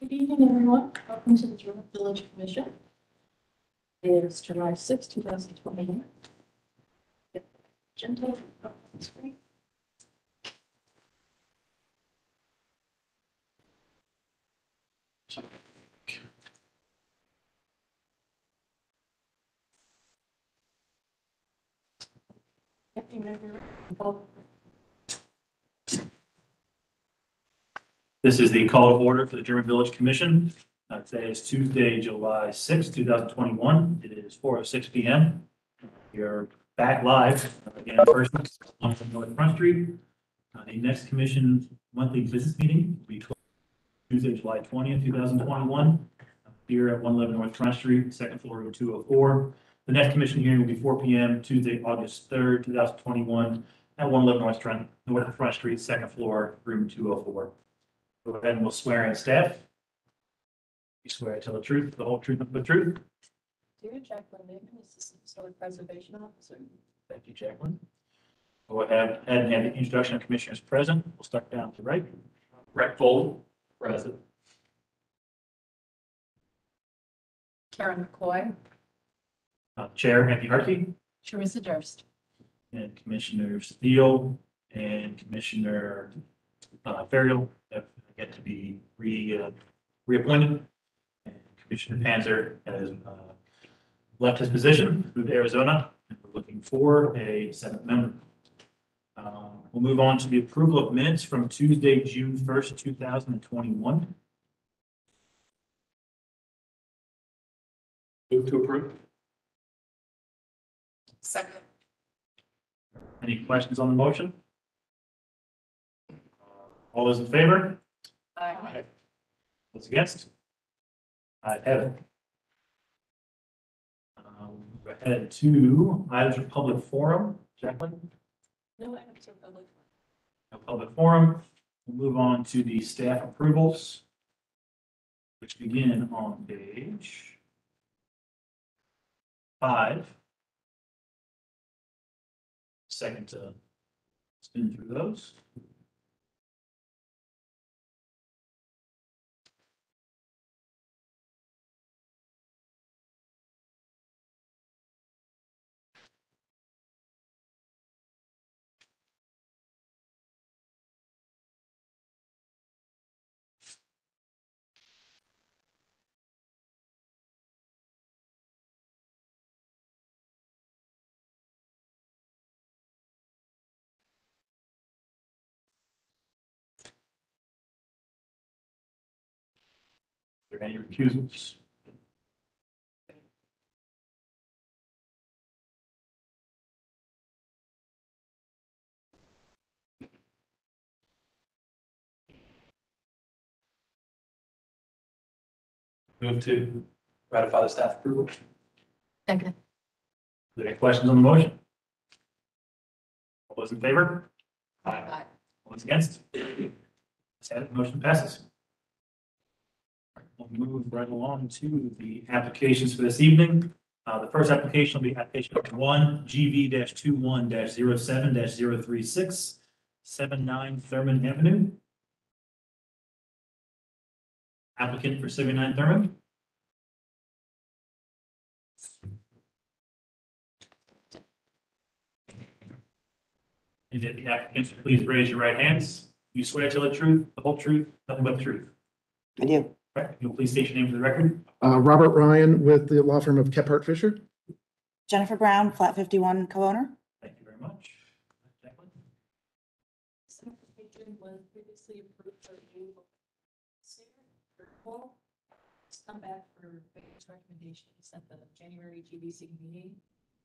Good evening, everyone. Welcome to the German Village Commission. It is July sixth, two thousand twenty. Agenda. up screen you're right. This is the call of order for the German Village Commission. Uh, Today is Tuesday, July two 2021. It is 4:06 PM. You're back live again in person on North Front Street. Uh, The next commission monthly business meeting will be Tuesday, July 20th, 2021, here at 111 North Front Street, second floor of 204. The next commission hearing will be 4 PM Tuesday, August 3rd, 2021, at 111 North Front, North Front Street, second floor, room 204. Go ahead and we'll swear in staff. You swear to tell the truth, the whole truth, and the truth. Dear Jacqueline Newman, Assistant Historic Preservation Officer. Thank you, Jacqueline. Go ahead and have the introduction of commissioners present. We'll start down to the right. Brett Fold, present. Karen McCoy. Uh, Chair Anthony Harkey Teresa Durst. and Commissioner Steele and Commissioner uh, Farrell have yet to be re, uh, reappointed. And Commissioner Panzer has uh, left his position, moved to Arizona, and we're looking for a seventh member. Uh, We'll move on to the approval of minutes from Tuesday, June first, two thousand and twenty-one. Move to approve. Second. Any questions on the motion? All those in favor? Aye. Those against? I have it. Um, Go ahead to items of public forum. Jacqueline, No items of public. no public forum. We'll move on to the staff approvals, which begin on page five. Second to spin through those. Any recusals? Move to ratify the staff approval. Are Second. there any questions on the motion? All those in favor? Aye. All those against? Said motion passes. We'll move right along to the applications for this evening. Uh, the first application will be application one, GV 21 7 36 79 Thurman Avenue. Applicant for seventy-nine Thurman. And if the please raise your right hands. You swear to tell the truth, the whole truth, nothing but the truth. I do. Right, you'll please state your name for the record. Uh, Robert Ryan with the law firm of Kephart Fisher. Jennifer Brown, flat fifty-one co-owner. Thank you very much. Jacqueline? This application was previously approved for review. Well, It's come back for various recommendations at the January GVC meeting.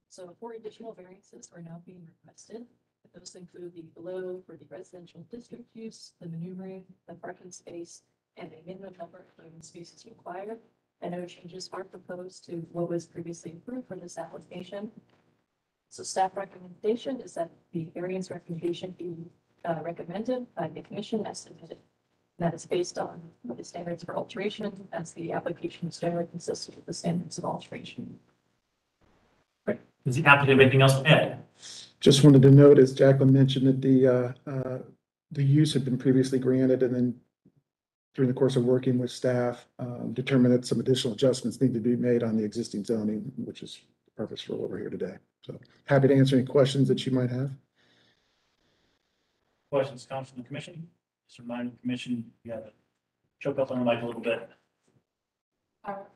So four additional variances are now being requested. Those include the below for the residential district use, the maneuvering, the parking space, and a minimum number of living spaces required. And no changes are proposed to what was previously approved for this application. So staff recommendation is that the variance recommendation be uh, recommended by the commission as submitted. That is based on the standards for alteration, as the application is generally consistent with the standards of alteration. Does the applicant have anything else to add? Just wanted to note, as Jacqueline mentioned, that the, uh, uh, the use had been previously granted and then during the course of working with staff, um, determined that some additional adjustments need to be made on the existing zoning, which is the purpose for what we're here today. So happy to answer any questions that you might have. Questions, comments from the commission? Just remind the commission, you have to choke up on the mic a little bit. Are-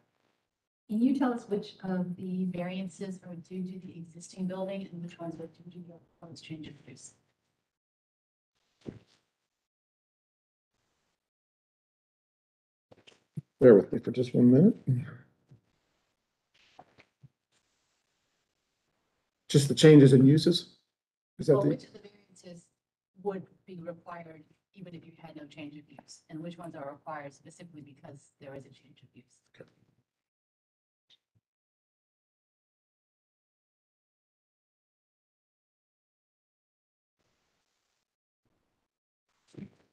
Can you tell us which of the variances are due to the existing building and which ones are due to the proposed change of use? Bear with me for just one minute. Just the changes in uses? Is that Well, the, which of the variances would be required even if you had no change of use? And which ones are required specifically because there is a change of use?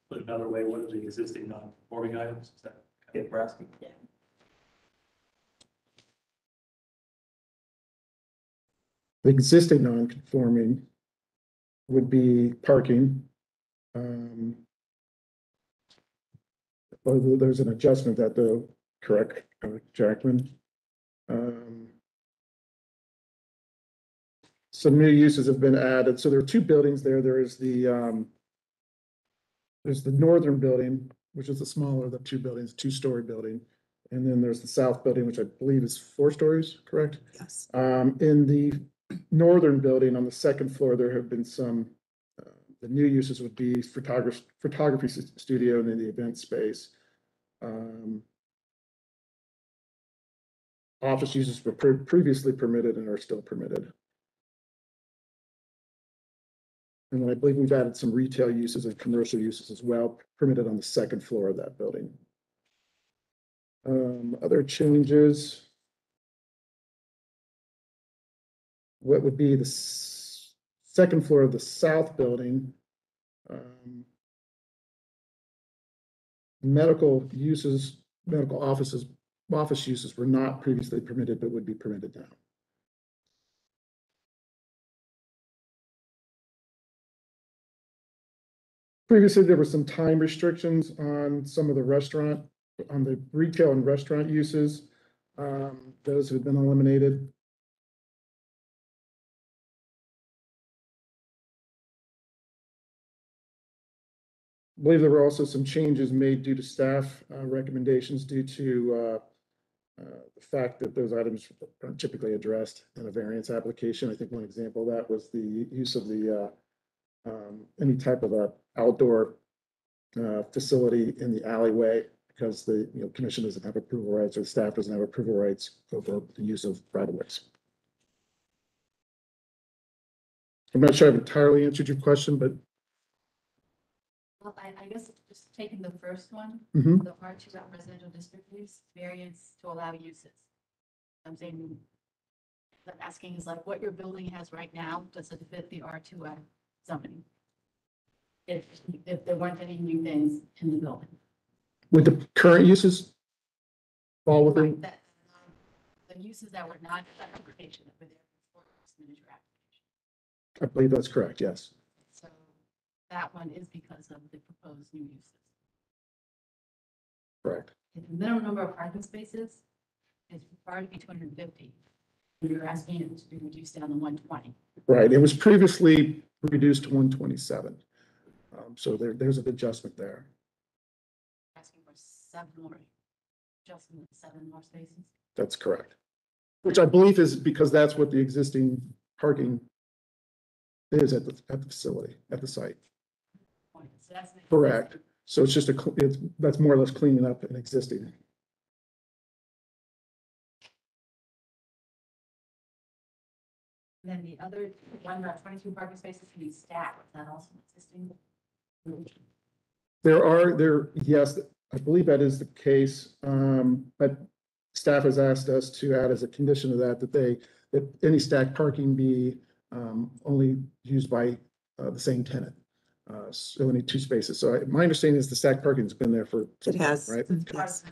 Put another way, what are the existing non-conforming items? Is that get Nebraska? Yeah. the existing non-conforming would be parking. Um, Although there's an adjustment that the, correct, uh, Jacqueline? Um, Some new uses have been added. So there are two buildings there. There is the, um, there's the northern building, which is the smaller of the two buildings, two-story building. And then there's the south building, which I believe is four stories, correct? Yes. Um, in the northern building on the second floor, there have been some, uh, the new uses would be photography, photography s- studio and then the event space. Um, Office uses were pre- previously permitted and are still permitted. And then I believe we've added some retail uses and commercial uses as well, permitted on the second floor of that building. Um, other changes. what would be the second floor of the south building. um, Medical uses, medical offices, office uses were not previously permitted, but would be permitted now. Previously, there were some time restrictions on some of the restaurant, on the retail and restaurant uses. Um, Those have been eliminated. I believe there were also some changes made due to staff uh, recommendations due to uh, uh, the fact that those items aren't typically addressed in a variance application. I think one example of that was the use of the uh, um, any type of a outdoor uh, facility in the alleyway because the, you know, commission doesn't have approval rights or the staff doesn't have approval rights over the use of right of ways. I'm not sure I've entirely answered your question, but Well, I, I guess just taking the first one, mhm. the R two residential district use variance to allow uses. I'm saying, I'm asking is like what your building has right now, does it fit the R two zoning? If, if there weren't any new things in the building. Would the current uses fall within, Right, that, The uses that were not in that application, that were there before this miniature application. I believe that's correct, yes. So that one is because of the proposed new uses. Correct. The minimum number of parking spaces is required to be two hundred and fifty, you're asking it to be reduced down to one twenty. Right, it was previously reduced to one twenty-seven. Um, so there, there's an adjustment there. Asking for seven more, just seven more spaces. That's correct. Which I believe is because that's what the existing parking is at the, at the facility, at the site. So that's Correct. So it's just a, cl- it's, that's more or less cleaning up an existing. Then the other one, uh, twenty-two parking spaces can be stacked, is that also existing? There are, there, yes, I believe that is the case, um, but staff has asked us to add as a condition of that, that they, that any stacked parking be, um, only used by, uh, the same tenant. Uh, so only two spaces. So I- my understanding is the stacked parking's been there for. some It has. Right? Yes.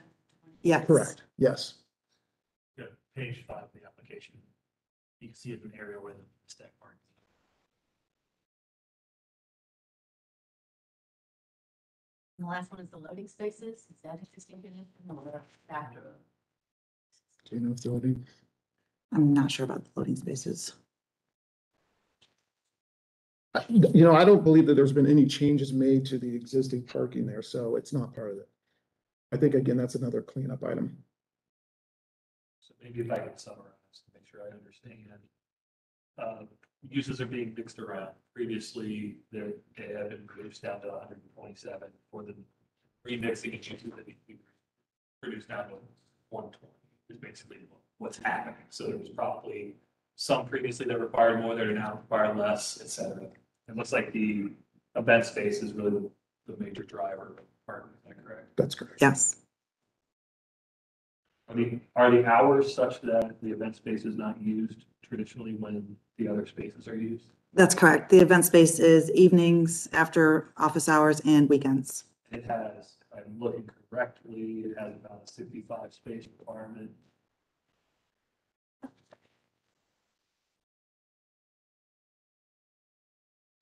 Yes. Correct, yes. Yeah, page five of the application. You can see it in an area where the stack park. The last one is the loading spaces. Is that distinctive from the factor? Do you know if they're any? I'm not sure about the loading spaces. I- You know, I don't believe that there's been any changes made to the existing parking there, so it's not part of it. I think, again, that's another cleanup item. So maybe if I could summarize, to make sure I understand. Uh, Uses are being mixed around. Previously, they they have been reduced down to hundred and twenty-seven for the remixing of uses that need to be reduced down to one twenty is basically what's happening. So there was probably some previously that required more, that are now require less, et cetera. It looks like the event space is really the the major driver of parking, is that correct? That's correct. Yes, I mean, are the hours such that the event space is not used traditionally when the other spaces are used? that's correct. The event space is evenings, after office hours and weekends. It has, if I'm looking correctly, it has about a sixty-five space requirement.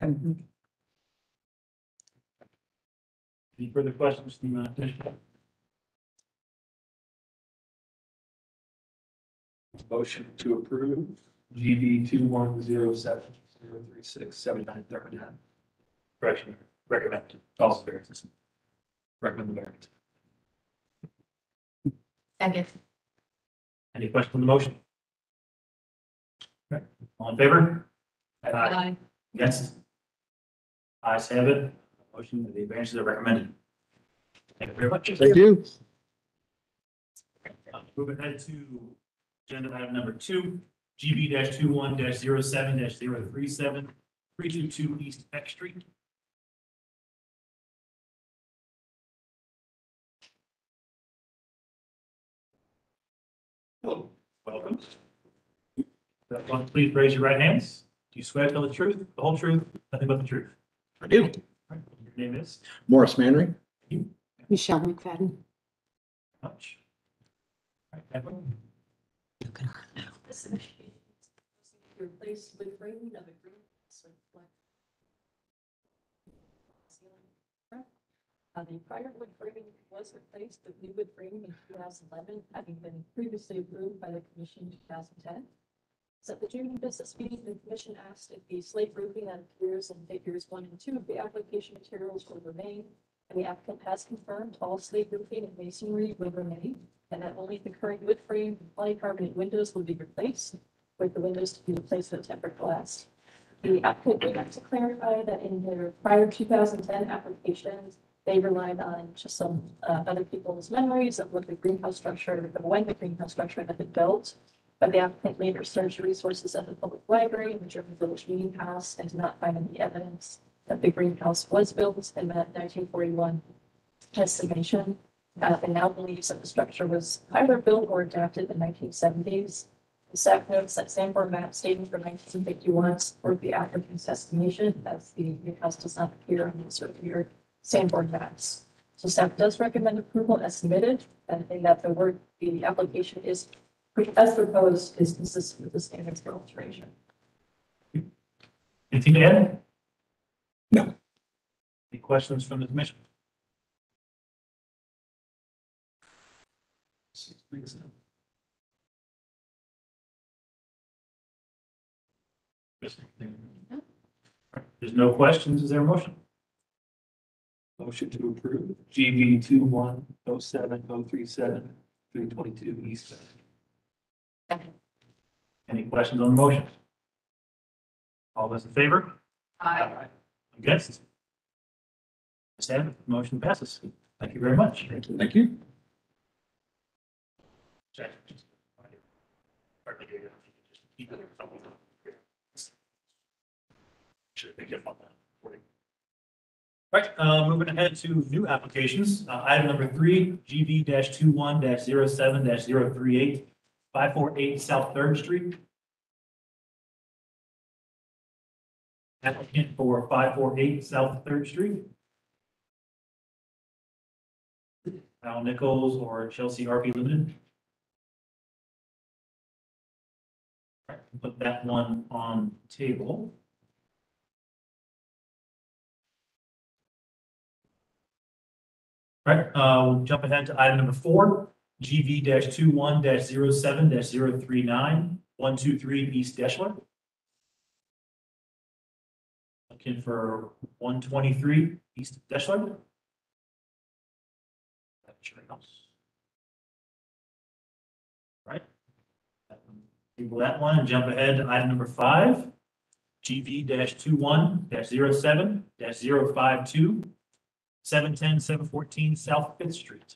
Any further questions from the commission? Motion to approve GV two one zero seven zero three six seven nine thirty-nine. Correction, recommend, all variances. Recommend the variance. Second. Any questions on the motion? Okay, All in favor? Aye. Yes. Ayes have it. Motion, the variances are recommended. Thank you very much. Thank you. Moving ahead to agenda item number two, GV 21 7 37 322 East Beck Street. Hello, welcome. Everyone, Please raise your right hands. Do you swear to tell the truth, the whole truth, nothing but the truth? I do. All right, Your name is? Morris Manring. Michelle McFadden. Much. All right, Evan. Uh, the prior wood framing was replaced with new wood framing in two thousand eleven, having been previously approved by the commission in two thousand ten. So at the June business meeting, the commission asked if the slate roofing that appears in figures one and two of the application materials will remain. And the applicant has confirmed all slate roofing and masonry will remain, and that only the current wood frame polycarbonate windows will be replaced, with the windows to be replaced with tempered glass. The applicant would like to clarify that in their prior two thousand ten applications, they relied on just some uh, other people's memories of what the greenhouse structure, of when the greenhouse structure had been built. But the applicant later searched resources at the public library and the German Village Meeting House and did not find any evidence that the greenhouse was built in that nineteen forty-one estimation. Uh, and now believes that the structure was either built or adapted in the nineteen seventies. The staff notes that Sanborn map stating from nineteen fifty-one support the applicant's estimation as the new house does not appear on the circular Sanborn maps. So staff does recommend approval as submitted and in that the work, the application is, as proposed, is consistent with the standards for alteration. Anything to add? No. Any questions from the commission? There's no questions. Is there a motion? Motion to approve GV two one oh seven oh three seven three twenty-two East. Any questions on the motion? All those in favor? Aye. Against? Stand, motion passes. Thank you very much. Thank you. Right, uh, moving ahead to new applications, uh, item number three, GV 21 7 38 548 South Third Street. Applicant for five four eight South Third Street. Al Nichols or Chelsea RV Limited. Put that one on table. All right, uh, we'll jump ahead to item number four, GV 21 7 39 123 East Deschler. Looking for one twenty-three East Deschler. Right. Table that one and jump ahead to item number five, GV 21 7 52 710, 714 South Fifth Street.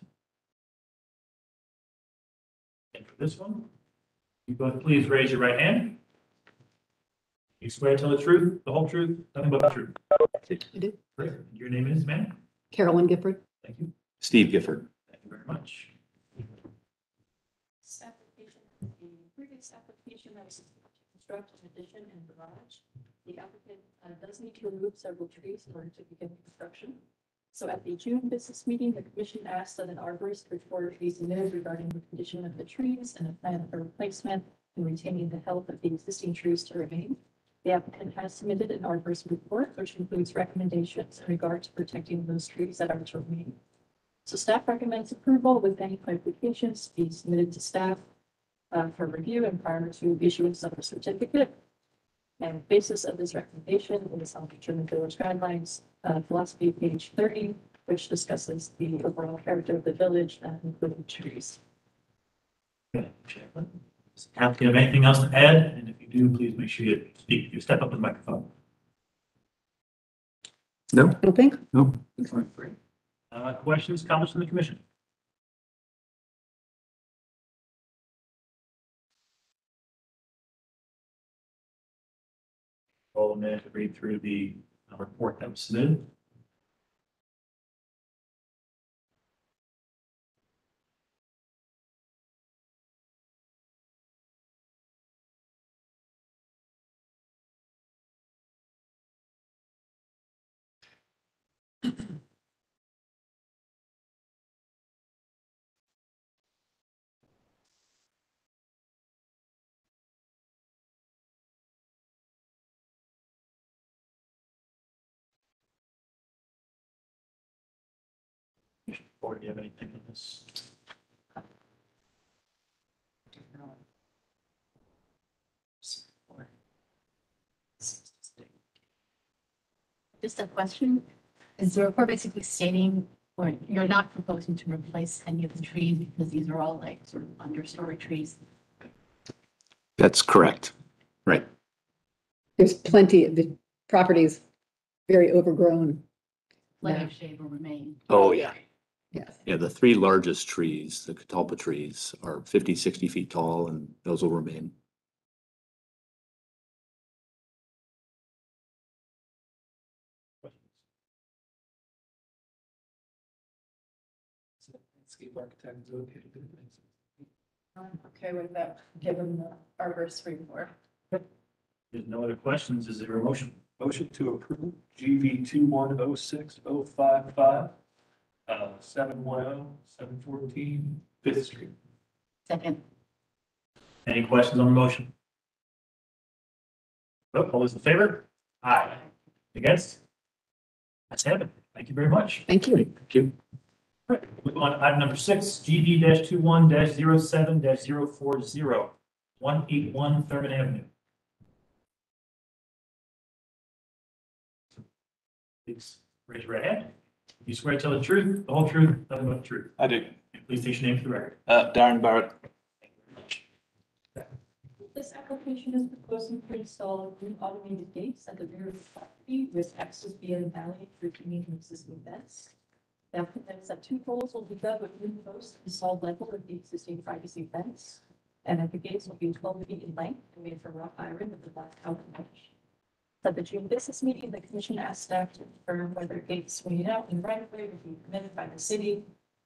And for this one, you both please raise your right hand. You swear to tell the truth, the whole truth, nothing but the truth. I do. Great. Your name is, ma'am? Carolyn Gifford. Thank you. Steve Gifford. Thank you very much. This application, the previous to construct an addition and garage. The applicant uh, does need to remove several trees in order to begin construction. So at the June business meeting, the commission asked that an arborist report be submitted regarding the condition of the trees and a plan for replacement and retaining the health of the existing trees to remain. The applicant has submitted an arborist report, which includes recommendations in regard to protecting those trees that are to remain. So staff recommends approval with any clarifications be submitted to staff uh, for review and prior to issuance of a certificate. And basis of this recommendation is on the German Village Guidelines, uh, philosophy, page thirty, which discusses the overall character of the village, uh, including trees. Okay, Chairman. Does the Applicant have anything else to add? And if you do, please make sure you speak, you step up to the microphone. No, I don't think. no. Great. Uh, questions, comments from the commission? Minute to read through the uh, report that was submitted. Or do you have anything on this? Just a question. Is the report basically stating, or you're not proposing to replace any of the trees because these are all like sort of understory trees? That's correct. Right. There's plenty of the properties very overgrown. Plenty Yeah. of shade will remain. Oh, yeah. Yes. Yeah, the three largest trees, the catalpa trees, are 50, 60 feet tall and those will remain. landscape architect okay to do things. I'm okay with that, given the arborist report. There's no other questions. Is there a motion? Motion to approve GV two one oh six oh five five, uh, seven one oh, seven fourteen, Fifth Street. Second, Any questions on the motion? Vote, all those in favor? Aye. Against? That's it. Thank you very much. Thank you. Thank you. Right, move on to item number six, GV 21 7 40 181 Thurman Avenue. Please raise your right hand. You swear to tell the truth, the whole truth, nothing but the truth. I do. Please state your name for the record. Uh, Darren Barrett. This application is proposing to install new automated gates at the rear of the property with access via the alley through an existing fence. The applicant said two poles will be dug with new posts installed level with the existing privacy fence. And that the gates will be twelve feet in length and made from rough iron with a black outline finish. At the June business meeting, the commission asked staff to confirm whether gates swinging out in right of way would be permitted by the city.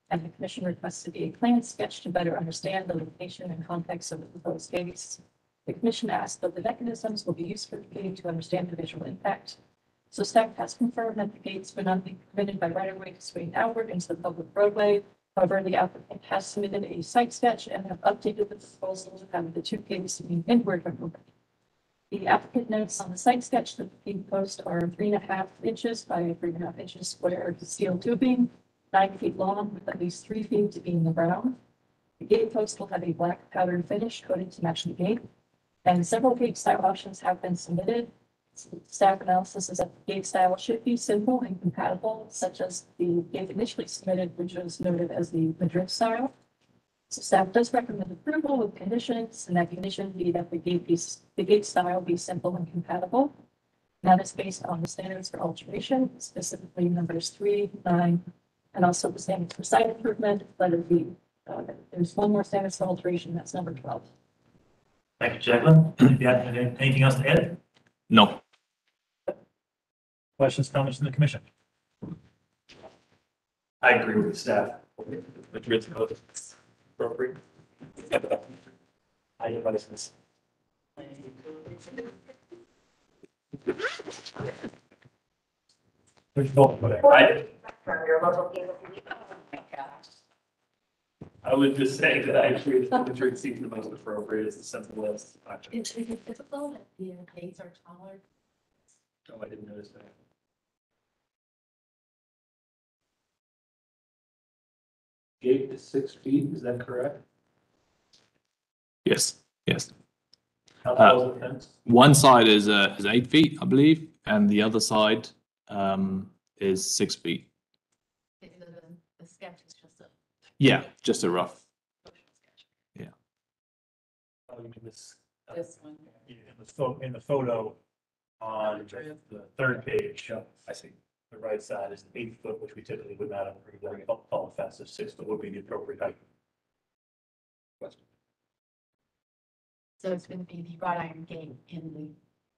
And the commission requested a plan sketch to better understand the location and context of the proposed gates. The commission asked that the mechanisms will be used for the committee to understand the visual impact. So staff has confirmed that the gates would not be permitted by right of way to swing outward into the public roadway. However, the applicant has submitted a site sketch and have updated the proposal to have the two gates swing inward from the applicant notes on the site sketch that the gate posts are three and a half inches by three and a half inches square steel tubing. nine feet long with at least three feet to be in the ground. The gate post will have a black powdered finish coated to match the gate. And several gate style options have been submitted. Staff analysis is that the gate style should be simple and compatible, such as the gate initially submitted, which was noted as the Madrid style. So staff does recommend approval with conditions, and that condition be that the gate be, the gate style be simple and compatible. That is based on the standards for alteration, specifically numbers three, nine, and also the standards for site improvement, letter B. Uh, there's one more standards for alteration, that's number twelve. Thank you, Jacqueline. If you have anything else to add? No. Questions, comments from the commission? I agree with the staff. Madrid's code is appropriate. I advise this. There's both, but I, I would just say that I agree that Madrid seems the most appropriate, it's the simplest. Is is it typical that the gates are taller? Oh, I didn't notice that. Gate is six feet, is that correct? Yes, yes. How tall is the fence? One side is uh, is eight feet, I believe, and the other side um, is six feet. The, the- the sketch is just a Yeah, just a rough. motion sketch. Oh, you mean this? uh, This one. In the photo, in the photo on the the third page, I see. The right side is the eight foot, which we typically would not approve, very tall fence of six foot would be the appropriate height. Question. So it's going to be the wrought iron gate in the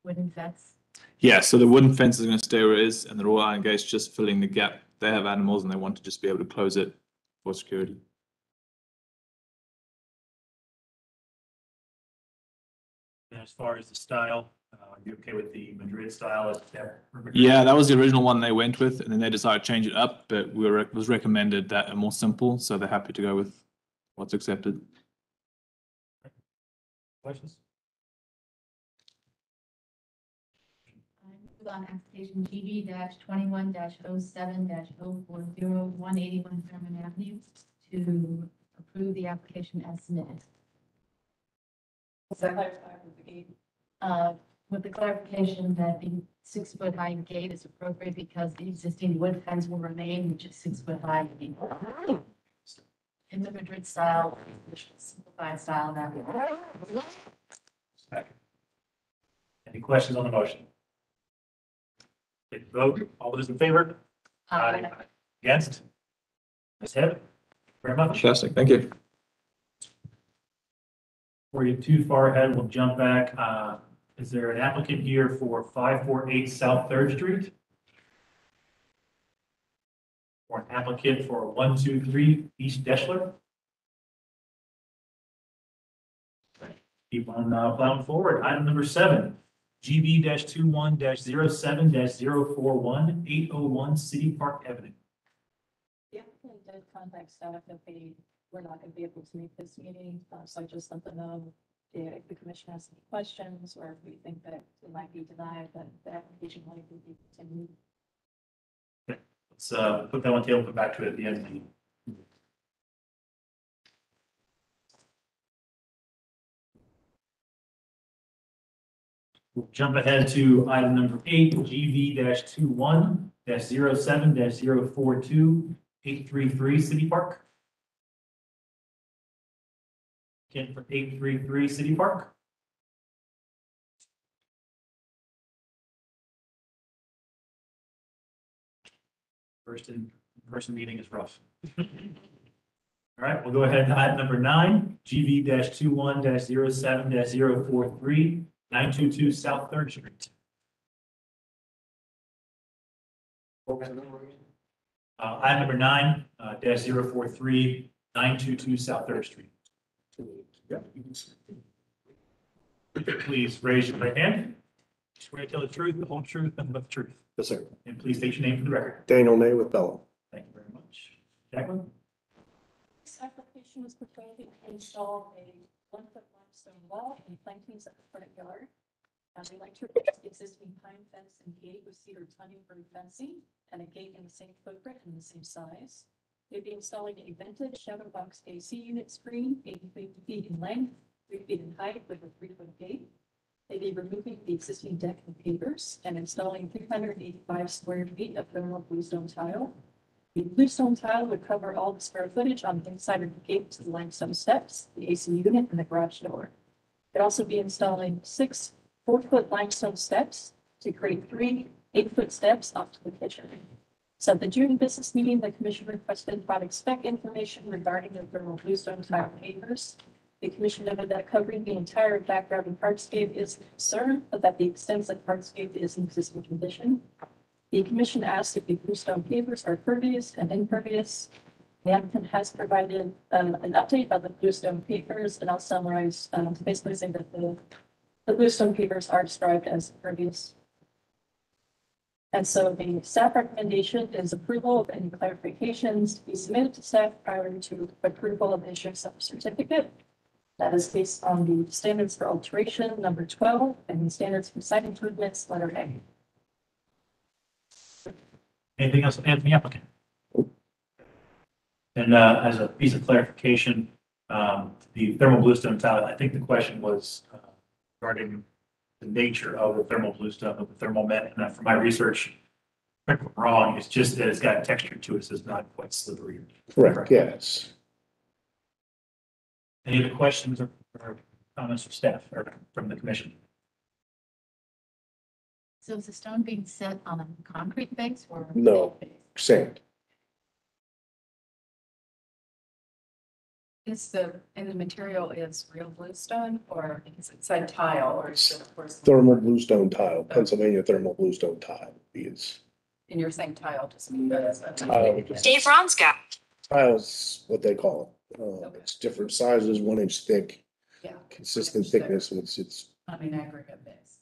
wooden fence. Yeah, so the wooden fence is going to stay where it is, and the wrought iron gate's just filling the gap. They have animals, and they want to just be able to close it for security. And as far as the style, are you okay with the Madrid style? Is Yeah, that was the original one they went with, and then they decided to change it up, but we were it was recommended that a more simple, so they're happy to go with what's accepted. Questions? I move on application GV twenty-one 7 40 181 Fairmont Avenue to approve the application as submitted. Clarify with the gate. Uh, with the clarification that the six-foot high gate is appropriate because the existing wood fence will remain, which is six foot high. In the Madrid style, which is simplified style that. Second. Any questions on the motion? Take the vote. All those in favor? Against? Ms. Head? Very much. Fantastic, thank you. Before you too far ahead, we'll jump back. Uh, Is there an applicant here for 548 South Third Street? Or an applicant for 123 East Deshler? Keep on uh, plowing forward. Item number seven, GV 21 7 41 801 City Park Avenue. The applicant did contact staff if they were not going to be able to make this meeting, uh, so I just let them if the commission has any questions, or if we think that it might be denied, that the application might be continued. Let's uh, put that on the table, come back to it at the end of the meeting. We'll jump ahead to item number eight, GV 21 7 42 833 City Park. For eight three three City Park. First in, person meeting is rough. All right, we'll go ahead to item number nine, GV 21 7 43 922 South Third Street. Uh, item number nine, uh, dash zero four three nine two two South Third Street. Please raise your right hand. Swear to tell the truth, the whole truth, and but the truth. Yes, sir. And please state your name for the record. Daniel Nay with Bellum. Thank you very much. Jacqueline? This application was proposing to install a one foot limestone wall and plantings at the front yard. And we'd like to replace the existing pine fence and gate with cedar tongue for fencing and a gate in the same footprint and the same size. They'd be installing a vented shadow box AC unit screen, eighty feet in length, three feet in height with a three-foot gate. They'd be removing the existing deck and pavers and installing three hundred eighty-five square feet of thermal bluestone tile. The bluestone tile would cover all the square footage on the inside of the gate to the limestone steps, the AC unit, and the garage door. They'd also be installing six four-foot limestone steps to create three eight-foot steps up to the kitchen. So at the June business meeting, the commission requested product spec information regarding the thermal bluestone tile pavers. The commission noted that covering the entire background of hardscape is a concern, but that the extensive hardscape is in existing condition. The commission asked if the bluestone pavers are pervious and impervious. The applicant has provided um, an update on the bluestone pavers, and I'll summarize, um, basically saying that the, the bluestone pavers are described as pervious. And so the staff recommendation is approval of any clarifications to be submitted to staff prior to approval of the issuance of certificate. That is based on the standards for alteration, number twelve, and the standards for site improvements, letter A. Anything else, to add from Anthony applicant? And uh, as a piece of clarification, um, the thermal bluestone tile, I think the question was uh, regarding the nature of the thermal bluestone, of the thermal met, and from my research, correct me if I'm wrong, it's just that it's got texture to it, so it's not quite slippery. Correct, yes. Any other questions or or comments from staff or from the commission? So is the stone being set on a concrete base or? No. Sand. Is the, and the material is real bluestone or is it said tile or is it of? Thermal bluestone tile, Pennsylvania thermal bluestone tile is, And you're saying tile just because. Tile, because- Dave Ronska. tiles, what they call it. Uh, it's different sizes, one inch thick, Yeah. consistent thickness, and it's, it's On an aggregate base.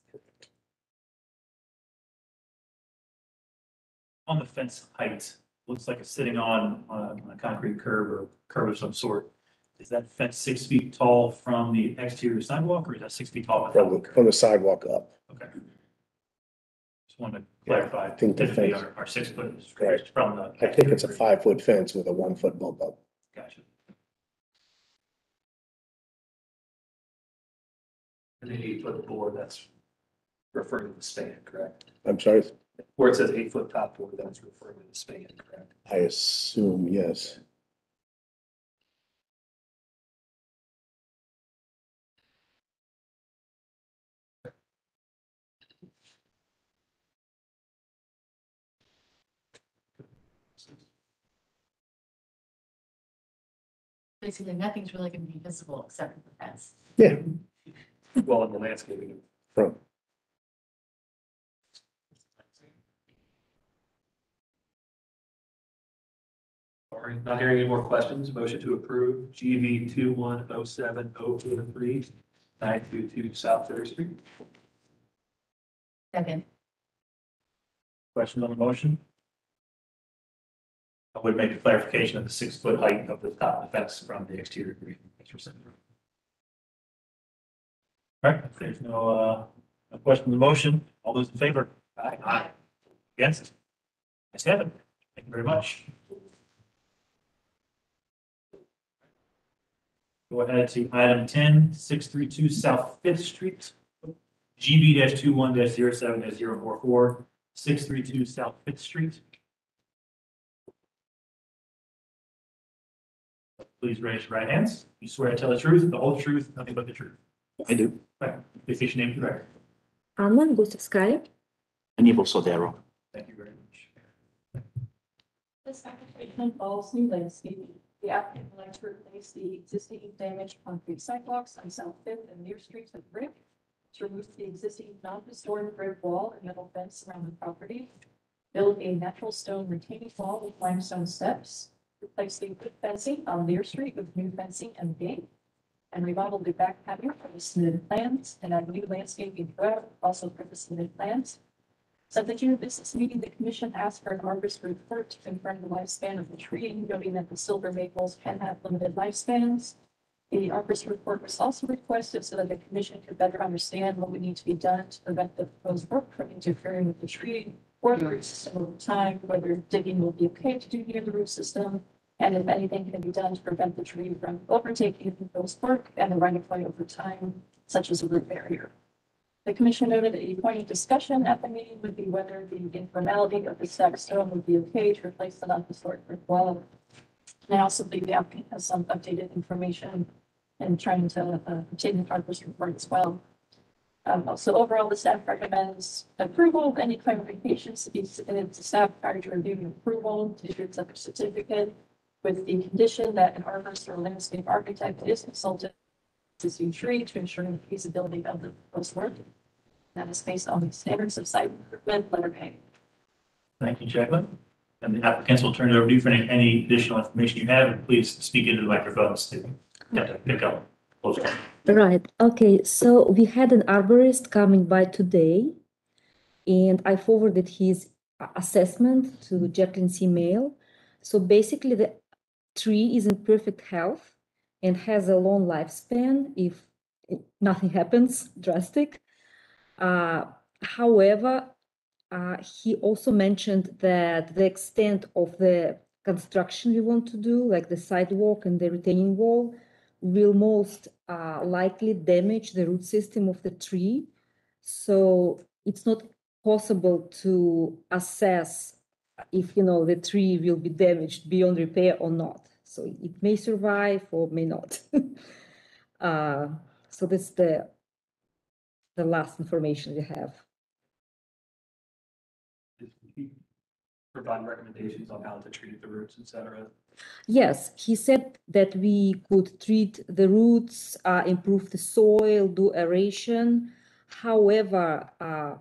On the fence height, looks like it's sitting on, on a- on a concrete curb or curb of some sort. Is that fence six feet tall from the exterior sidewalk or is that six feet tall? without from the curb? from the sidewalk up. Okay. Just wanted to clarify, I think the typically fence- our, our six foot is Right. from the. I think it's a five foot fence with a one foot bump up. Gotcha. And the eight foot board, that's referring to the span, correct? I'm sorry, Where it says eight foot top board, that's referring to the span, correct? I assume, yes. Basically, nothing's really gonna be visible except for the fence. Yeah, Well, in the landscaping. from, Sorry, not hearing any more questions. Motion to approve GV two one oh seven oh four three nine two two South Third Street. Second, Question on the motion? Would make a clarification of the six foot height of the top of the fence from the exterior. Saying. All right, if there's no, uh, no question on the motion, all those in favor? Aye. Aye. Against? Yes, have it. Thank you very much. Go ahead to item 10, 632 South Fifth Street. GV two one 7 44 632 South Fifth Street. Please raise your right hands. You swear to tell the truth, the whole truth, nothing but the truth. I do. Right, please state your name for the record. Anna Gutskaya. Aníbal Sodero. Thank you very much. This application involves new landscaping. The applicant would like to replace the existing damaged concrete sidewalks on South Fifth and Lear Streets with brick. To remove the existing non-historic brick wall and metal fence around the property. Build a natural stone retaining wall with limestone steps. Replace the wood fencing on Lear Street with new fencing and gate. And remodel the back patio for the submitted plans and add new landscaping throughout, also for the submitted plans. So at the June business meeting, the commission asked for an arborist report to confirm the lifespan of the tree, noting that the silver maples can have limited lifespans. The arborist report was also requested so that the commission could better understand what would need to be done to prevent the proposed work from interfering with the tree or the root system over time, whether digging will be okay to do near the root system, and if anything can be done to prevent the tree from overtaking proposed work and the right of way over time, such as a root barrier. The commission noted a point of discussion at the meeting would be whether the informality of the stacked stone would be okay to replace the non-historic brick wall. And I also believe the applicant has some updated information and trying to uh, obtain the progress report as well. Um, so overall, the staff recommends approval of any clarifications to be submitted to staff prior to reviewing approval to issue a certificate with the condition that an arborist or landscape architect is consulted to see tree to ensure the feasibility of the proposed work. That is based on the standards of site improvement, letter A. Thank you, Jacqueline. And the applicants will turn it over to you for any, any additional information you have, and please speak into the microphones to get to pick up. Close one. Right. Okay. So we had an arborist coming by today, and I forwarded his a- assessment to Jacqueline's email. So basically, the tree is in perfect health and has a long lifespan if nothing happens drastic. Uh, however, uh, he also mentioned that the extent of the construction we want to do, like the sidewalk and the retaining wall, will most uh, likely damage the root system of the tree. So it's not possible to assess if you know the tree will be damaged beyond repair or not. So it may survive or may not. uh, so that's the the last information we have. Provide recommendations on how to treat the roots, etc. Yes, he said that we could treat the roots, uh, improve the soil, do aeration. However, uh,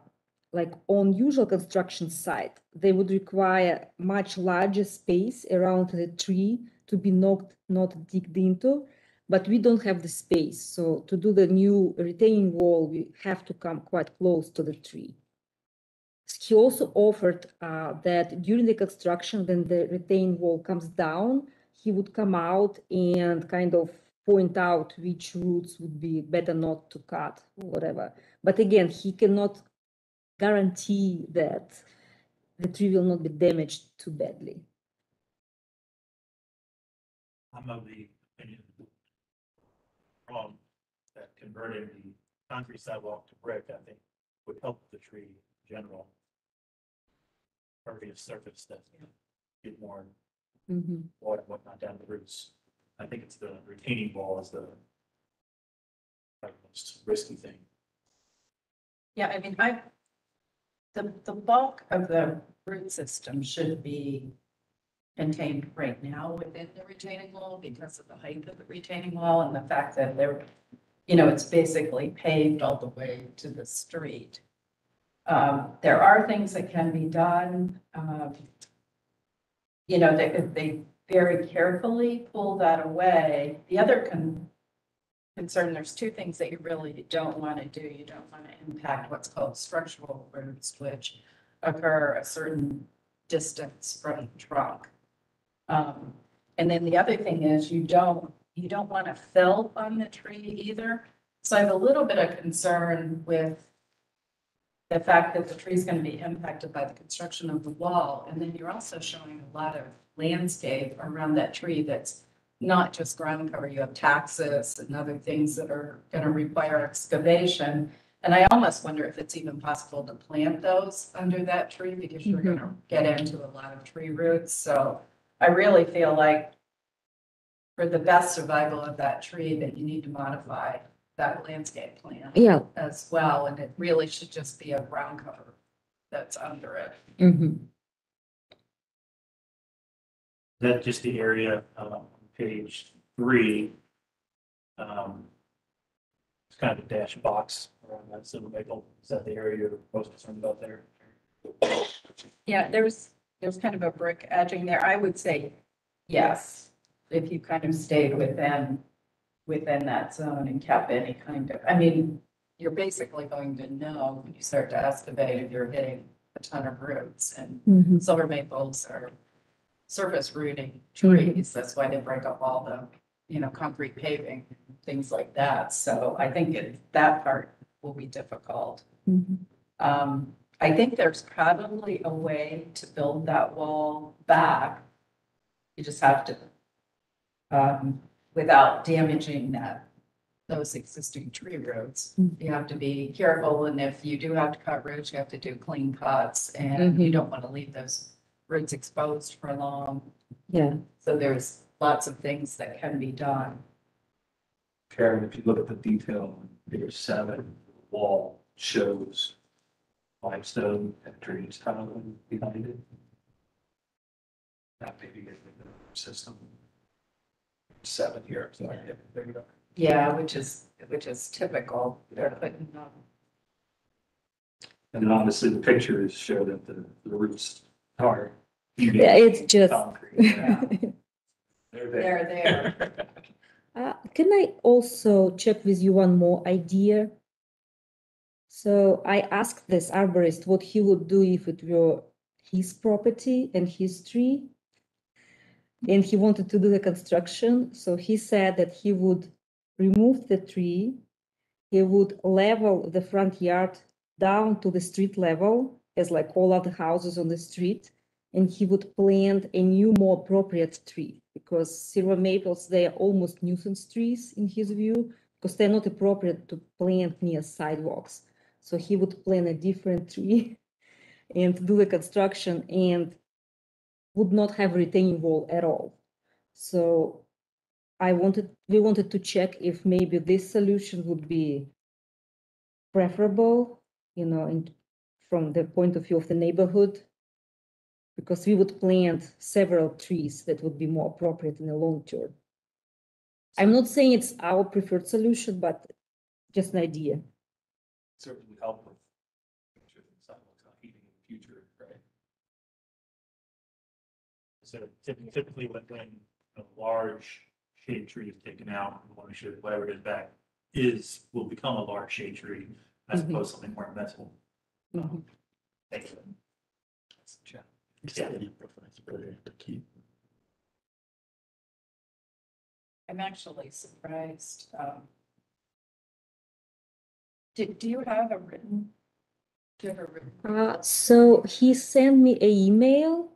like on usual construction site, they would require much larger space around the tree to be knocked, not digged into. But we don't have the space, so to do the new retaining wall, we have to come quite close to the tree. He also offered uh, that during the construction, when the retaining wall comes down, he would come out and kind of point out which roots would be better not to cut, whatever. But again, he cannot guarantee that the tree will not be damaged too badly. I'm of the opinion wrong, that converting the concrete sidewalk to brick, I think, would help the tree in general. Pervious surface that you know, get more Mhm. water, and whatnot down the roots. I think it's the retaining wall is the probably most risky thing. Yeah, I mean, I, the, the bulk of the root system should be contained right now within the retaining wall because of the height of the retaining wall and the fact that there, you know, it's basically paved all the way to the street. Um, there are things that can be done, um, you know, they, they very carefully pull that away. The other con, there's two things that you really don't want to do. You don't want to impact what's called structural roots, which occur a certain distance from the trunk. Um, and then the other thing is you don't, you don't want to fill on the tree either. So I have a little bit of concern with the fact that the tree is going to be impacted by the construction of the wall. And then you're also showing a lot of landscape around that tree that's not just ground cover, you have Taxus and other things that are going to require excavation. And I almost wonder if it's even possible to plant those under that tree because you're going to get into a lot of tree roots. So I really feel like for the best survival of that tree, that you need to modify that landscape plan Yeah. as well. And it really should just be a ground cover that's under it. mhm. That just the area, uh, on page three. Um. It's kind of a dash box around that silver maple. Is that the area you're most concerned about there? Yeah, there's, there's kind of a brick edging there. I would say yes, if you kind of stayed within, within that zone and kept any kind of, I mean, you're basically going to know when you start to excavate if you're hitting a ton of roots and Mhm. silver maples are surface rooting Mhm. trees. That's why they break up all the, you know, concrete paving, things like that. So I think it, that part will be difficult. Mhm. Um, I think there's probably a way to build that wall back You just have to, um, without damaging that, those existing tree roots. You have to be careful, and if you do have to cut roots, you have to do clean cuts, and you don't want to leave those roots exposed for long. Yeah. So there's lots of things that can be done. Karen, if you look at the detail, on figure seven, the wall shows limestone and drainage tile behind it. That maybe get the system. Seven here, sorry, yeah, there you go. Yeah, which is, which is typical. They're putting, um, And then obviously the pictures show that the, the roots are. Yeah, it's just. Concrete, yeah. They're there. they're there. Uh, can I also check with you one more idea? So I asked this arborist what he would do if it were his property and his tree. And he wanted to do the construction, so he said that he would remove the tree. He would level the front yard down to the street level, as like all other houses on the street. And he would plant a new, more appropriate tree, because silver maples, they are almost nuisance trees in his view, because they're not appropriate to plant near sidewalks. So he would plant a different tree and do the construction and would not have retaining wall at all. So I wanted, we wanted to check if maybe this solution would be preferable, you know, in, from the point of view of the neighborhood. Because we would plant several trees that would be more appropriate in the long term. I'm not saying it's our preferred solution, but just an idea. Certainly would help with. making sure the sidewalks not heating in the future, right? So typically, typically when, when a large shade tree is taken out, we want to make whatever is back is, will become a large shade tree as Mhm. opposed to something more invisible. Mhm. Thank you. Yeah. I'm actually surprised. um, Do, do you have a written? Do you have a written? Uh, so he sent me a email,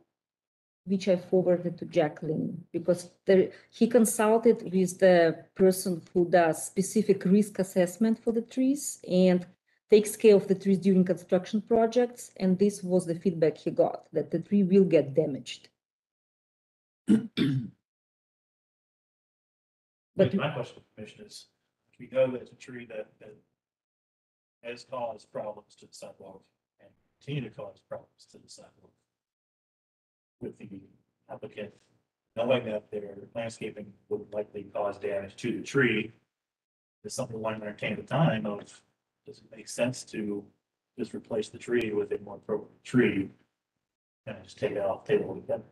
which I forwarded to Jacqueline, because there, he consulted with the person who does specific risk assessment for the trees and takes care of the trees during construction projects, and this was the feedback he got, that the tree will get damaged. But My question, Commissioner, is, we know that a tree that, that has caused problems to the sidewalk and continue to cause problems to the sidewalk. With the applicant, knowing that their landscaping would likely cause damage to the tree. Is something we want to entertain at the time of, does it make sense to just replace the tree with a more appropriate tree? And just take it off the table altogether?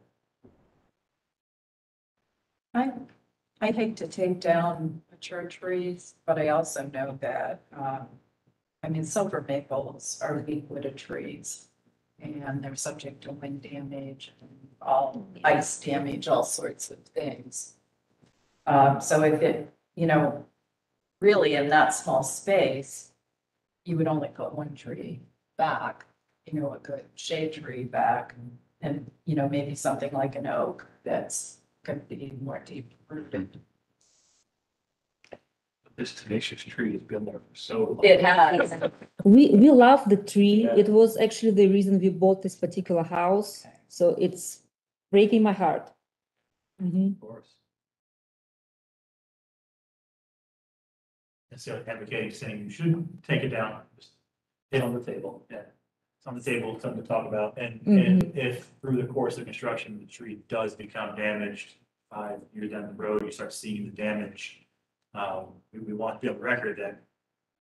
I, I hate to take down mature trees, but I also know that, um, I mean, silver maples are weak wooded trees. And they're subject to wind damage and all ice damage, all sorts of things. Um, so if it, you know, really in that small space, you would only put one tree back, you know, a good shade tree back. And, you know, maybe something like an oak that's gonna be more deep rooted. This tenacious tree has been there for so long. It has. We, we love the tree. Yeah. It was actually the reason we bought this particular house, so it's breaking my heart. Mhm. Of course. Necessarily advocating saying you should take it down, just hit on the table, yeah. It's on the table, something to talk about, and, and if through the course of construction, the tree does become damaged. Five years down the road, you start seeing the damage. Um, we, we want to be on the record that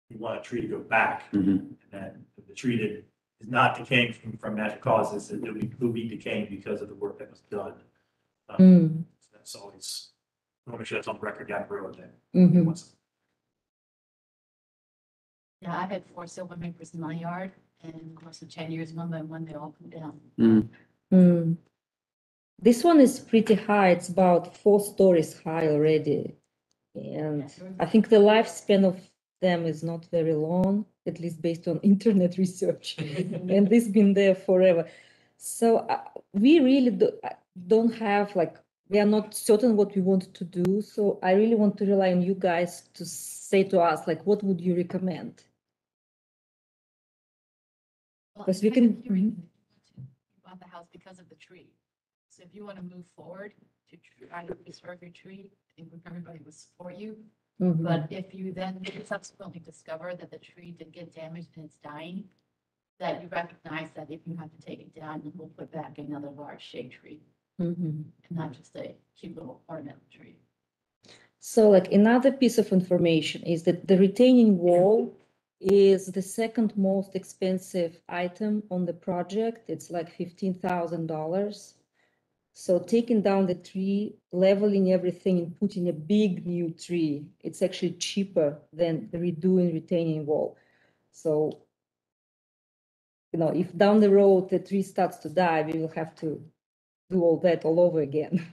we want a tree to go back. Mhm. And that if the tree that is not decaying from, from natural causes, it will be, will be decaying because of the work that was done. Um, Mm, that's always, I want to make sure that's on record down the road then. mhm. Once- Yeah, I had four silver maples in my yard and of course, in ten years, one by one, they all come down. Mm. This one is pretty high. It's about four stories high already. And I think the lifespan of them is not very long, at least based on internet research. And this been there forever. So uh, we really do, uh, don't have like we are not certain what we want to do, so I really want to rely on you guys to say to us, like, what would you recommend? Because we I'm kind of can- mhm. that the house because of the tree. So if you want to move forward to try to preserve your tree, I think everybody would support you. Mhm. But if you then subsequently discover that the tree did get damaged and it's dying, that you recognize that if you have to take it down, then we'll put back another large shade tree Mhm. and not just a cute little ornamental tree. So like another piece of information is that the retaining wall is the second most expensive item on the project. It's like fifteen thousand dollars. So taking down the tree, leveling everything and putting a big new tree, it's actually cheaper than redoing retaining wall. So you know, if down the road the tree starts to die, we will have to do all that all over again.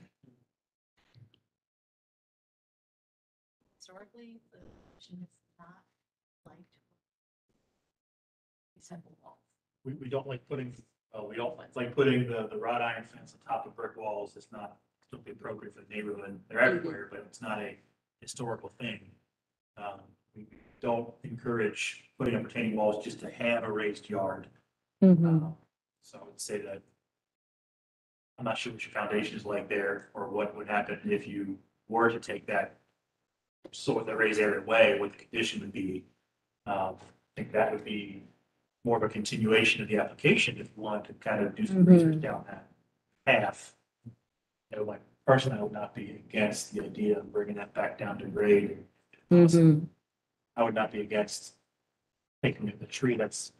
Historically, the commission has not liked simple walls. We, we don't like putting, uh, we don't like like putting the, the wrought iron fence on top of brick walls. It's not simply appropriate for the neighborhood. They're everywhere, but it's not a historical thing. Um, we don't encourage putting up retaining walls just to have a raised yard. Mhm. Um, So I would say that I'm not sure what your foundation is like there or what would happen if you were to take that sort of the raised area away, what the condition would be. Um, I think that would be more of a continuation of the application if you wanted to kind of do some Mhm. research down that path. You know, like personally, I would not be against the idea of bringing that back down to grade. Mhm. I would not be against taking the tree that's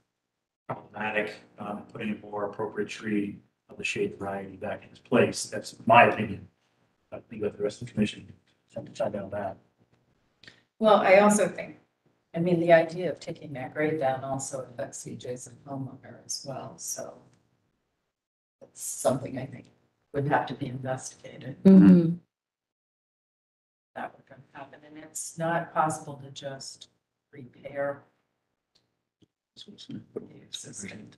problematic, um, putting a more appropriate tree of the shade variety back in its place. That's my opinion. I think that the rest of the commission have to decide on that. Well, I also think, I mean, the idea of taking that grade down also affects the adjacent homeowner as well, so. It's something I think would have to be investigated. Mhm. That would happen, and it's not possible to just repair the existing.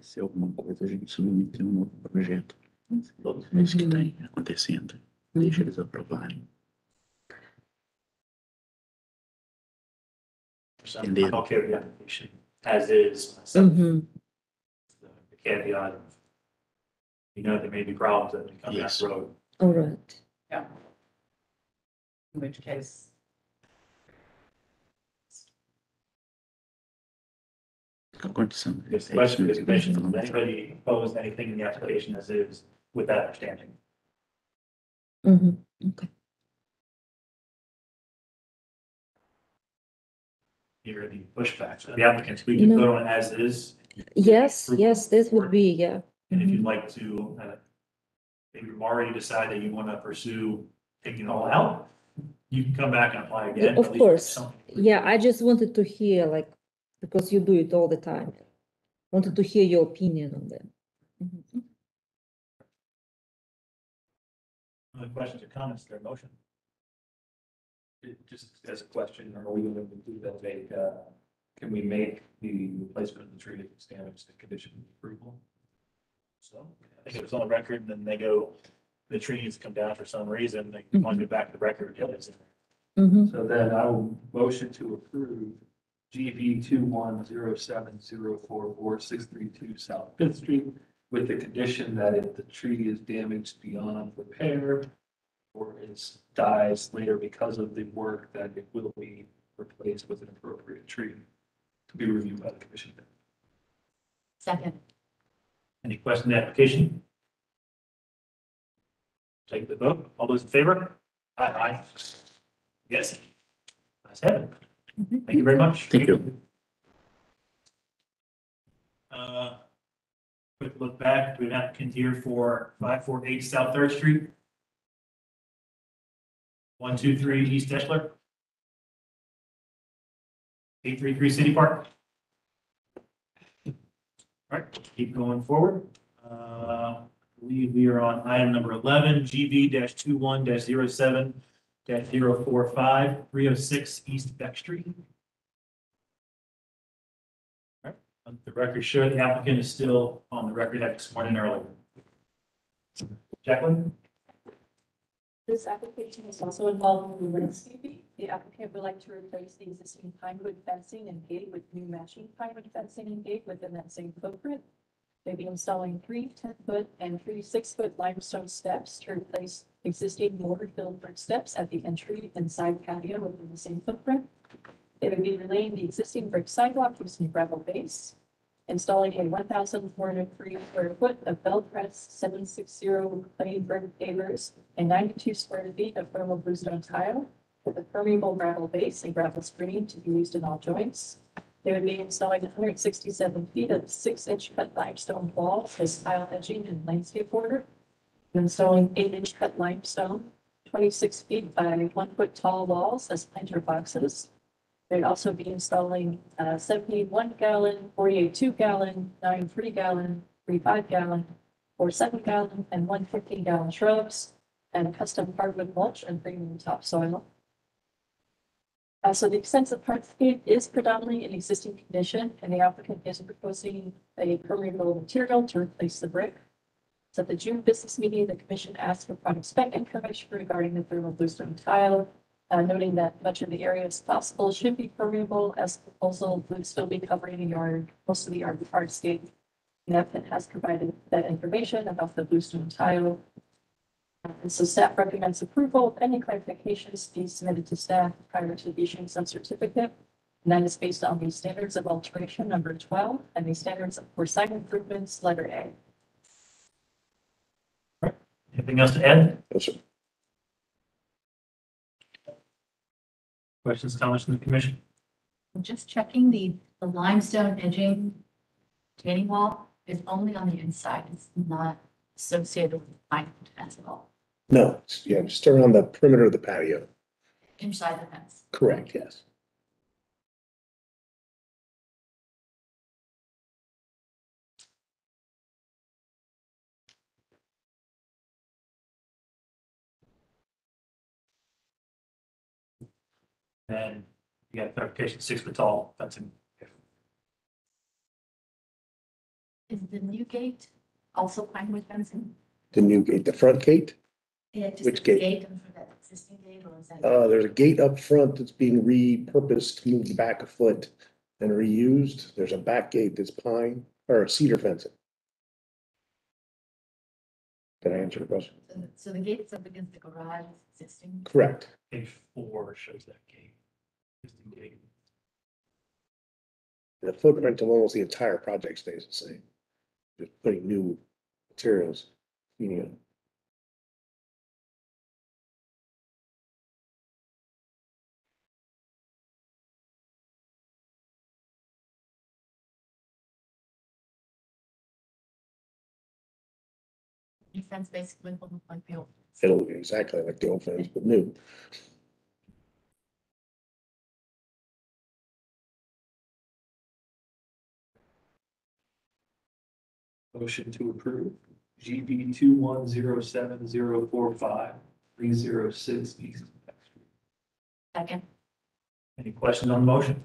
Se alguma coisa, a gente submete um novo projeto. Todos os que tem acontecendo, deixa eles aprovarem. So I'm Indeed. okay with the application as is. myself. Mhm. The caveat of, you know, there may be problems that may come down Yes. the road. All right. Yeah. In which case. Qual a condição? This question is commission, does anybody oppose anything in the application as is with that understanding? Mhm. Okay. Here are the pushbacks. The applicants, we can No. vote on as is. Yes, yes, this would be, yeah. And if you'd like to, uh, maybe you've already decided that you want to pursue taking it all out, you can come back and apply again. Of At least course. something. Yeah, I just wanted to hear, like, because you do it all the time. Wanted to hear your opinion on them. Mhm. Other questions or comments, their motion? It- Just as a question, are we going to do that, make, uh, can we make the replacement of the tree that's damaged a condition of approval? So I think it was on the record, and then they go, the tree needs to come down for some reason, they Mm-hmm. want to get back to the record. it's- Mhm. So then I will motion to approve GV two one zero seven zero four four six three two South Fifth Street with the condition that if the tree is damaged beyond repair or is dies later because of the work, that it will be replaced with an appropriate tree to be reviewed by the commission. Second, Any question on the application? Take the vote. All those in favor? Aye, aye. Yes. Nice have it. Thank you very much. Thank you. Uh, Quick look back, we have an applicant here for five four eight South Third Street. One, two, three East Deshler. Eight three three City Park. All right, keep going forward. Uh, I believe we are on item number eleven, GV 21 7 45 306 East Beck Street. All right, The record show the applicant is still on the record having sworn in earlier. Jacqueline? This application is also involved in landscaping. The applicant would like to replace the existing pine wood fencing and gate with new matching pine wood fencing and gate within that same footprint. They'll be installing three 10-foot and three six-foot limestone steps to replace existing mortar-filled brick steps at the entry and side patio within the same footprint. They would be relaying the existing brick sidewalk using gravel base, installing a one thousand four hundred three square foot of Bellcrest seven six zero plain brick pavers and ninety-two square feet of thermal bluestone tile with a permeable gravel base and gravel screening to be used in all joints. They would be installing hundred sixty-seven feet of six-inch cut limestone walls as tile edging and landscape border. and Installing eight-inch cut limestone, twenty-six feet by one-foot tall walls as planter boxes. They'd also be installing uh, seventy-one gallon, forty-eight two gallon, nine three gallon, three five gallon, four seven gallon, and one fifteen gallon shrubs, and custom hardwood mulch and premium topsoil. Uh, so the extensive hardscape is predominantly in existing condition, and the applicant is proposing a permeable material to replace the brick. So at the June business meeting, the commission asked for product spec information regarding the thermal bluestone tile, uh, noting that much of the area as possible should be permeable as the proposal would still be covering the yard, most of the yard with hardscape. The applicant has provided that information about the bluestone tile. And so staff recommends approval. Any clarifications be submitted to staff prior to the issuance of certificate. And that is based on the standards of alteration number twelve and the standards for site improvements, letter A. Anything else to add? Yes, sir. Questions, comments from the commission? I'm Just checking the, the limestone edging retaining wall is only on the inside. It's not associated with the pine wood fence at all, No, it's- yeah, just around the perimeter of the patio. inside the fence. Correct, yes. And you got clarification, six foot tall fencing. Is the new gate also pine wood fencing? The new gate, the front gate, Yeah, just Which the gate? Gate and for that existing gate or is that? uh, there's a gate up front that's being repurposed, moved back a foot and reused. There's a back gate that's pine or cedar fencing. Did I answer your question? So the- So the gate that's up against the garage is existing? Correct. A four shows that gate. Existing gate. The footprint of almost the entire project stays the same. Just putting new materials, you know. New fence basically will look like the old. fence. It'll look exactly like the old fence, but new. Motion to approve GV two one zero seven zero four five three zero six East. Second, Any questions on the motion?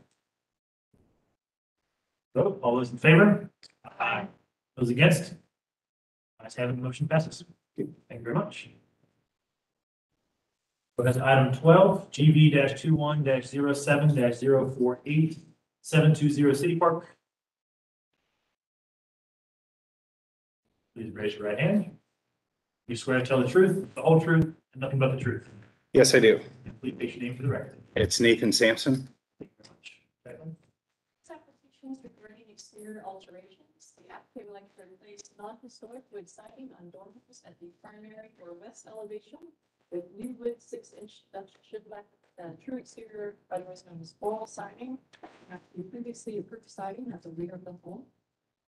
Vote, all those in favor? Aye. Those against? Ayes have it, motion passes. Thank you very much. So that's item twelve, GV 21 7 48 720 City Park. Please raise your right hand. You swear to tell the truth, the whole truth, and nothing but the truth. Yes, I do. And Please state your name for the record. It's Nathan Sampson. Thank you very much. Second. This application is regarding exterior alterations. The applicant would like to replace non-historic wood siding on dormers at the primary or west elevation with new wood six-inch Dutch shibboleth, uh, true exterior, otherwise known as Boral siding. After previously approved siding at the rear of the home.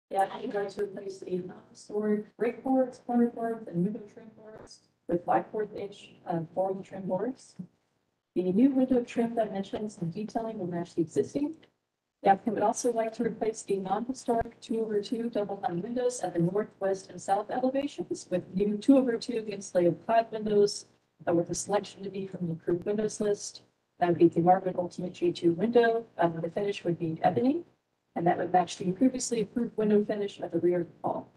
The applicant like to replace the non-historic break boards, corner boards, and window trim boards with five-fourth inch, uh, Boral trim boards. The new window trim dimensions and detailing will match the existing. The applicant would also like to replace the non-historic two over two double hung windows at the northwest and south elevations with new two over two insulated clad windows uh, with a selection to be from the approved windows list. That would be the Marvin Ultimate G two window. Um, the finish would be ebony. And that would match the previously approved window finish at the rear of the hall.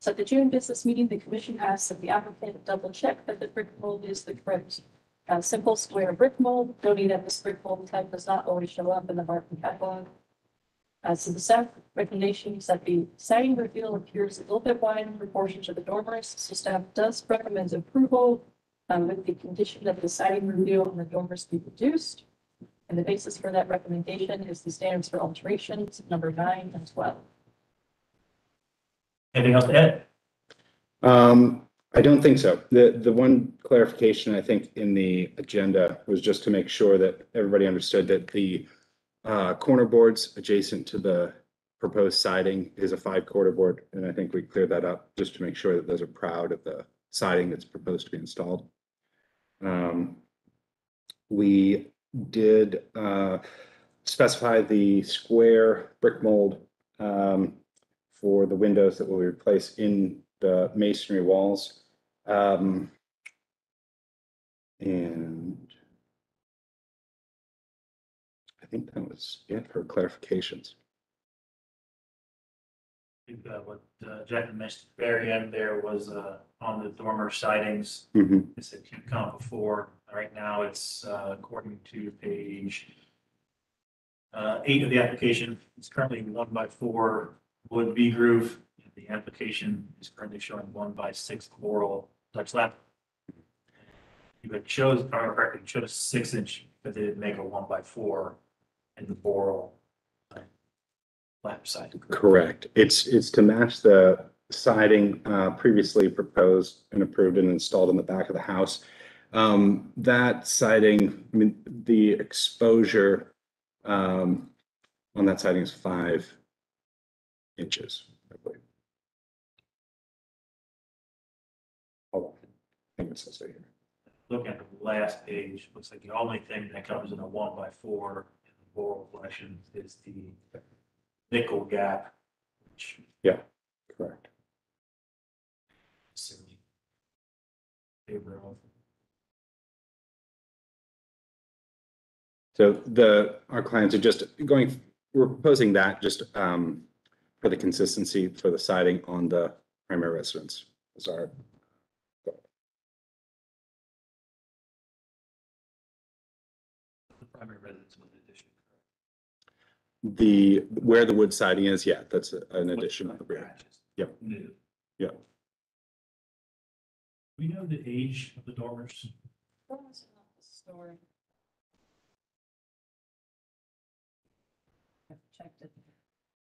So at the June business meeting, the commission asked that the applicant double check that the brick mold is the correct uh, simple square brick mold, noting that this brick mold type does not always show up in the Marvin catalog. Uh, so the staff recommendation is that the siding reveal appears a little bit wide in proportion to the dormers, so staff does recommend approval um, with the condition that the siding reveal and the dormers be reduced. And the basis for that recommendation is the standards for alterations, number nine and twelve. Anything else to add? Um, I don't think so. The, the one clarification I think in the agenda was just to make sure that everybody understood that the uh, corner boards adjacent to the proposed siding is a five quarter board. And I think we cleared that up just to make sure that those are proud of the siding that's proposed to be installed. Um, we did, uh, specify the square brick mold, um, for the windows that will be replaced in the masonry walls. Um, and I think that was it for clarifications. I think uh, what uh, Jack mentioned at the very end there was uh, on the dormer sidings. Mhm. It said can come before. Right now, it's uh, according to page uh, eight of the application. It's currently one by four wood V groove. The application is currently showing one by six Boral Dutch lap. You had chose, correctly, showed a six inch, but they didn't make a one by four in the boral uh, lap side. Correct. It's, it's to match the siding uh, previously proposed and approved and installed in the back of the house. Um, That siding, I mean, the exposure um, on that siding is five inches, think it says right here. Looking at the last page, looks like the only thing that comes in a one by four in the boral collection is the nickel gap, which Correct. certainly. So the, our clients are just going, we're proposing that just um, for the consistency for the siding on the primary residence is our, The primary residence with addition. The, where the wood siding is, yeah, that's an addition on the rear. Yep. New. Yep. We know the age of the dormers. Dormers are not historic. I've checked it.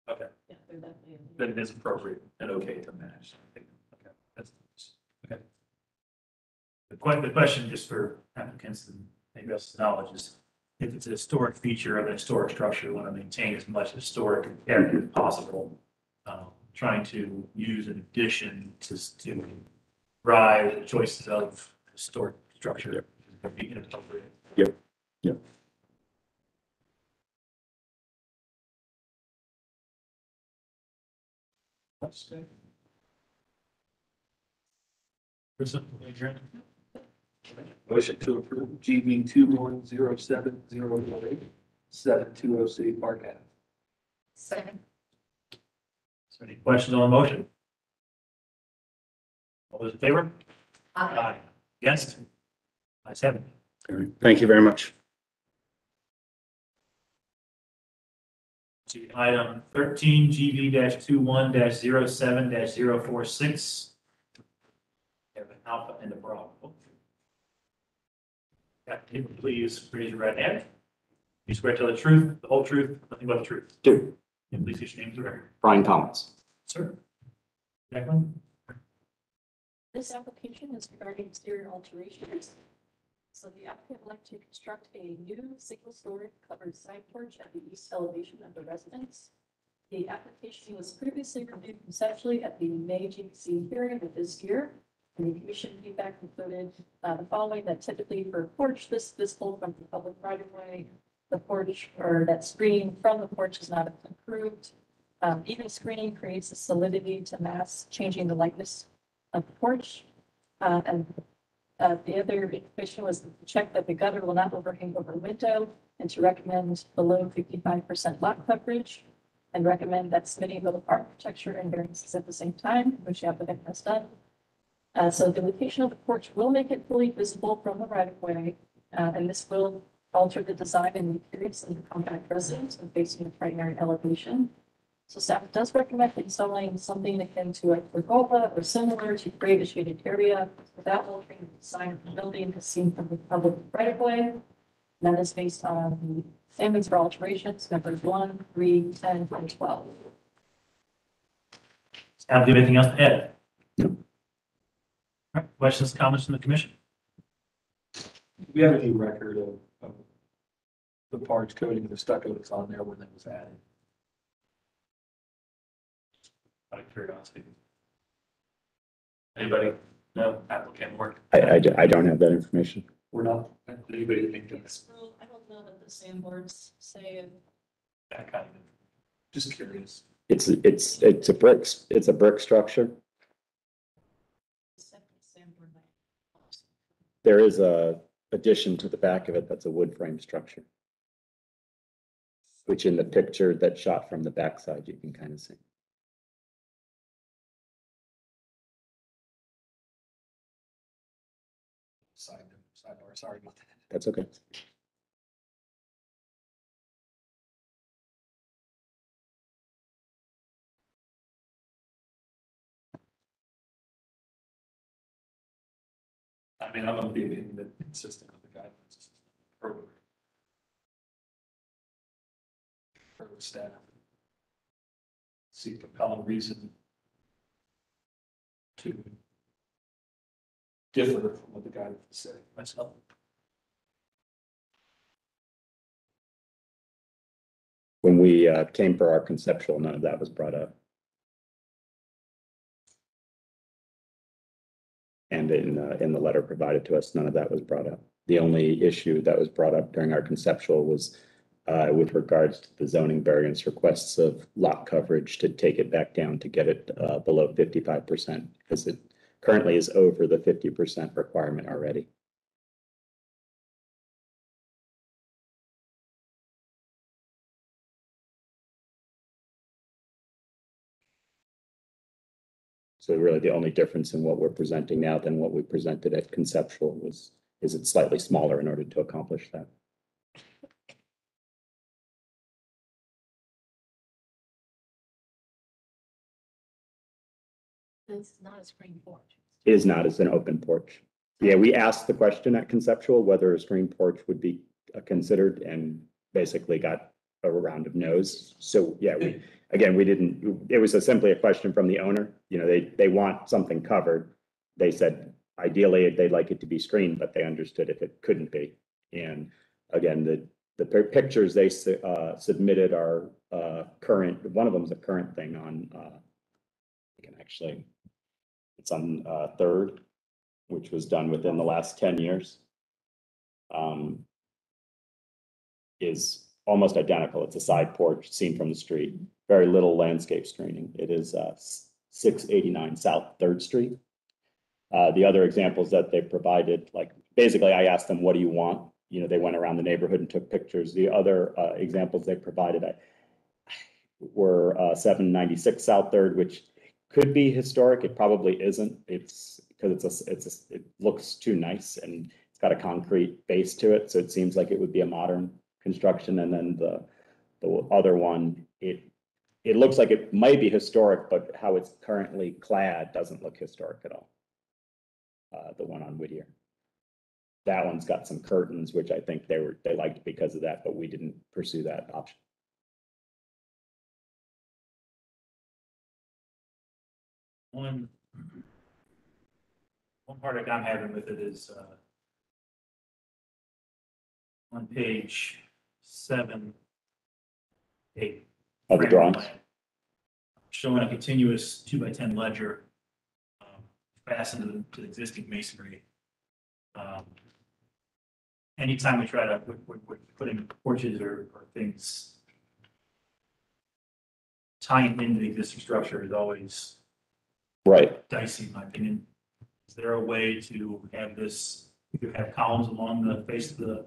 Okay. Yeah, they're definitely. Then it is appropriate and okay to match. Okay, that's, okay. The que, the question just for applicants and maybe else's knowledge is if it's a historic feature of a historic structure, we want to maintain as much historic character as possible. Um, Trying to use an addition to, to ride the choices of historic structure. would be inappropriate. Yep, yep. Kristen, adjourn? Motion to approve GV two one zero seven zero one eight, seven two oh City Park Ave. Second. Is there any questions on the motion? All those in favor? Aye. Against? Ayes have it. All right. Thank you very much. To item thirteen GV 21 7 46 Have an alpha and a bravo. Yeah, please raise your right hand. You swear to tell the truth, the whole truth, nothing but the truth. Do. And please use your name to the record. Brian Collins. Sir. Jacqueline? This application is regarding exterior alterations. So the applicant would like to construct a new single-story covered side porch at the east elevation of the residence. The application was previously reviewed conceptually at the May GVC hearing of this year. The commission feedback included uh, the following, that typically for a porch this visible from the public right of way, the porch or that screening from the porch is not approved. Um, even screening creates a solidity to mass, changing the lightness of the porch. Uh, and, uh, the other information was to check that the gutter will not overhang over the window and to recommend below fifty-five percent lot coverage. and recommend that submitting both architecture and variances at the same time, which the applicant has done. Uh, so the location of the porch will make it fully visible from the right of way, uh, and this will alter the design and the appearance of the compact residence and facing the primary elevation. So staff does recommend installing something akin to a pergola or similar to create a shaded area without altering the design of the building as seen from the public right of way. That is based on the standards for alterations, numbers one, three, ten, and twelve. Staff, do you have anything else to add? All right, Questions, comments from the commission? Do we have any record of, of the parge coating, the stucco that's on there when that was added? Out of curiosity. Anybody? No applicant work? I, I, do- I don't have that information. We're not, anybody think that, This rule, I don't know that the sandboards say if That kind of. just curious. It's, it's, it's a bricks, it's a brick structure. it's separate sandboard. might- There is a addition to the back of it that's a wood frame structure. Which in the picture that shot from the backside, you can kind of see. Side, sidebar, sorry about that. That's okay. I mean, I'm gonna be in the consistent with the guidelines. For the staff. See compelling reason to differ from what the guidelines say myself. When we uh, came for our conceptual, none of that was brought up. And in, uh, in the letter provided to us, none of that was brought up. The only issue that was brought up during our conceptual was uh, with regards to the zoning variance requests of lot coverage to take it back down to get it uh, below fifty-five percent because it currently is over the fifty percent requirement already. So really the only difference in what we're presenting now than what we presented at conceptual was, is it slightly smaller in order to accomplish that. This is not a screen porch. It is not as an open porch. Yeah, we asked the question at conceptual whether a screen porch would be uh, considered and basically got a round of no's. So, yeah, we, again, we didn't, it was simply a question from the owner. You know, they, they want something covered. They said ideally they'd like it to be screened, but they understood if it couldn't be. And again, the, the pictures they uh, submitted are uh, current, one of them's a current thing on, uh, I can actually, it's on uh, Third, which was done within the last ten years. Um, is almost identical. It's a side porch seen from the street, very little landscape screening. It is uh, six eighty-nine South Third Street. Uh, the other examples that they provided, like, basically, I asked them, what do you want? You know, they went around the neighborhood and took pictures. The other uh, examples they provided I- were uh, seven ninety-six South Third, which could be historic. It probably isn't. It's because it's a, it's a, it looks too nice and it's got a concrete base to it. So it seems like it would be a modern construction. And then the, the other one, it, it looks like it might be historic, but how it's currently clad doesn't look historic at all. Uh, the one on Whittier. That one's got some curtains, which I think they were, they liked because of that, but we didn't pursue that option. One. One part I'm having with it is, uh. On page seven. Eight. Of the drawings. Showing a continuous two by ten ledger. um, Fastened to the, to the existing masonry. Um, Anytime we try to, put put- put- putting porches or, or things. Tying into the existing structure is always Right. dicey, in my opinion. Is there a way to have this, you have columns along the face of the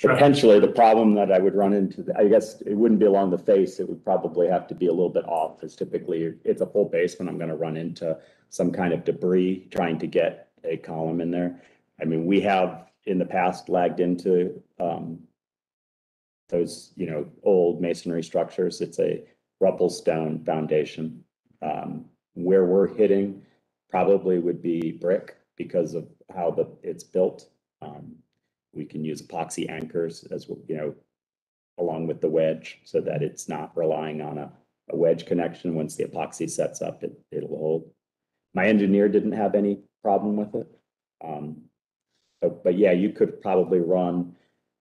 Potentially, the problem that I would run into, I guess it wouldn't be along the face, it would probably have to be a little bit off, because typically it's a full basement, I'm gonna run into some kind of debris trying to get a column in there. I mean, we have in the past lagged into, um, those, you know, old masonry structures, it's a rubble stone foundation. Um, where we're hitting probably would be brick because of how the, it's built. Um, we can use epoxy anchors as, you know, along with the wedge so that it's not relying on a, a wedge connection. Once the epoxy sets up, it, it'll hold. My engineer didn't have any problem with it. Um, but, but yeah, you could probably run,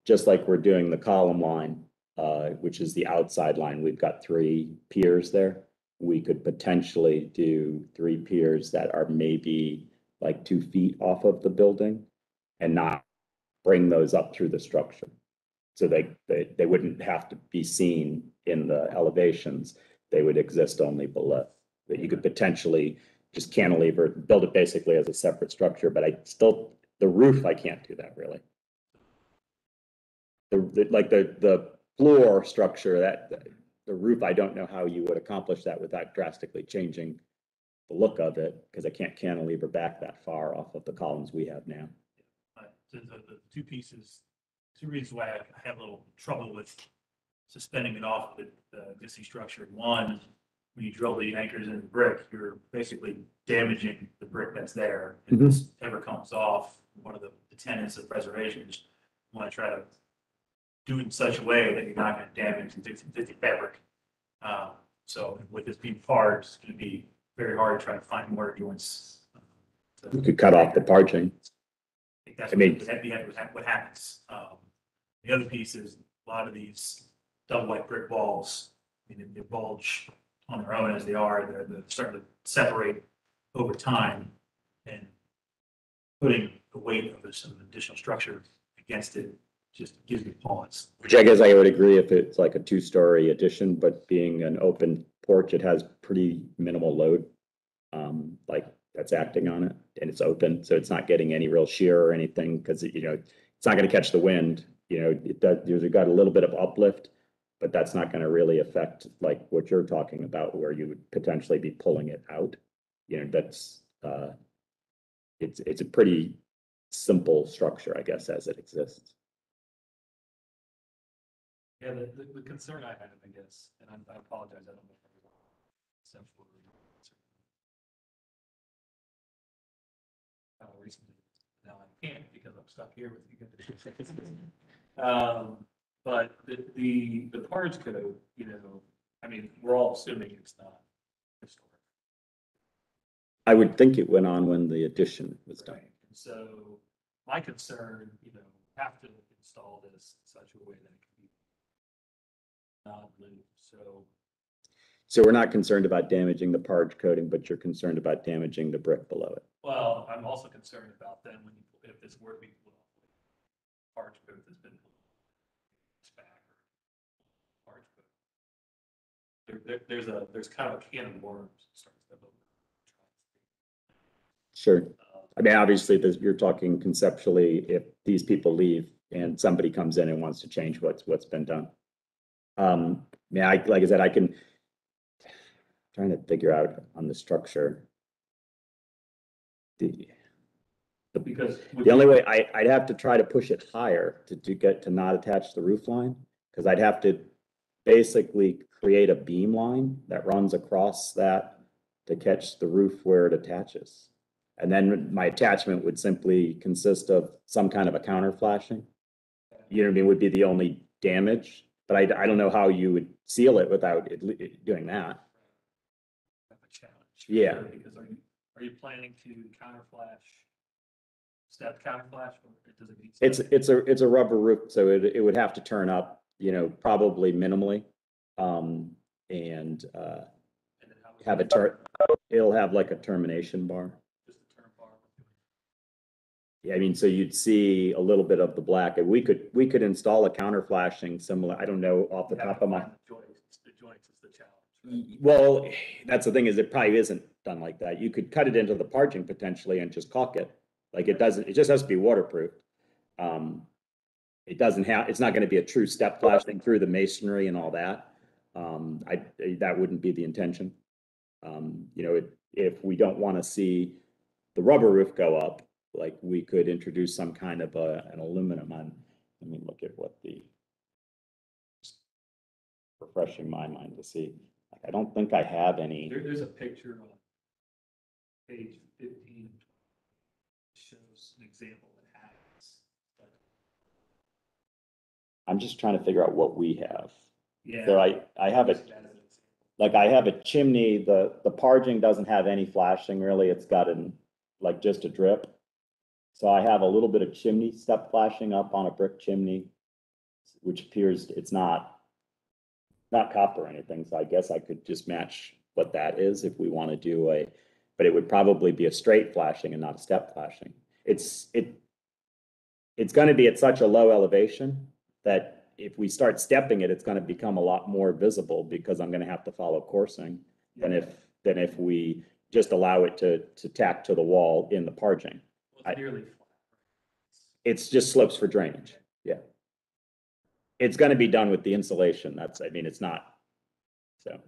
just like we're doing the column line, uh, which is the outside line. We've got three piers there. We could potentially do three piers that are maybe like two feet off of the building and not bring those up through the structure. So they, they, they wouldn't have to be seen in the elevations. They would exist only below. That you could potentially just cantilever, build it basically as a separate structure, but I still, the roof, I can't do that really. The, the- like the, the floor structure, that, the roof, I don't know how you would accomplish that without drastically changing the look of it, because I can't cantilever back that far off of the columns we have now. The, the, the two pieces, two reasons why I have a little trouble with suspending it off with the existing structure. One, when you drill the anchors in the brick, you're basically damaging the brick that's there. If this ever comes off, one of the the tenets of preservation is want to try to do it in such a way that you're not going to damage the existing fabric. Um, so with this being hard, it's going to be very hard to try to find mortar joints. uh, to- You could cut off the parging. Think that's I what, that- yeah, what hap- what happens. Um, the other piece is a lot of these double wythe brick walls, I mean, they bulge on their own as they are, they're, they're starting to separate over time. And putting the weight of some additional structure against it just gives me pause. Which I guess I would agree if it's like a two-story addition, but being an open porch, it has pretty minimal load. Um, like that's acting on it and it's open, so it's not getting any real shear or anything, because you know, it's not gonna catch the wind. You know, it does, there's got a little bit of uplift, but that's not gonna really affect like what you're talking about, where you would potentially be pulling it out. You know, that's, uh, it's, it's a pretty simple structure, I guess, as it exists. Yeah, the, the, the concern I had, I guess, and I I apologize, I don't know. if everyone- can't because I'm stuck here with you. Um, but the, the, the parge coat, you know, I mean, we're all assuming it's not historic. I would think it went on when the addition was done. Right, and so my concern, you know, have to install this in such a way that it can be not moved, so, So we're not concerned about damaging the parge coating, but you're concerned about damaging the brick below it. well, I'm also concerned about then when you, if this were to be put off. Arch booth has been. it's back or Arch booth. There, there, there's a, there's kind of a can of worms. starts to open. Sure. I mean, obviously, this, you're talking conceptually, if these people leave and somebody comes in and wants to change what's, what's been done. Um, yeah, I, like I said, I can, trying to figure out on the structure. The, Because. the only way, I, I'd have to try to push it higher to, to get, to not attach the roof line. Cause I'd have to basically create a beam line that runs across that to catch the roof where it attaches. And then my attachment would simply consist of some kind of a counter flashing. You know what I mean, would be the only damage, but I, I don't know how you would seal it without it, it doing that. a challenge. Yeah. Because are you, are you planning to counter flash? Step counter flash or it need? It's, step? it's a, it's a rubber roof, so it, it would have to turn up, you know, probably minimally. Um, and, uh, And then how have a tur, it'll have like a termination bar. Just a term bar. Yeah, I mean, so you'd see a little bit of the black, and we could, we could install a counter flashing similar, I don't know off the top of my. the Joints, the joints is the challenge. Well, that's the thing is it probably isn't done like that. You could cut it into the parging potentially and just caulk it. Like it doesn't, it just has to be waterproof. Um, it doesn't have, it's not gonna be a true step flashing through the masonry and all that. Um, I, that wouldn't be the intention. Um, you know, if, if we don't wanna see the rubber roof go up, like we could introduce some kind of a, an aluminum on, let me look at what the refreshing my mind to see. Like, I don't think I have any. There, there's a picture on page fifteen. An example that happens. but I'm just trying to figure out what we have. Yeah. So I, I have a, like I have a chimney, the, the parging doesn't have any flashing really, it's got an, like just a drip. So I have a little bit of chimney step flashing up on a brick chimney, which appears it's not, not copper or anything, so I guess I could just match what that is if we want to do a, but it would probably be a straight flashing and not a step flashing. It's, it, it's gonna be at such a low elevation that if we start stepping it, it's gonna become a lot more visible because I'm gonna have to follow coursing than if, than if we just allow it to, to tack to the wall in the parging. Well, It's nearly flat. It's just slopes for drainage, yeah. It's gonna be done with the insulation, that's, I mean, it's not, so.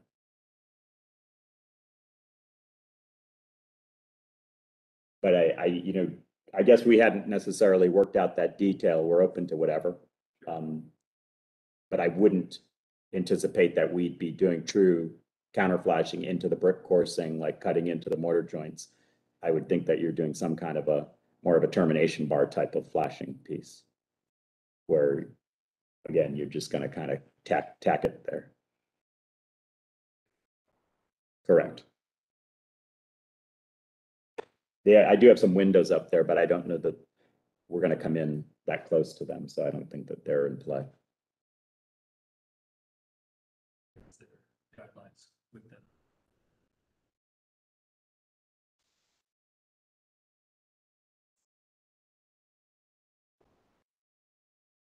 But I, I, you know, I guess we hadn't necessarily worked out that detail, we're open to whatever. Um, but I wouldn't anticipate that we'd be doing true counter flashing into the brick coursing, like cutting into the mortar joints. I would think that you're doing some kind of a, more of a termination bar type of flashing piece. Where, again, you're just gonna kind of tack, tack it there. Correct. Yeah, I do have some windows up there, but I don't know that we're gonna come in that close to them, so I don't think that they're in play.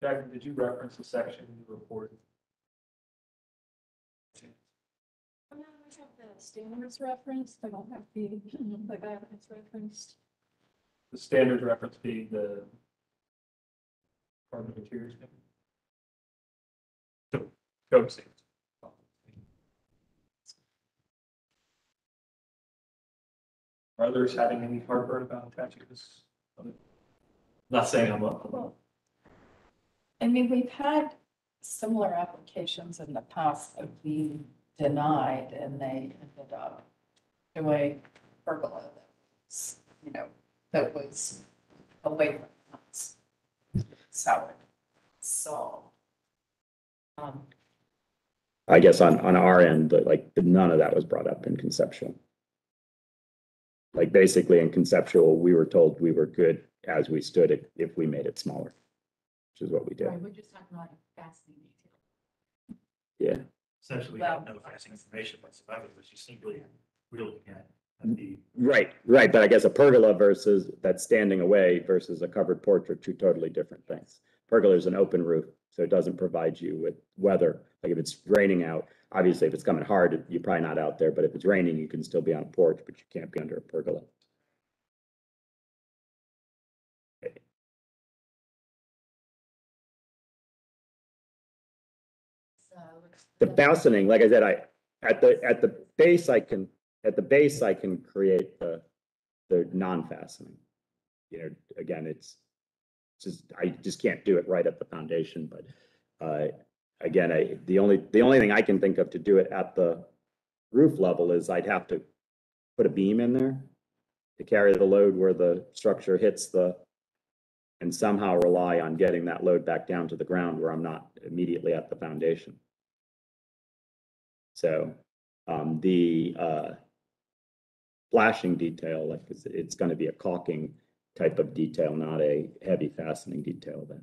Jackie, did you reference the section in the report? Standards referenced, I don't have the, the guidelines referenced. The standard reference being the carbon materials. maybe? Code standards. Are others having any heartburn about attaching this? Not saying I'm up. Well, I mean, we've had similar applications in the past of we denied and they ended up doing pergola that was, you know, that was away from us. So, so. Um, I guess on, on our end, but like, none of that was brought up in conceptual. Like, basically in conceptual, we were told we were good as we stood it if we made it smaller, which is what we did, Right, we're just talking about fastening detail. yeah. Essentially, we have no fasting information whatsoever, but you simply we're looking at at the Right, right, but I guess a pergola versus that's standing away versus a covered porch are two totally different things. Pergola is an open roof, so it doesn't provide you with weather. Like if it's raining out, obviously if it's coming hard, you're probably not out there, but if it's raining, you can still be on a porch, but you can't be under a pergola. The fastening, like I said, I, at the, at the base, I can, at the base, I can create the, the non-fastening. You know, again, it's just, I just can't do it right at the foundation, but, uh, again, I, the only, the only thing I can think of to do it at the roof level is I'd have to put a beam in there to carry the load where the structure hits the, and somehow rely on getting that load back down to the ground where I'm not immediately at the foundation. So, um, the, uh, flashing detail, like, it's, it's gonna be a caulking type of detail, not a heavy fastening detail then.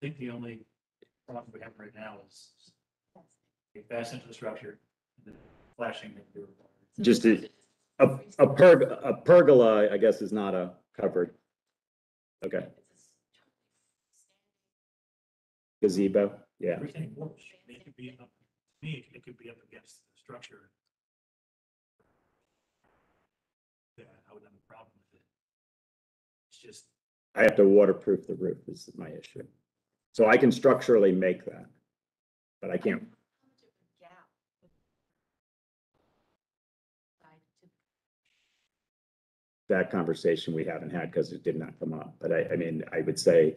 I think the only problem we have right now is a fasten to the structure, the flashing that you're. Just a, a, a perg, a pergola, I guess, is not a covered. Okay, gazebo, yeah. Everything works. They can be up me, it could be up against the structure. Yeah, I would have a problem with it. It's just, I have to waterproof the roof is my issue. So I can structurally make that. But I can't, How much of a gap would- side to- that conversation we haven't had because it did not come up. But I, I mean, I would say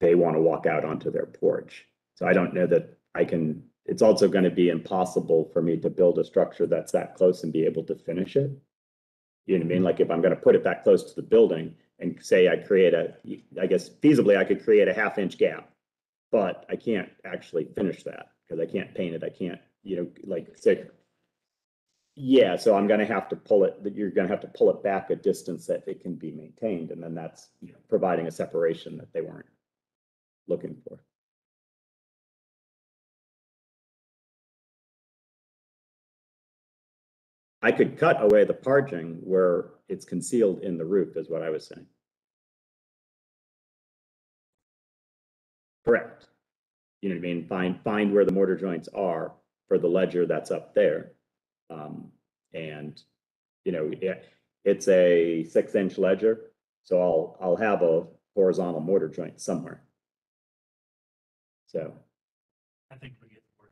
they want to walk out onto their porch. So I don't know that I can, it's also going to be impossible for me to build a structure that's that close and be able to finish it. You know what I mean? Like if I'm going to put it that close to the building and say I create a, I guess feasibly I could create a half inch gap. But I can't actually finish that because I can't paint it. I can't, you know, like say, yeah, so I'm gonna have to pull it, that you're gonna have to pull it back a distance that it can be maintained, and then that's, you know, providing a separation that they weren't looking for. I could cut away the parging where it's concealed in the roof, is what I was saying. Correct. You know what I mean? Find, find where the mortar joints are for the ledger that's up there. Um, and, you know, it, it's a six inch ledger, so I'll, I'll have a horizontal mortar joint somewhere. So, I think we get the word.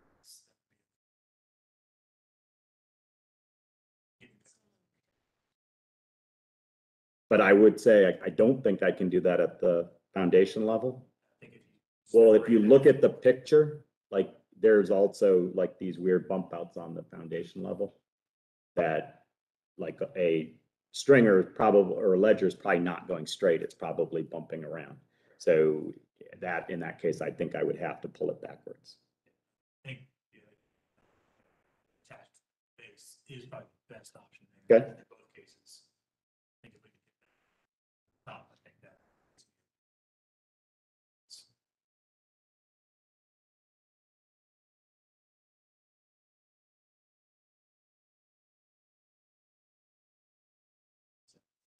but I would say, I, I don't think I can do that at the foundation level. I think if you Well, if you look at the picture, like, there's also like these weird bump outs on the foundation level. That, like, a stringer probably, or a ledger is probably not going straight, it's probably bumping around. So that, in that case, I think I would have to pull it backwards. I think, yeah, Attached base is probably the best option. there Okay.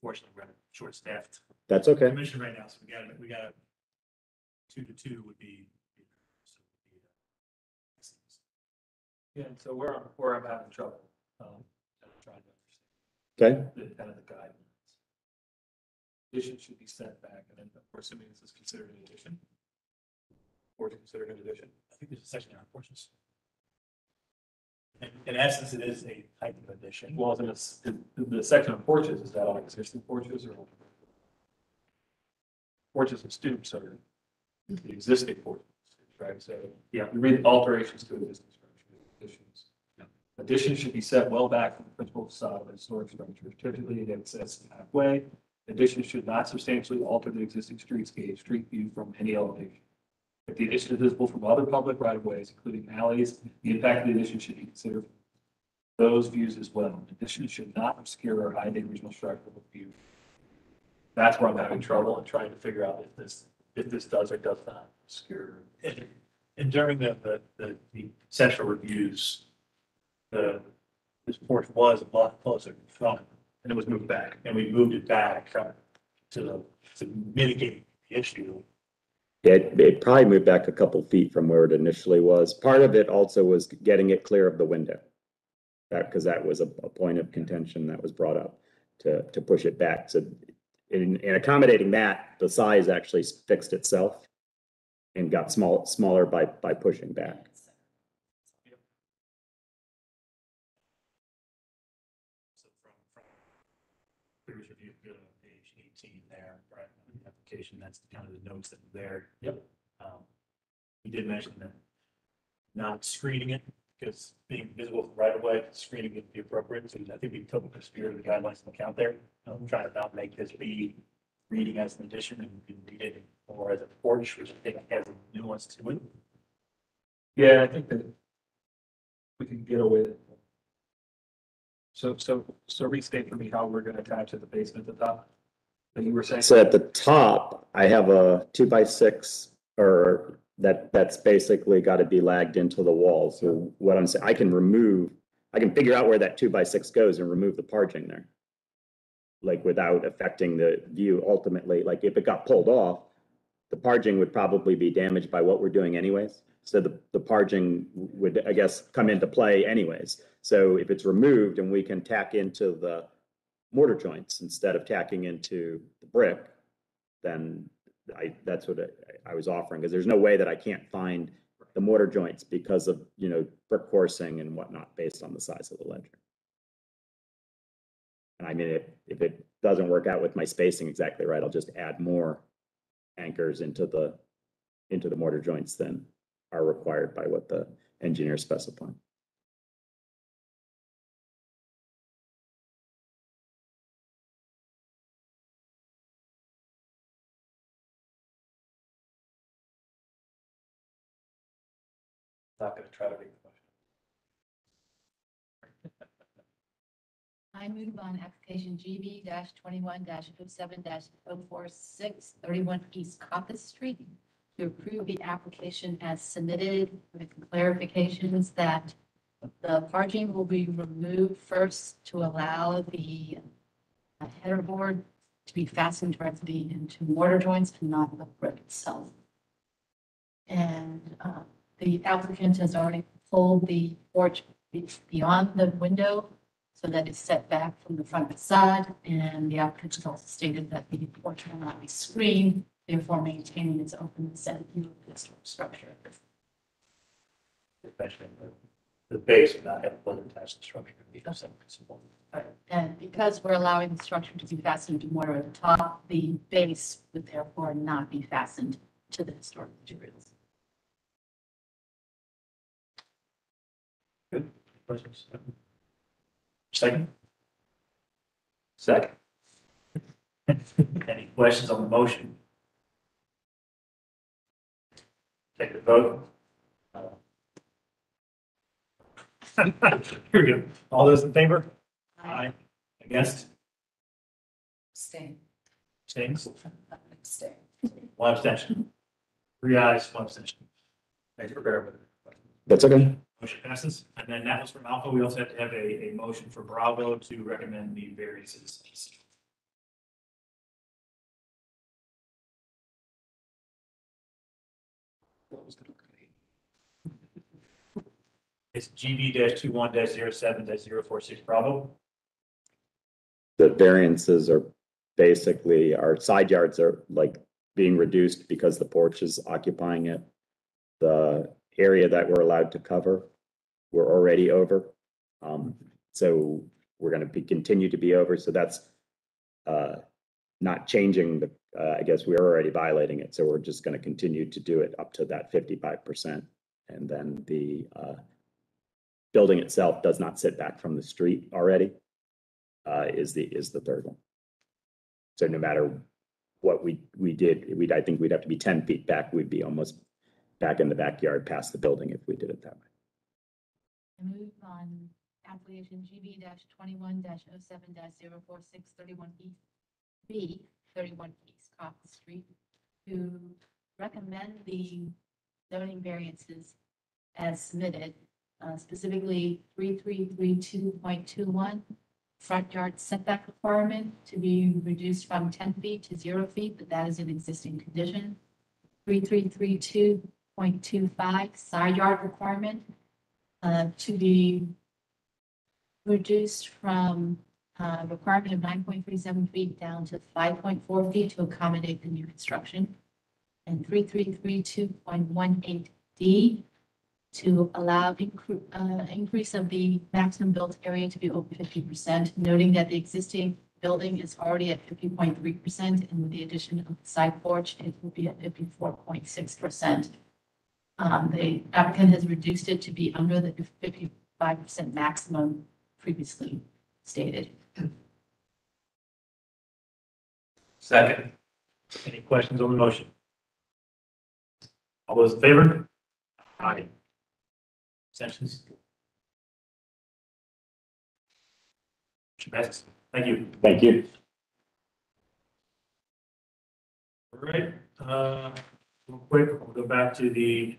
Fortunately, we're short staffed That's okay. commission right now, so we gotta, we gotta. Two to two would be. so would be, uh, Yeah, and so where I'm, where I'm having trouble, um, trying to Okay, understand the, kind of the guidelines. Addition should be set back, and then we're assuming this is considered an addition. Or considered an addition. I think there's a section on porches. In, in essence, it is a type of addition. Well, then it's, the, the section of porches, is that on existing porches or? Porches and stoops are the existing porches, right? So, yeah, we read alterations to existing structures, additions. Additions should be set well back from the principal facade of a historic structure, typically it exists halfway. Additions should not substantially alter the existing streetscape, street view from any elevation. The addition is visible from other public right of ways, including alleys, the impact of the addition should be considered those views as well. Additions should not obscure or hide the original structural view. That's where I'm having trouble and trying to figure out if this, if this does or does not obscure. And and during the, the, the, the reviews, the, this porch was a lot closer to the front, and it was moved back, and we moved it back to the, to mitigate the issue. It, it probably moved back a couple feet from where it initially was. Part of it also was getting it clear of the window. That, because that was a, a point of contention that was brought up to, to push it back. So in, in accommodating that, the size actually fixed itself and got small, smaller by, by pushing back. So from, from previous review, go to page eighteen there, right, on the application, that's kind of the notes that were there. Yep. Um, We did mention that not screening it, because being visible right away, screening it would be appropriate, so I think we took the spirit of the guidelines into account there. Um, trying to not make this be reading as an addition and we read it or as a porch, which I think has a nuance to it. Yeah, I think that we can get away with it. So, so, so restate for me how we're gonna attach at the basement at the top. That you were saying. So at the top, I have a two by six, or that, that's basically got to be lagged into the wall. So what I'm saying, I can remove, I can figure out where that two by six goes and remove the parging there. Like without affecting the view ultimately, like if it got pulled off, the parging would probably be damaged by what we're doing anyways. So the, the parging would, I guess, come into play anyways. So if it's removed and we can tack into the mortar joints instead of tacking into the brick, then I, that's what I, I was offering, because there's no way that I can't find the mortar joints because of, you know, brick coursing and whatnot based on the size of the ledger. And I mean, if, if it doesn't work out with my spacing exactly right, I'll just add more anchors into the, into the mortar joints than are required by what the engineer specified. Not gonna try to the motion. I move on application GV twenty-one 7 46 31 East Kossuth Street to approve the application as submitted with clarifications that the parging will be removed first to allow the header board to be fastened directly into mortar joints and not the brick itself. And uh, the applicant has already pulled the porch beyond the window so that it's set back from the front facade. And the applicant has also stated that the porch will not be screened, therefore maintaining its open and view of the historic structure. Especially the- the base would not have bullet attached structure. be something simple. And because we're allowing the structure to be fastened to mortar at the top, the base would therefore not be fastened to the historic materials. Good. Questions? Second? Second. Any questions on the motion? Take the vote. Here we go. All those in favor? Aye. Against? Stay. Abstains? Stay. One abstention. Three ayes, one abstention. Thanks for bearing with it. That's okay. Motion passes. And then that was from Alpha. We also have to have a, a motion for Bravo to recommend the variances. It's GV 21 7 46 Bravo. The variances are basically, our side yards are like being reduced because the porch is occupying it. The area that we're allowed to cover, we're already over. Um, so we're gonna be, continue to be over, so that's uh, not changing the, uh, I guess we're already violating it, so we're just gonna continue to do it up to that fifty-five percent. And then the uh, building itself does not sit back from the street already, uh, is the, is the third one. So no matter what we, we did, we'd, I think we'd have to be ten feet back, we'd be almost back in the backyard past the building if we did it that way. I move on application GV twenty-one 7 46 31 E B, thirty-one East Kossuth Street, to recommend the zoning variances as submitted, uh, specifically three, three, three, two point two one, front yard setback requirement to be reduced from ten feet to zero feet, but that is an existing condition. Three, three, three, two point two five, side yard requirement, uh, to be reduced from, uh, requirement of nine point three seven feet down to five point four feet to accommodate the new construction. And three, three, three, two point one eight D to allow incre- uh, increase of the maximum built area to be over fifty percent, noting that the existing building is already at fifty point three percent, and with the addition of the side porch, it will be at fifty-four point six percent. Um, the applicant has reduced it to be under the fifty-five percent maximum previously stated. Second. Any questions on the motion? All those in favor? Aye. Abstentions? Motion passes. Thank you. Thank you. All right, uh, real quick, we'll go back to the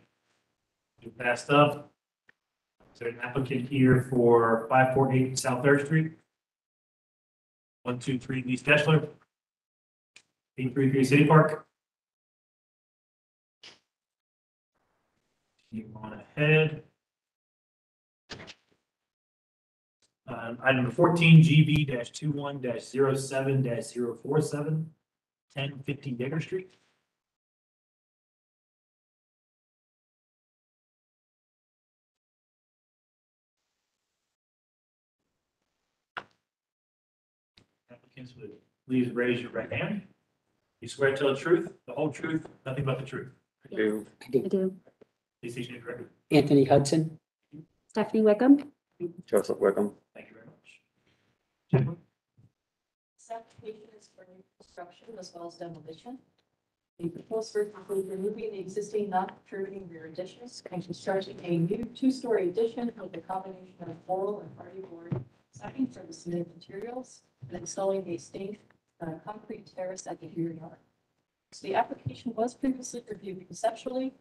you Passed up. Is there an applicant here for five four eight South Third Street? One two three East Deshler. Eight three three City Park. Keep on ahead. Um, item number fourteen, GV 21 7 47 1050 Jaeger Street. Applicants would please raise your right hand. You swear to tell the truth, the whole truth, nothing but the truth. I do. I do. Please state your correct. Anthony Hudson. Stephanie Wickham? Joseph Wickham. Thank you very much. This application is for new construction as well as demolition. The proposed work includes removing the existing non-contributing rear additions and constructing a new two-story addition with a combination of Boral and Hardie board siding for the submitted materials and installing a stained uh, concrete terrace at the rear yard. So the application was previously reviewed conceptually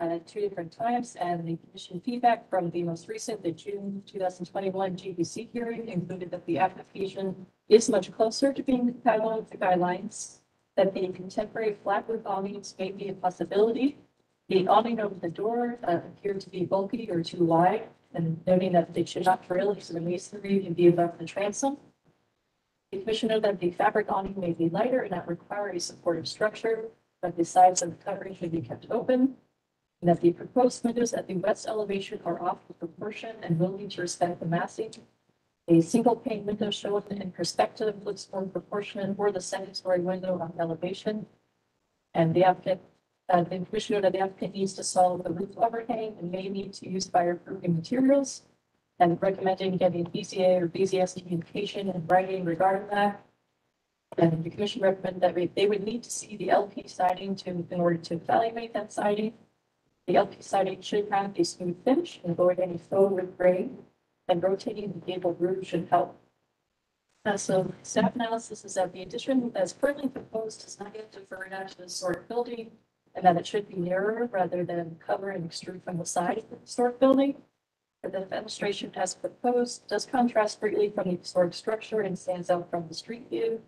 uh, at two different times, and the commission feedback from the most recent, the June two thousand twenty-one GVC hearing included that the application is much closer to being compatible with the guidelines, that the contemporary flat roof awnings may be a possibility. The awning over the door uh, appeared to be bulky or too wide, and noting that they should not drill into the masonry and be above the transom. The commission noted that the fabric awning may be lighter and not require a supportive structure, but the sides of the covering should be kept open. And that the proposed windows at the west elevation are off the proportion and will need to respect the massing. A single pane window shown in perspective looks more proportionate for the second story window on elevation. And the applicant, uh, the commission that the applicant needs to solve the roof overhang and may need to use fireproofing materials. And recommending getting BZA or BZS communication and writing regarding that. And the commission recommended that we- they would need to see the LP siding to, in order to evaluate that siding. The LP siding should have a smooth finish and avoid any faux wood grain, and rotating the gable roof should help. Uh, so staff analysis is that the addition as currently proposed does not get deferred out to the historic building, and that it should be narrower rather than cover and extrude from the side of the historic building. And the fenestration as proposed does contrast greatly from the historic structure and stands out from the street view.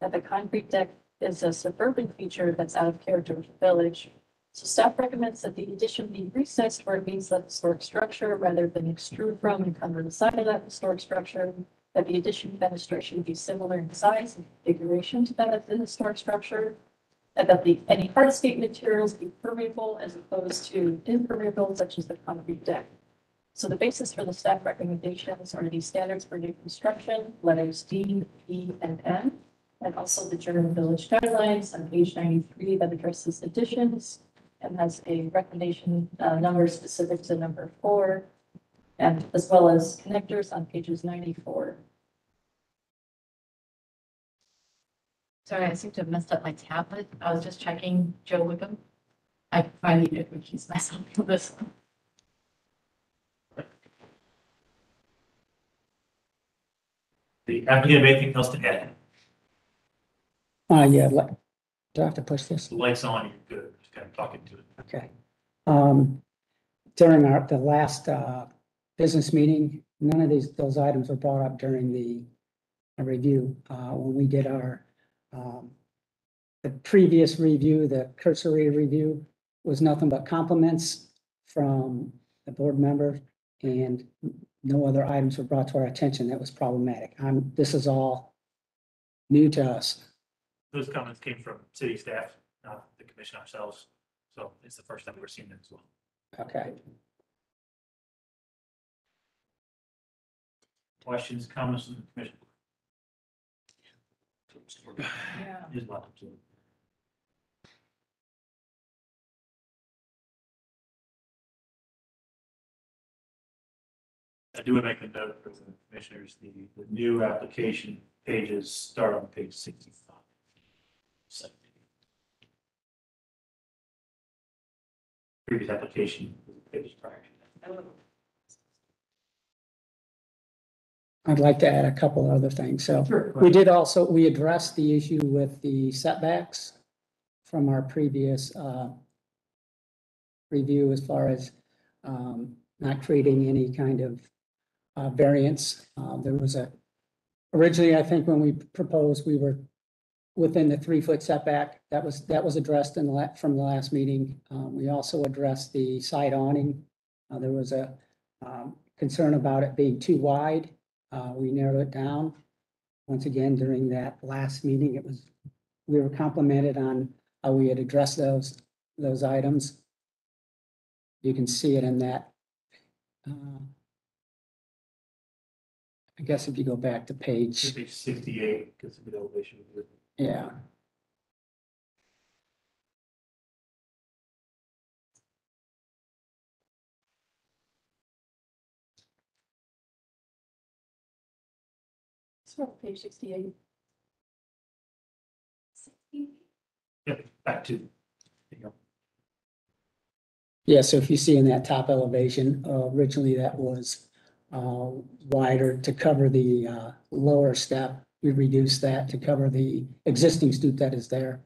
That the concrete deck is a suburban feature that's out of character with the village. So staff recommends that the addition be recessed where it meets that historic structure rather than extrude from and cover the side of that historic structure. That the addition fenestration be similar in size and configuration to that of the historic structure. And that the, any hardscape materials be permeable as opposed to impermeable such as the concrete deck. So the basis for the staff recommendations are the standards for new construction, letters D, E, and N. And also the German Village Guidelines on page ninety-three that addresses additions and has a recommendation, uh, number specific to number four. And as well as connectors on pages ninety-four. Sorry, I seem to have messed up my tablet. I was just checking Joe Wickham. I finally did recuse myself from this one. The applicant have anything else to add? Uh, yeah, let- do I have to push this? The light's on, you're good, just kind of talking to it. Okay. Um, during our, the last, uh, business meeting, none of these, those items were brought up during the uh, review. Uh, when we did our, um, the previous review, the cursory review was nothing but compliments from the board member and no other items were brought to our attention that was problematic. I'm, this is all new to us. Those comments came from city staff, not the commission ourselves. So it's the first time we're seeing it as well. Okay. Questions, comments from the commission? Yeah. Is welcome to. I do want to make a note for the commissioners, the, the new application pages start on page sixty-five. Seventy. Previous application, page prior to that. I'd like to add a couple other things. So Sure. we did also, we addressed the issue with the setbacks from our previous uh, review as far as um, not creating any kind of uh, variance. Uh, There was a, originally, I think when we proposed, we were within the three-foot setback. That was, that was addressed in the la, from the last meeting. Um, we also addressed the side awning. Uh, there was a, um, concern about it being too wide. Uh, we narrowed it down. Once again, during that last meeting, it was, we were complimented on how we had addressed those, those items. You can see it in that. uh, I guess if you go back to page, Page sixty-eight, because of the elevation. yeah. So page sixty-eight. Yep, back to. there you go. Yeah, so if you see in that top elevation, uh, originally that was uh, wider to cover the uh, lower step. We reduced that to cover the existing stoop that is there.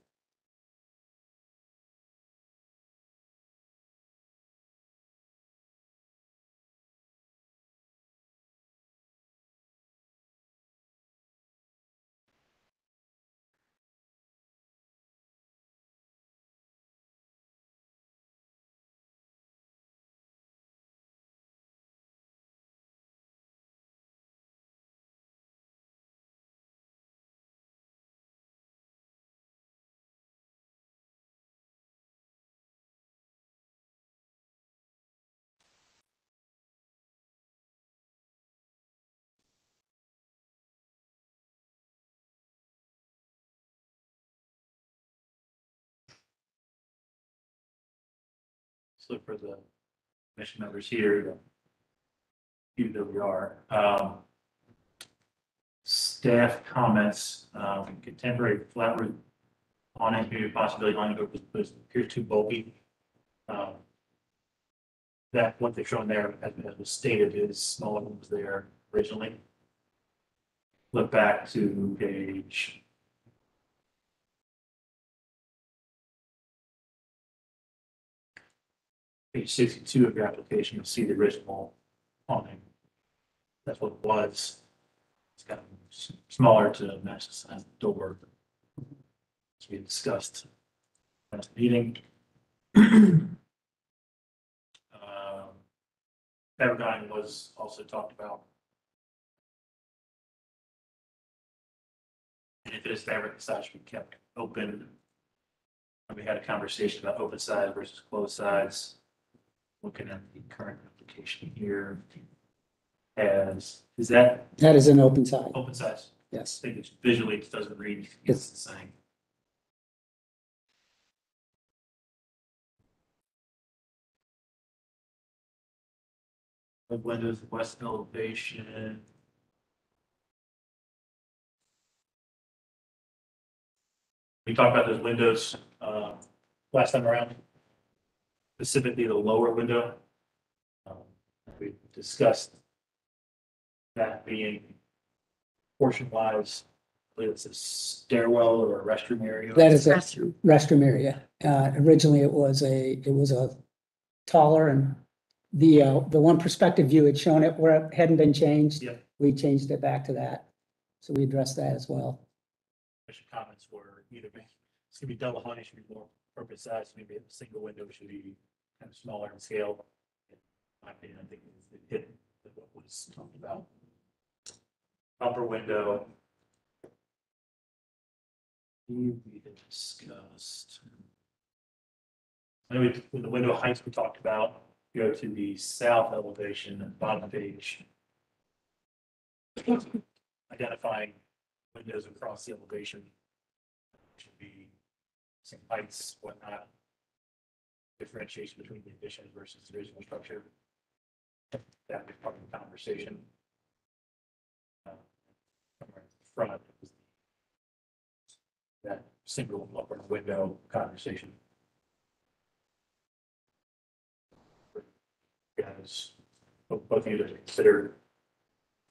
So for the commission members here, we are, um, staff comments, um, contemporary flat roof awning, maybe possibility line of was appears too bulky. Um, That, what they're showing there, as as was stated, is smaller than was there originally. Look back to page page sixty-two of your application, you'll see the original awning. That's what it was. It's got smaller to match the size of the door. As we discussed last meeting. Um, was also talked about. And if it is fabric, the should be kept open. And we had a conversation about open sides versus closed sides looking at the current application here. As, is that That is an open side, open size? yes. I think it's visually, it doesn't read, it's the same. The windows, west elevation. We talked about those windows, uh, last time around. Specifically the lower window. Um, We discussed that being portion wise, I believe it's a stairwell or a restroom area. That is a restroom area. Uh, originally it was a, it was a taller and the, uh, the one perspective view had shown it where it hadn't been changed. Yep. We changed it back to that. So we addressed that as well. Commission comments were either, be- it's gonna be double hung, it should be more appropriate size, maybe a single window should be kind of smaller in scale. I think it hit what was talked about. Upper window. We discussed. I know we- with the window heights we talked about, go to the south elevation at the bottom of page. Identifying windows across the elevation. Should be some heights, whatnot. Differentiation between the addition versus the original structure. That be part of the conversation. Uh, in Front. That single upper window conversation. Guys, both of you to consider.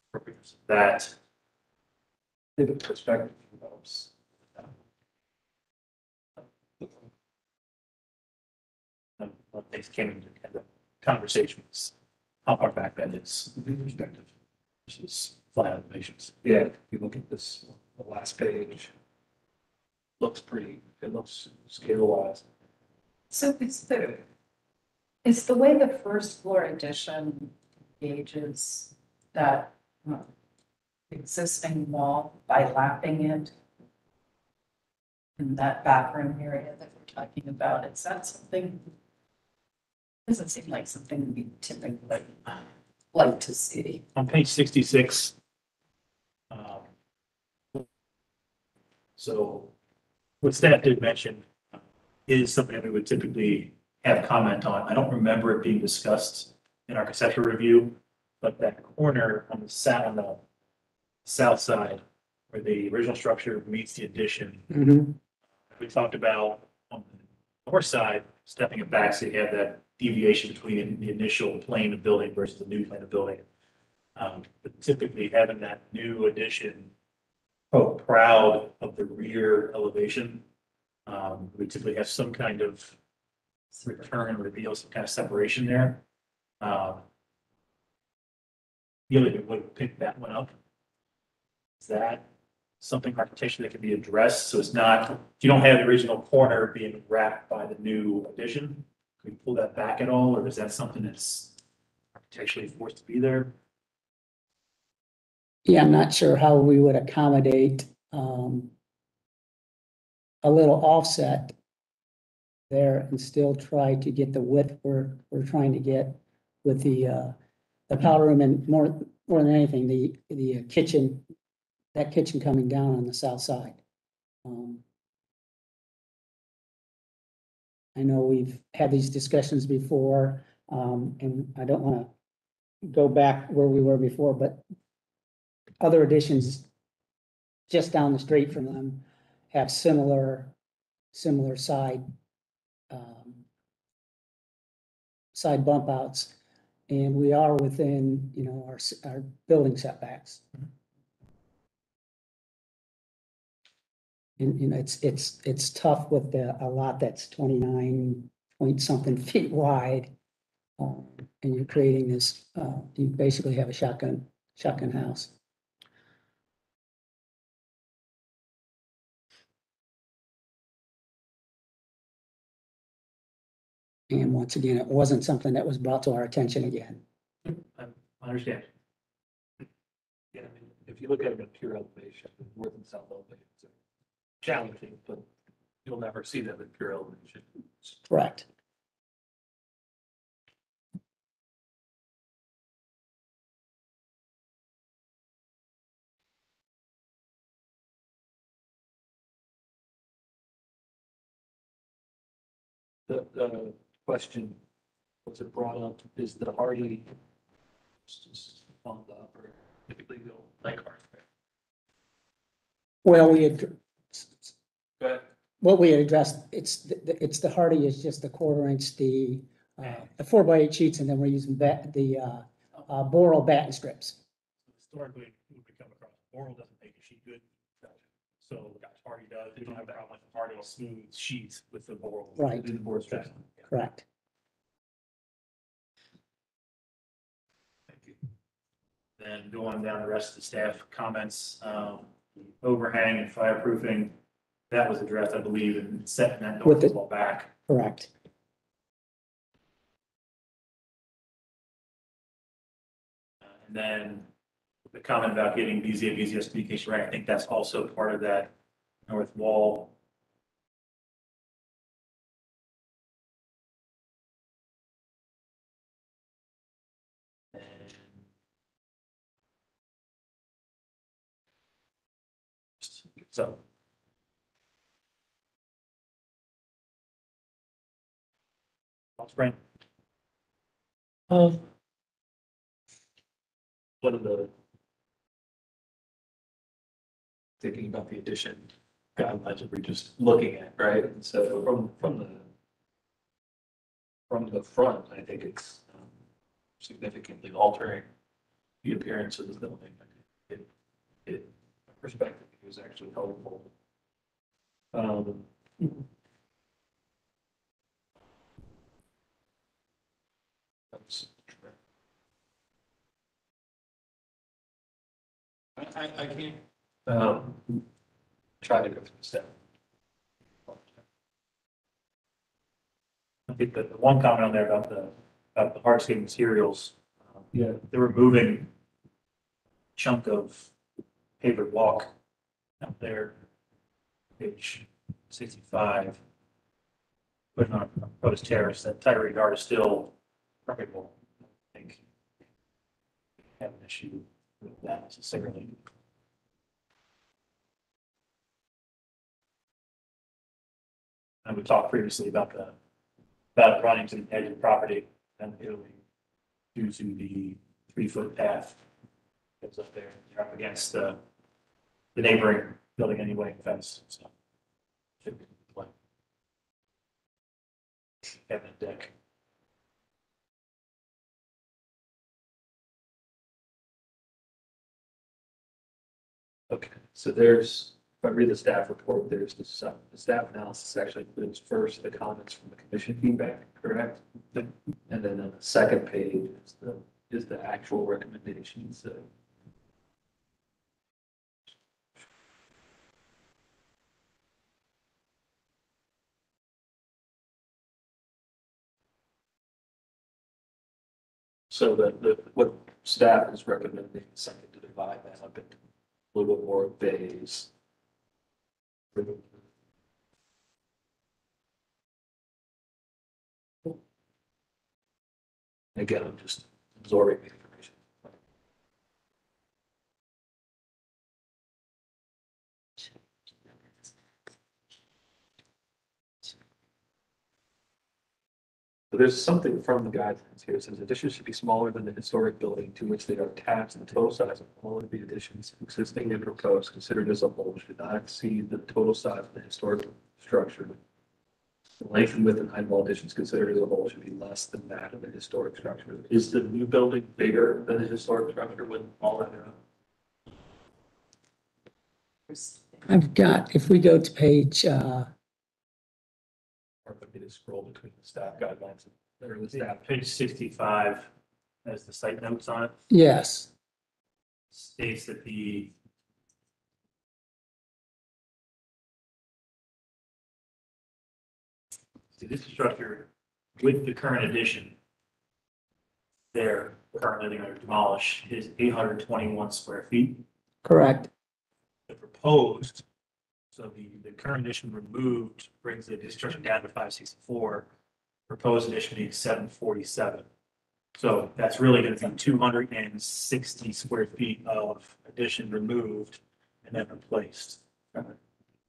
appropriateness of That. The perspective develops. What things came into kind of conversations, how far back that is, in perspective, versus flat elevations. Yeah, if you look at this, the last page. looks pretty, it looks scale wise. So it's the, it's the way the first floor addition gauges that uh, existing wall by lapping it in that bathroom area that we're talking about, is that something? Doesn't seem like something we typically like to see. On page sixty-six. um, So what staff did mention is something that we would typically have comment on. I don't remember it being discussed in our conceptual review, but that corner on the south, on the south side where the original structure meets the addition, Mhm. we talked about on the north side, stepping it back, so you have that deviation between the initial plane of building versus the new plane of building. Um, but typically having that new addition, oh, proud of the rear elevation. Um, we typically have some kind of return reveal, some kind of separation there. Um. Really, we would pick that one up. Is that something architecturally that can be addressed, so it's not, you don't have the original corner being wrapped by the new addition? Can we pull that back at all, or is that something that's architecturally forced to be there? Yeah, I'm not sure how we would accommodate, um, a little offset there and still try to get the width we're, we're trying to get with the, uh, the powder room and more, more than anything, the, the kitchen, that kitchen coming down on the south side. Um, I know we've had these discussions before, um, and I don't wanna go back where we were before, but other additions just down the street from them have similar, similar side, um, side bump outs. And we are within, you know, our, our building setbacks. And, you know, it's, it's, it's tough with the, a lot that's twenty-nine point something feet wide. Um, and you're creating this, uh, you basically have a shotgun, shotgun house. And once again, it wasn't something that was brought to our attention again. I understand. Yeah, I mean, if you look at it in pure elevation, north and south elevation, it's challenging, but you'll never see that in pure elevation. Correct. The, the question was it brought up, is the Hardie on the upper, typically go like Hardie. Well, we had, what we had addressed, it's, the- it's the Hardie is just the quarter inch, the, uh, the four by eight sheets, and then we're using bat, the, uh, uh, Boral batten strips. Historically, when we come across, Boral doesn't make a sheet good. So Hardie does, they don't have a problem with Hardie smooth sheets with the Boral. Right. The board strips. Correct. Thank you. Then going down the rest of the staff comments, um, overhang and fireproofing, that was addressed, I believe, in setting that With north the- wall back. Correct. And then the comment about getting BZA, BZS communication right, I think that's also part of that north wall. So. Spring. Um. One of the. Thinking about the addition guidelines that we're just looking at, right? So from, from the. From the front, I think it's um, significantly altering the appearance of the building. It, it, perspective is actually helpful. Um. I, I can't. Um, try to go through step. I think that the one comment on there about the, about the hardscape materials. Yeah. They're removing chunk of paved walk out there, page sixty-five. Putting on a proposed terrace, that Tyree guard is still permeable, I think. Have an issue with that necessarily. And we talked previously about the, about running to the edge of the property and it'll be due to the three-foot path that's up there. You're up against the, the neighboring building anyway, fence, so. should be a deck. Okay, so there's, if I read the staff report, there's the, the staff analysis actually includes first the comments from the commission feedback, correct? And then on the second page is the, is the actual recommendations, so. So the, the, what staff is recommending is something to divide that up into a little bit more bays. Again, I'm just absorbing the information. So there's something from the guidelines here, it says additions should be smaller than the historic building to which they are attached, the total size of all of the additions existing and proposed considered as a whole should not exceed the total size of the historic structure. The length and width and height of all additions considered as a whole should be less than that of the historic structure. Is the new building bigger than the historic structure with all that? I've got, if we go to page, uh, to scroll between the staff guidelines or the staff. Page sixty-five has the site notes on it, yes, states that the See, this structure with the current addition there, currently they're gonna demolish is eight hundred twenty-one square feet. correct. The proposed, so the, the current addition removed brings the construction down to five sixty-four. Proposed addition being seven forty-seven. So that's really gonna be two hundred and sixty square feet of addition removed and then replaced.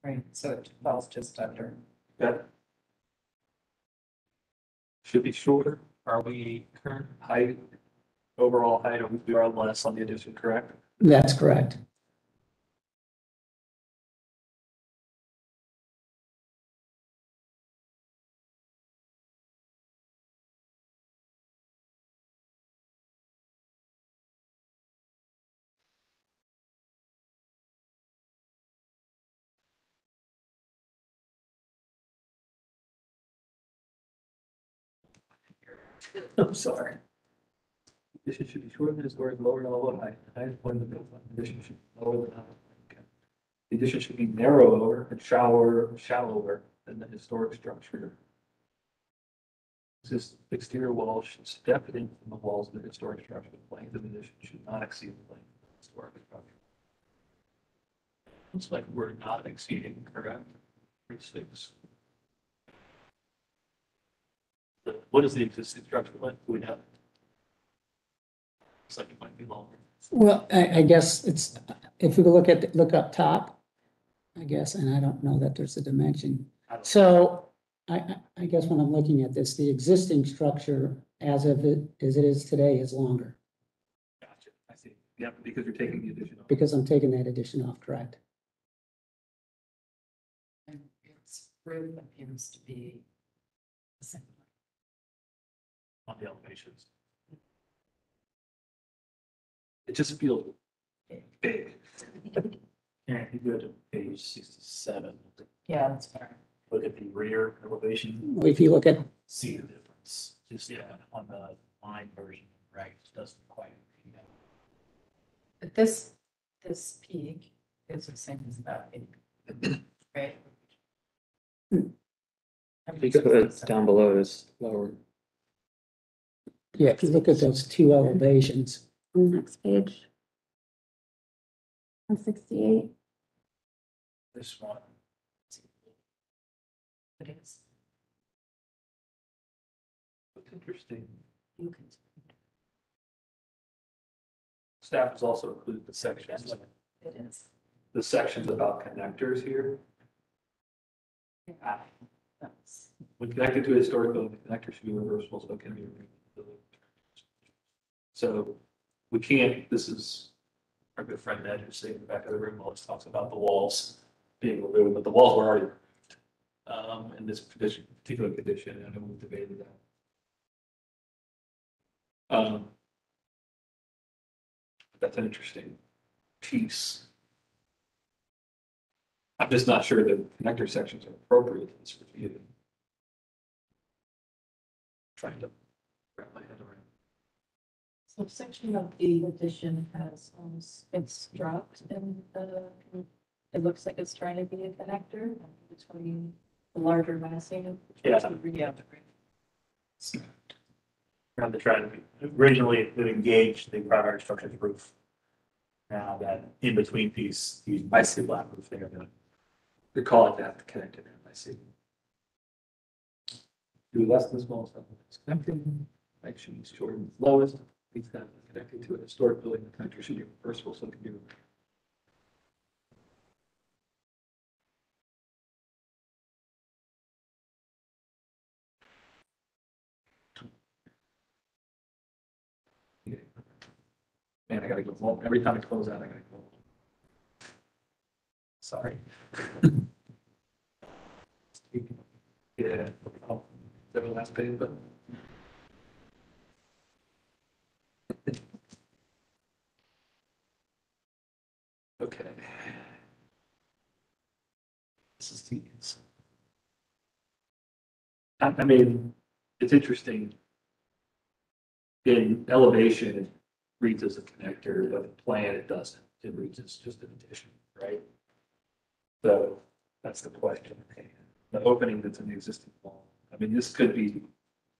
Right, so it falls just under. That should be shorter. Are we current height, overall height, are we are less on the addition, correct? That's correct. I'm sorry. Addition should be shorter than historic, lower than all height. The highest point of the building, addition should be lower than. okay. The addition should be narrower and shallower, shallower than the historic structure. This exterior wall should step in from the walls of the historic structure. The length of the addition should not exceed the length of the historic structure. Looks like we're not exceeding, correct? Three six. What is the existing structure length? We have. Looks like it might be longer. Well, I, I guess it's, if we look at, look up top, I guess, and I don't know that there's a dimension. I don't- So I, I, I guess when I'm looking at this, the existing structure as of it, as it is today is longer Gotcha, I see. Yep, because you're taking the addition off. because I'm taking that addition off, correct? And its roof appears to be the same. On the elevations. It just feels big. Yeah, if you go to page sixty-seven, Yeah, that's fair. look at the rear elevation, If you look at, see the difference. Just, yeah, on the line version, right, it doesn't quite. But this, this peak is the same as that peak. Right? Hmm. Because down below is lower. Yeah, if you look at those two elevations, On the next page. One sixty-eight. This one. It is. It's interesting. Staff has also included the sections, It is. the sections about connectors here. Yeah. When connected to a historic building, the connector should be reversible, so it can be removed. So we can't, this is our good friend Ned who's sitting in the back of the room, always talks about the walls being removed, but the walls were already removed. Um, in this condition, particular condition, and we've debated that. Um. That's an interesting piece. I'm just not sure that connector sections are appropriate in this review. Trying to wrap my head around. So section of the addition has, um, it's dropped and, uh, it looks like it's trying to be a connector between the larger massing. Yeah. Yeah. Around the trend, originally it engaged the primary structure's roof. Now that in between piece, you might see black roof there, but They're calling that the connected, I see. Do less than small stuff. It's connected, be short and lowest, it's connected to a historic building, the connector should be reversible, so it can removed. Man, I gotta go home. Every time I close out, I gotta go. Sorry. Yeah. oh, That was last page, but. Okay. This is the. I, I mean, it's interesting. In elevation, it reads as a connector, but in plan, it doesn't. It reads as just an addition, right? So that's the question. The opening that's in the existing wall. I mean, this could be,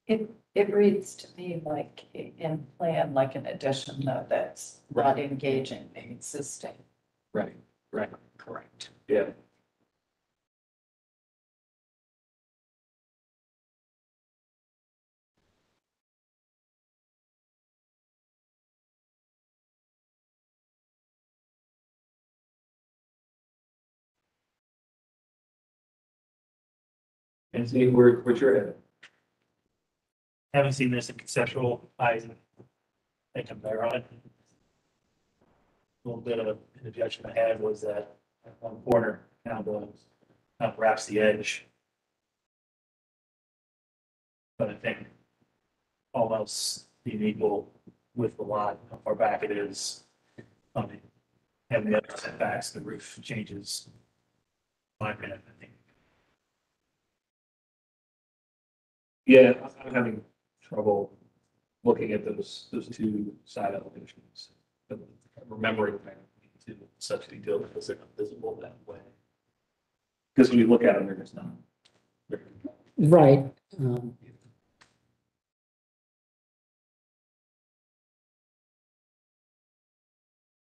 It, it reads to me like in plan, like an addition though, that's not engaging the existing. right, right, correct. Yeah. And see, where, where's your head? Haven't seen this in conceptual, I think I'm there on it. A little bit of an objection I had was that one corner uh, kind of wraps the edge. But I think all else being equal with the lot, how far back it is. I mean, having the setbacks, the roof changes. My opinion, I think. Yeah, I'm having trouble looking at those, those two side elevations. But remembering that to such detail because they're not visible that way. Because when you look at them, they're just not. right, um,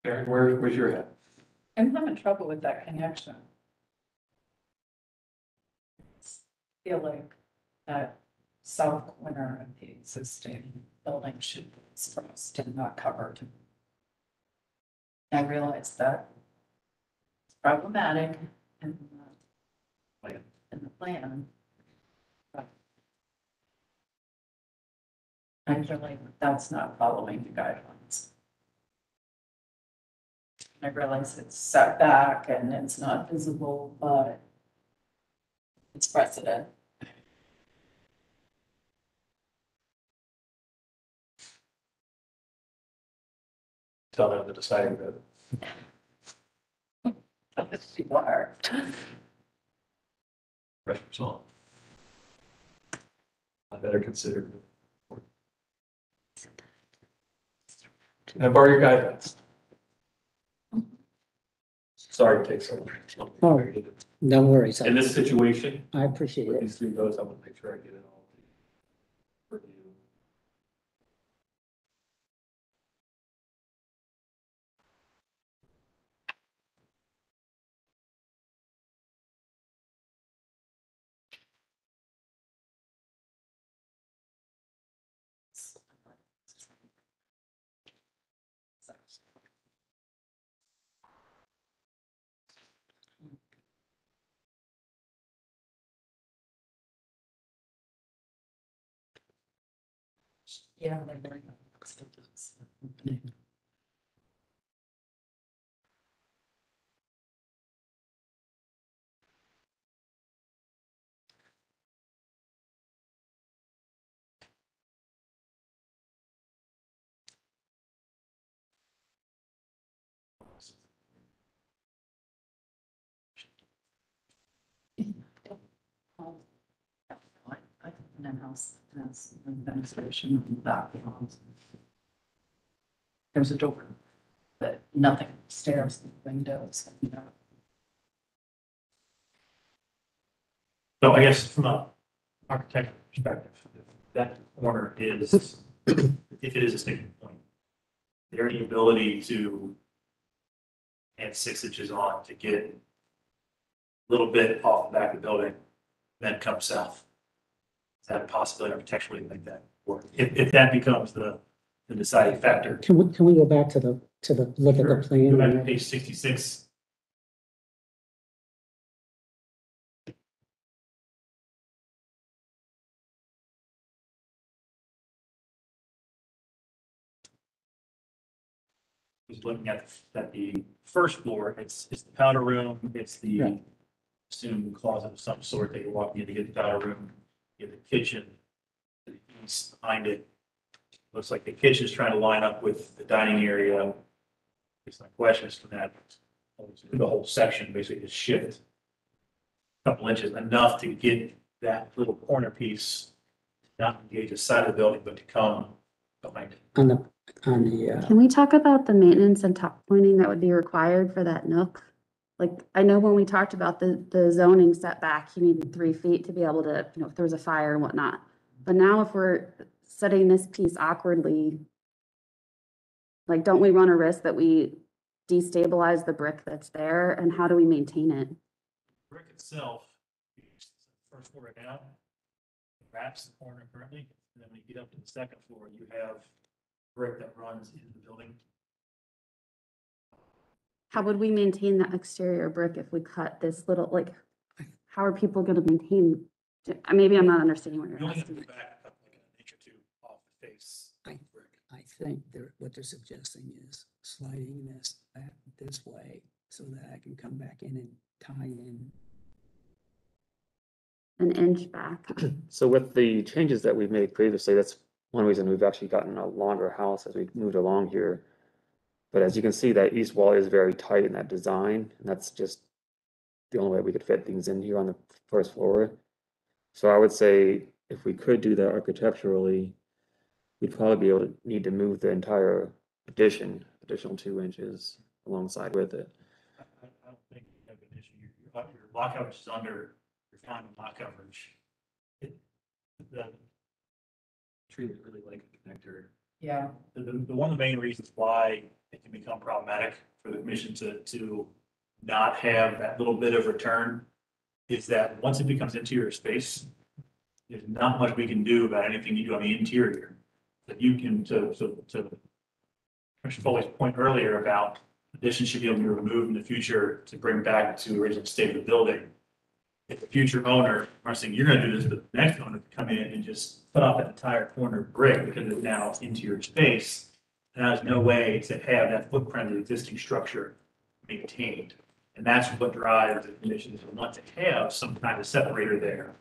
Aaron, where, where's your head? I'm having trouble with that connection. Feel like that south corner of the existing building should be exposed and not covered. I realize that it's problematic in, the- in the plan. I that's not following the guidelines. I realize it's set back and it's not visible, but it's precedent. Tell them to decide that. Yes, you are. Pressure's on. I better consider. Can I borrow your guidance? Sorry to take so long. Oh. No worries. I In this situation, I appreciate with it. these three votes, I want to make sure I get it all. for you. Yeah. they're very. I, in house, that's administration, that. There's a door, but nothing, stairs, windows, you know. So I guess from a architectural perspective, that corner is, if it is a sticking point, there any ability to add six inches on to get a little bit off the back of the building, then come south? Is that a possibility architecturally to make that work? If, if that becomes the, the deciding factor. Can we, can we go back to the, to the, look at the Go back to plan? page sixty-six. Looking at, at the first floor, it's, it's the powder room, it's the Right. assumed closet of some sort that you're walking in to get the powder room, you have the kitchen, to the east behind it. Looks like the kitchen's trying to line up with the dining area. It's my question is to that, the whole section basically is shift. a Couple inches, enough to get that little corner piece, not engage the side of the building, but to come behind it. On the, on the, uh, Can we talk about the maintenance and tuckpointing that would be required for that nook? Like, I know when we talked about the, the zoning setback, you needed three feet to be able to, you know, if there was a fire and whatnot. But now if we're setting this piece awkwardly, like, don't we run a risk that we destabilize the brick that's there and how do we maintain it? Brick itself, first floor right now, wraps the corner currently, and then when you get up to the second floor, you have brick that runs into the building. How would we maintain that exterior brick if we cut this little, like, how are people gonna maintain? uh, Maybe I'm not understanding what You you're only have to asking. go back up like an inch or two off the face. I, I think they're, what they're suggesting is sliding this back this way so that I can come back in and tie in. An inch back. So with the changes that we've made previously, that's one reason we've actually gotten a longer house as we moved along here. But as you can see, that east wall is very tight in that design, and that's just the only way we could fit things in here on the first floor. So I would say if we could do that architecturally, we'd probably be able to need to move the entire addition, additional two inches alongside with it. I, I I don't think you have an issue. Your, your your lot coverage is under, your final lot coverage. It, the tree is really like a connector. Yeah. The, the, the one of the main reasons why it can become problematic for the commission to, to not have that little bit of return is that once it becomes interior space, there's not much we can do about anything you do on the interior. That you can, to, to, to Commissioner Foley's point earlier about additions should be able to be removed in the future to bring back to original state of the building. If the future owner, not saying you're gonna do this, but the next owner could come in and just put off that entire corner brick because it's now interior space. And there's no way to have that footprint of the existing structure maintained. And that's what drives the commission to want to have some kind of separator there.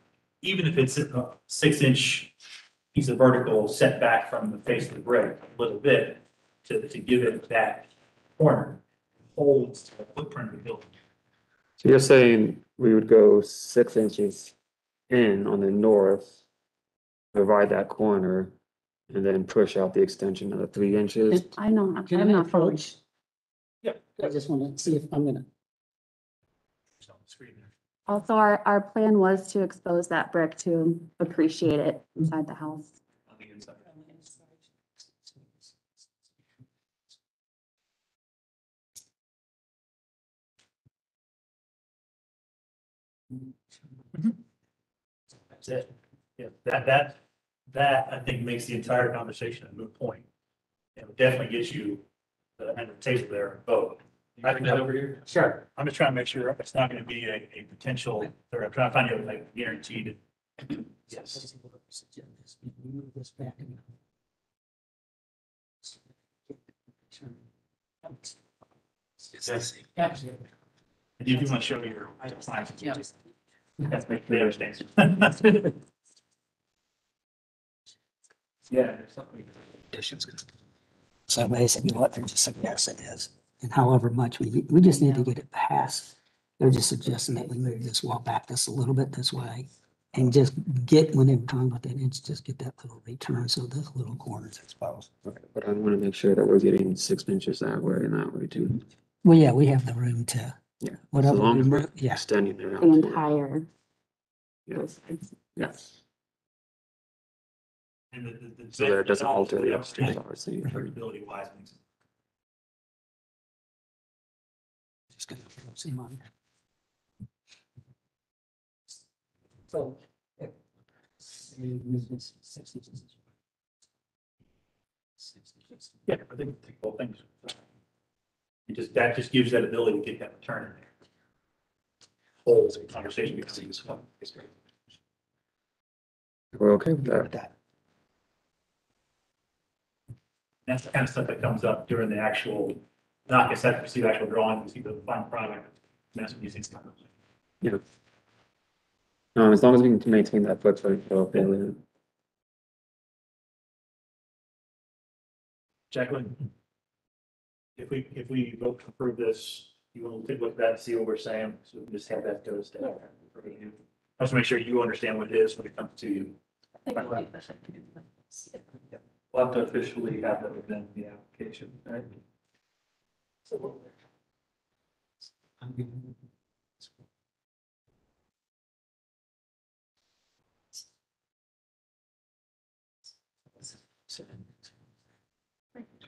Even if it's a six inch piece of vertical setback from the face of the brick a little bit to, to give it that corner holds the footprint of the building. So you're saying we would go six inches in on the north, provide that corner, and then push out the extension of the three inches? I know, I'm Can I'm I not fully. approach? Yeah. I just want to see if I'm gonna, It's on the screen there. Also, our, our plan was to expose that brick to appreciate it inside the house. On the inside. Mm-hmm. That's it. Yeah, that, that, that I think makes the entire conversation a moot point. It would definitely get you the end of the table there, vote. I can that over here? Sure. I'm just trying to make sure it's not gonna be a, a potential, or I'm trying to find you like guaranteed. Yes. Move this back. and- if you want to show your slides, Yeah. that's make they understand. Yeah. there's something. So basically what they're just suggesting is, and however much we, we just need to get it passed. They're just suggesting that we move this wall back just a little bit this way and just get, when they're done with it, it's just get that little return, so those little corners exposed. Okay, But I want to make sure that we're getting six inches that way and that way too. Well, yeah, we have the room to, Yeah. So whatever, long we as we're yeah. extending it out. The to- entire. Yes, yes. And the, the. the- So that it doesn't alter the upstairs, Yeah. obviously. Comfortability wise. makes- Just gonna see mine. So. Yeah, I think, I think both things. It just, that just gives that ability to get that return in there. Whole conversation becomes fun. It's great. We're okay with that. That, That's the kind of stuff that comes up during the actual, not just have to see the actual drawing, you see the final product. And That's what these things come up. Yeah. Um, as long as we can maintain that footprint, we're okay with it. Jacqueline? If we, if we vote to approve this, you want to take a look at that and see what we're saying, so we can just have that go to staff. I just make sure you understand what it is when it comes to you. We'll have to officially have that within the application, right?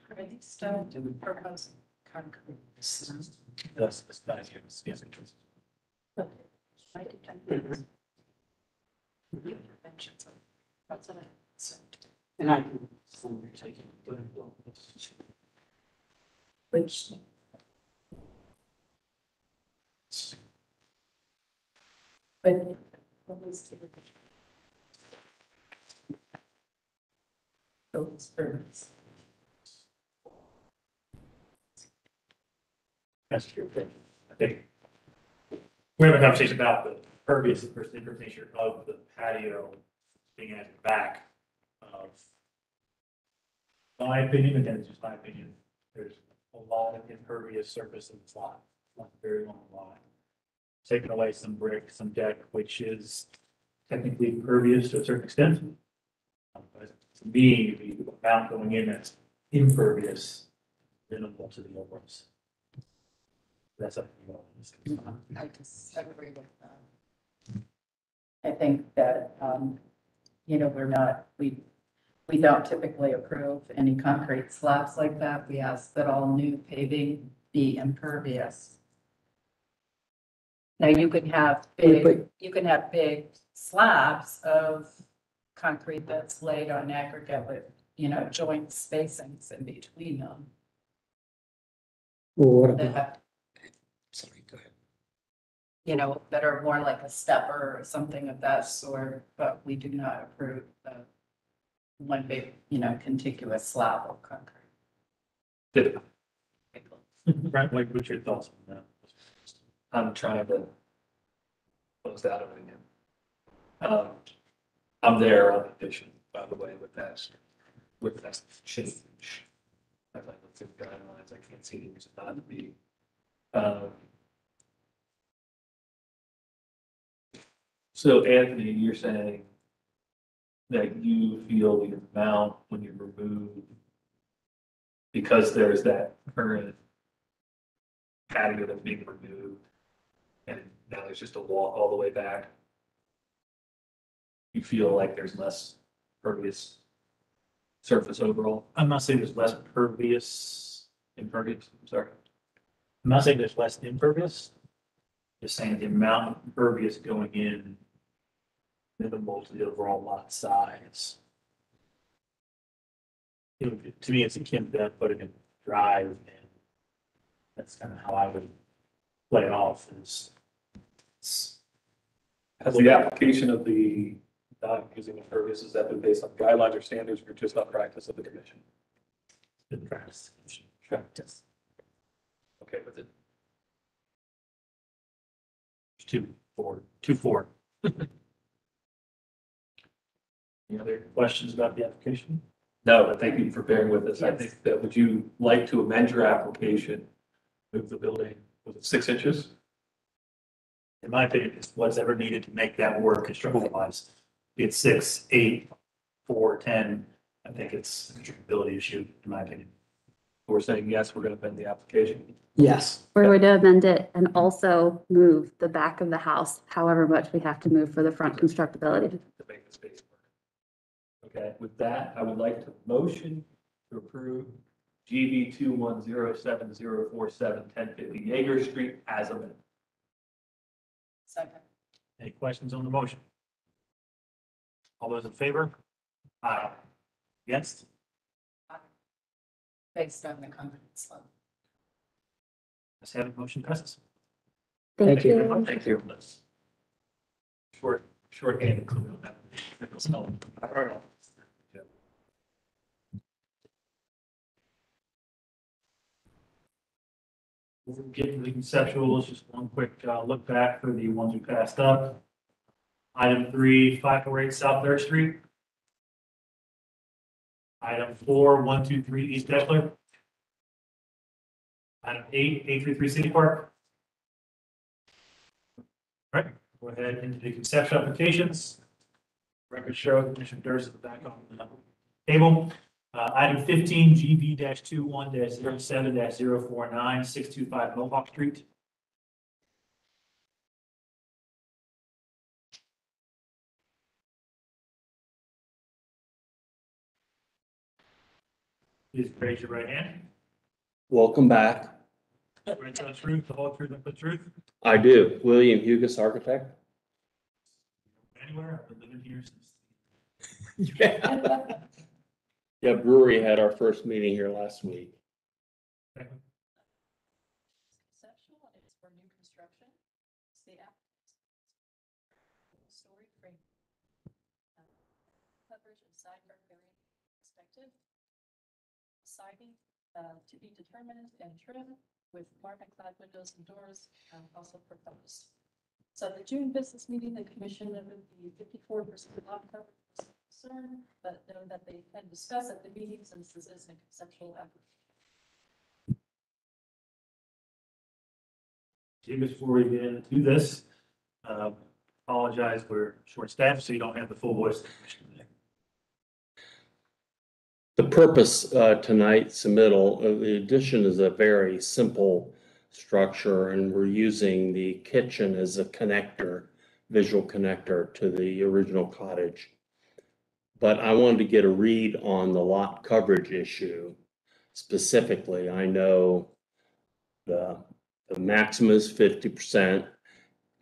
Concrete stone, proposed concrete. That's, that's nice, yes, yes. I did type this. You mentioned some- That's what I said. And I. Which. But. what was the- Those birds. That's true. I think. We have a conversation about the pervious versus impervious of the patio being at the back of. My opinion, again, it's just my opinion, there's a lot of impervious surface in this lot, not a very long lot. Taking away some brick, some deck, which is technically impervious to a certain extent. Um, But to me, the amount going in that's impervious, minimal to the overalls. That's up to you all. I disagree with that. I think that, um, you know, we're not, we, we don't typically approve any concrete slabs like that. We ask that all new paving be impervious. Now, you can have big, you can have big slabs of concrete that's laid on aggregate with, you know, joint spacings in between them. Well, what that about, have sorry, go ahead. you know, that are more like a stepper or something of that sort, but we do not approve the one big, you know, contiguous slab of concrete. Frank, like, what's your thoughts on that? I'm trying to close that opinion. Um, I'm there on the vision, by the way, with that, with that change. I like the fifth guidelines, I can't see the reason not to be. Um, So Anthony, you're saying that you feel the amount when you remove because there's that current patio that's being removed, and now there's just a walk all the way back. You feel like there's less pervious surface overall? I'm not saying there's less pervious, impervious, I'm sorry. I'm not saying there's less impervious. Just saying the amount of impervious going in minimal to the overall lot size. You know, to me, it's akin to that putting a drive and that's kind of how I would play it off is. it's- Has the application of the not using impervious, has that been based on guidelines or standards or just on practice of the commission? Good practice. Practice. Okay with it. Two, four, two, four. Any other questions about the application? No, but thank you for bearing with us. I think that, would you like to amend your application? Move the building, was it six inches? In my opinion, it's what's ever needed to make that work construction wise. It's six, eight, four, ten. I think it's a constructability issue, in my opinion. We're saying, yes, we're gonna amend the application. Yes. We're going to amend it and also move the back of the house, however much we have to move for the front constructability. to make the space work. Okay, with that, I would like to motion to approve GV two one zero seven zero four seven ten fifty Jaeger Street as amended. Second. Any questions on the motion? All those in favor? Aye. Against? Based on the confidence level. Let's have it, motion passes. Thank you. you. Thank you. Short, shorthand. We'll get to the conceptuals, just one quick uh, look back for the ones we passed up. Item three, five oh eight South Third Street. Item four, one two three East Deshler. Item eight, eight three three City Park. All right, go ahead into the conceptual applications. Record show Commissioner Durst at the back on the table. Uh, item fifteen, GV 21 7 49 625 Mohawk Street. Please raise your right hand. Welcome back. Swear to tell the truth, the whole truth, and the truth. I do. William Hugus, architect. Anywhere, I've been living here since. Yeah, brewery had our first meeting here last week. Conceptual, it's for new construction. It's the app. Story frame. Uh, Coverage and side yard variance expected. Siding, uh, to be determined and trim with Marvin clad windows and doors, um, also proposed. So the June business meeting, the commission noted the fifty-four percent lot coverage concern, but noted that they can discuss at the meeting since this is a conceptual application. Jim, before we get into this, uh, apologize, we're short staffed, so you don't have the full voice. the. The purpose uh, tonight submittal, uh, the addition is a very simple structure and we're using the kitchen as a connector, visual connector to the original cottage. But I wanted to get a read on the lot coverage issue. Specifically, I know the, the maximum is fifty percent.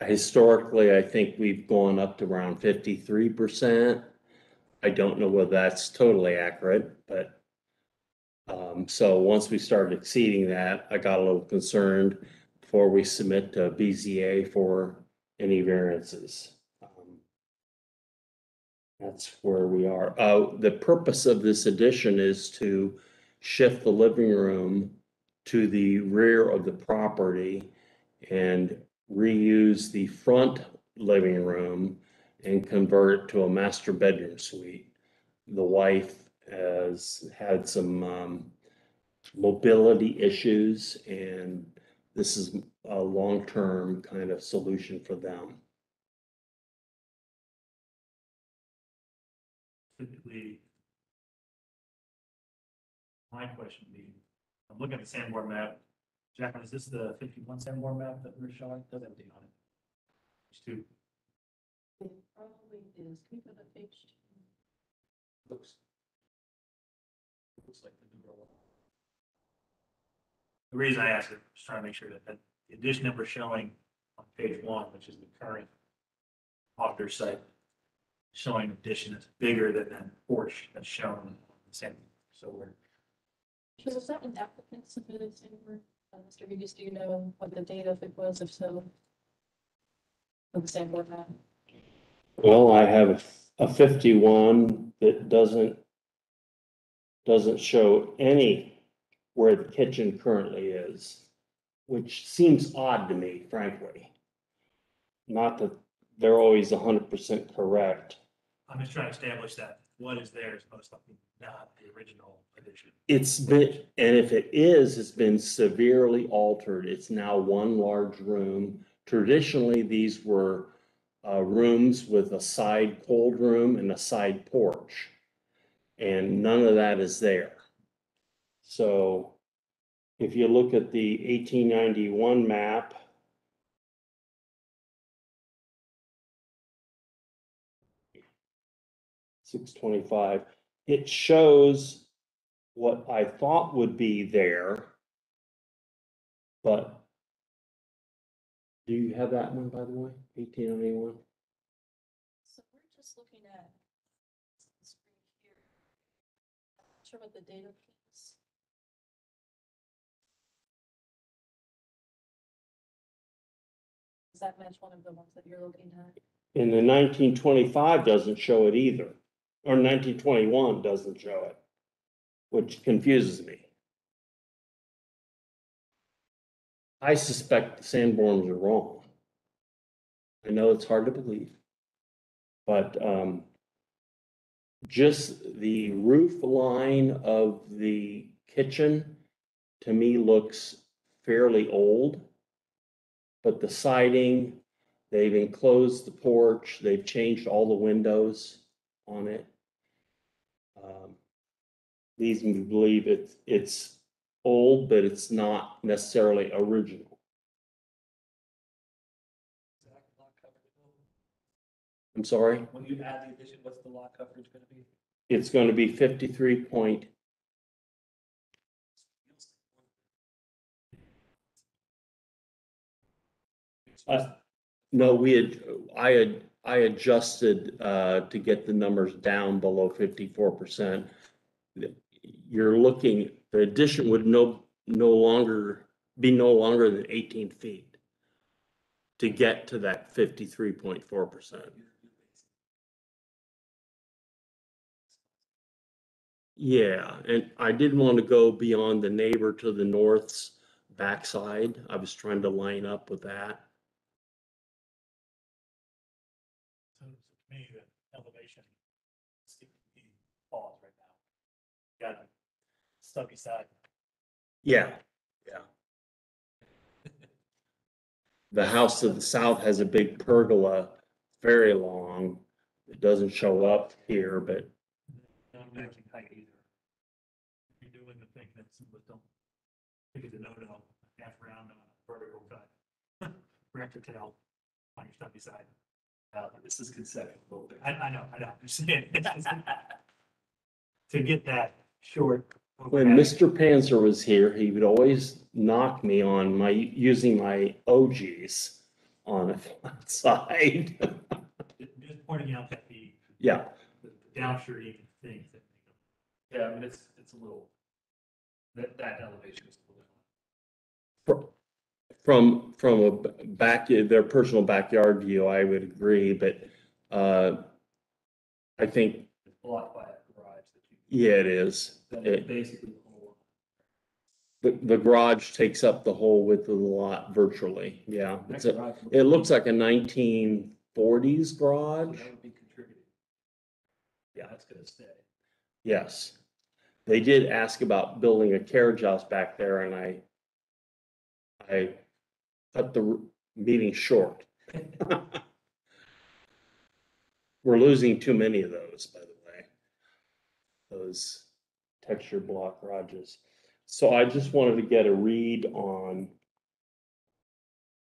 Historically, I think we've gone up to around fifty-three percent. I don't know whether that's totally accurate, but um, so once we started exceeding that, I got a little concerned before we submit to BZA for any variances. That's where we are. Uh, the purpose of this addition is to shift the living room to the rear of the property and reuse the front living room and convert it to a master bedroom suite. The wife has had some um, mobility issues and this is a long-term kind of solution for them. Typically, my question would be, I'm looking at the Sanborn map. Jacqueline, is this the fifty-one Sanborn map that we're showing? Doesn't have a date on it. two. It probably is, can you go to page two? Looks. Looks like the newer one. The reason I asked it, was trying to make sure that, that the addition that we're showing on page one, which is the current Ogden site, showing addition that's bigger than that porch that's shown on the same, so we're, So was that an applicant submitted anywhere? Uh, Mr. Hughes, do you know what the date of it was, if so? Of the same format? Well, I have a fifty-one that doesn't, doesn't show any where the kitchen currently is, which seems odd to me, frankly. Not that they're always hundred percent correct. I'm just trying to establish that what is there is most likely not the original addition. It's been, and if it is, it's been severely altered. It's now one large room. Traditionally, these were uh, rooms with a side cold room and a side porch. And none of that is there. So if you look at the eighteen ninety-one map, six twenty-five, it shows what I thought would be there. But do you have that one, by the way? Eighteen oh ninety-one? So we're just looking at the screen here. Not Sure what the it is. Does that match one of the ones that you're looking at? And the nineteen twenty-five doesn't show it either, or nineteen twenty-one doesn't show it, which confuses me. I suspect the Sanborns are wrong. I know it's hard to believe. But, um, just the roof line of the kitchen, to me, looks fairly old. But the siding, they've enclosed the porch, they've changed all the windows on it. Leads me to believe it's, it's old, but it's not necessarily original. I'm sorry, When you add the addition, what's the lot coverage gonna be? it's gonna be fifty-three point, uh, no, we had, I had, I adjusted, uh, to get the numbers down below fifty-four percent. You're looking, the addition would no, no longer, be no longer than eighteen feet to get to that fifty-three point four percent. Yeah, and I didn't want to go beyond the neighbor to the north's backside. I was trying to line up with that. So to me, the elevation, steep falls right now. Got a stubby side. Yeah, yeah. The house to the south has a big pergola, very long. It doesn't show up here, but Not matching height either. You're doing the thing that some of us don't think is a no-no, half round on a vertical cut. Rector tail on your stubby side. Uh, this is conceptual, I, I know, I know, I'm just saying. To get that short. When Mr. Panzer was here, he would always knock me on my, using my OGs on a flat side. Just pointing out that the, Yeah, the downstream things that. Yeah, I mean, it's, it's a little, that, that elevation is a little. from, from a b- back, their personal backyard view, I would agree, but, uh, I think, blocked by a that you, yeah, it is. that It- basically. the whole- The, the garage takes up the whole width of the lot virtually, yeah. that It's a, garage it looks like a nineteen forties so garage, That would be contributing. Yeah, that's gonna stay. yes. They did ask about building a carriage house back there and I, I cut the meeting short. We're losing too many of those, by the way. Those texture block garages. So I just wanted to get a read on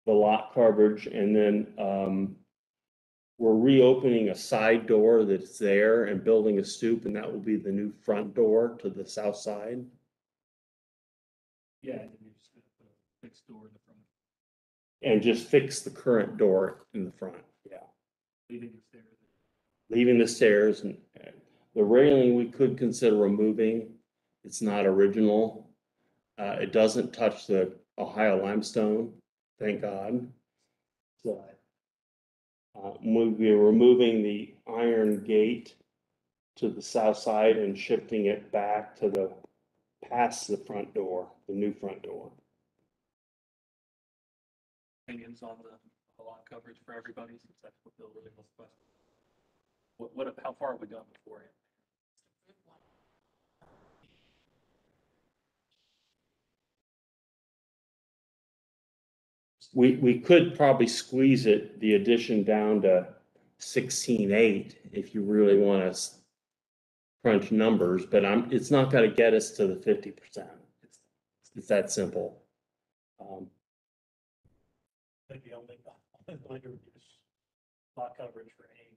the lot coverage and then, um, we're reopening a side door that's there and building a stoop, and that will be the new front door to the south side. Yeah, and you're just gonna put a fixed door in the front, And just fix the current door in the front, yeah. leaving the stairs. Leaving the stairs and and the railing we could consider removing. It's not original. Uh, it doesn't touch the Ohio limestone, thank God. So. Uh, we'll be removing the iron gate to the south side and shifting it back to the, past the front door, the new front door. Opinions on the lot coverage for everybody, since that's what Bill really wants to question. What, what, how far have we gone before? We, we could probably squeeze it, the addition down to sixteen eight if you really want to crunch numbers, but I'm, it's not gonna get us to the fifty percent. It's that simple. Um, the only, to reduce lot coverage for any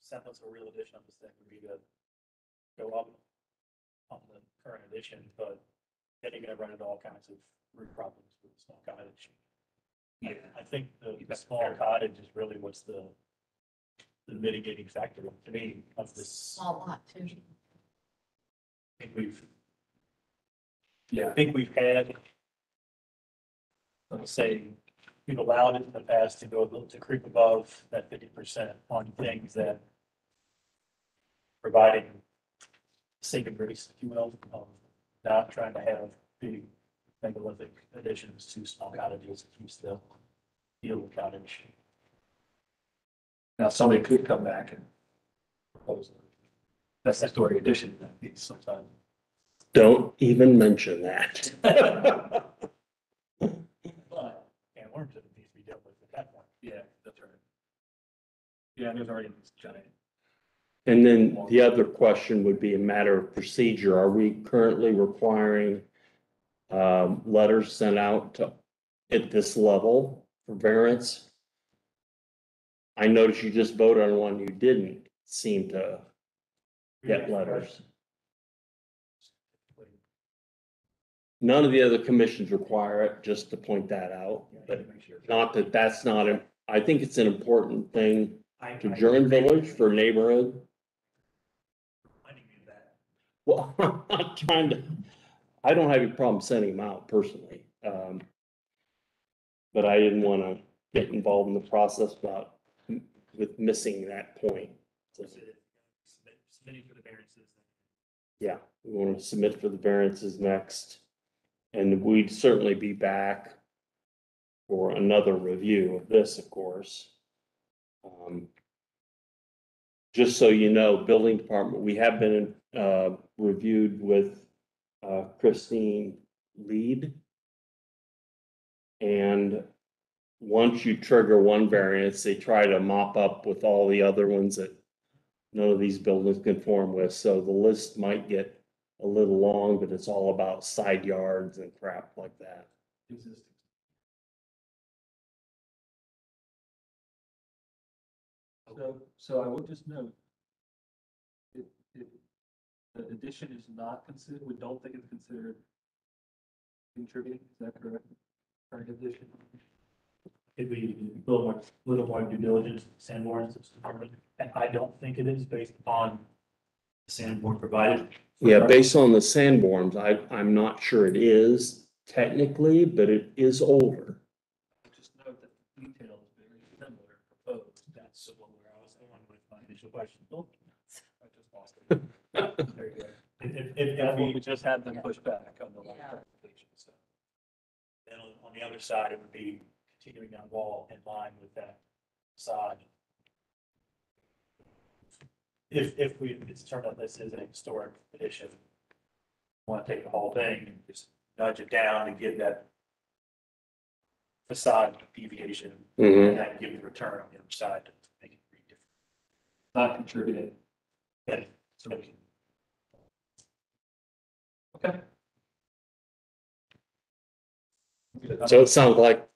semblance of real addition on this thing would be to go up on the current addition, but then you're gonna run into all kinds of root problems with small cottage. Yeah, I think the, the small cottage is really what's the, the mitigating factor to me of this. Small lot too. I think we've. Yeah, I think we've had. Let's say, we've allowed it in the past to go, to creep above that fifty percent on things that. Providing saving grace, if you will, of not trying to have big megalithic additions to small cottages, you still deal with cottage. Now, somebody could come back and propose that's the story addition that needs some time. Don't even mention that. But, and worms that needs to be dealt with at that point. Yeah, that's right. Yeah, there's already this giant. And then the other question would be a matter of procedure. Are we currently requiring um, letters sent out to, at this level for variance? I noticed you just voted on one you didn't seem to get letters. None of the other commissions require it, just to point that out, but not that that's not, a- I think it's an important thing to German Village for neighborhood. Well, I'm not trying to, I don't have any problem sending them out personally. Um, but I didn't want to get involved in the process about, with missing that point. So, Submitting for the variances. Yeah, we want to submit for the variances next. And we'd certainly be back for another review of this, of course. Um, Just so you know, building department, we have been uh, reviewed with uh, Christine Lead. And once you trigger one variance, they try to mop up with all the other ones that none of these buildings conform with, so the list might get a little long, but it's all about side yards and crap like that. Existing. So, so I will just note. It, it, the addition is not considered, we don't think it's considered. Contributing, is that correct? Current addition? It'd be a little more, little more due diligence, Sanborn's, department, and I don't think it is based upon the Sanborn provided. Yeah, based on the Sanborns, I, I'm not sure it is technically, but it is older. Just note that the detail is very similar proposed, that's the one where I was going with my initial question. Oh, I just lost it. There you go. If, if, if, if we just had them push back on the. line application, so. Then on, on the other side, it would be continuing down wall in line with that side. If, if we, it's turned out this is a historic addition. Want to take the whole thing and just nudge it down and give that facade deviation, Mhm. and then give the return on the other side to make it read different. Not contributing. Yeah, so. Okay. So it sounds like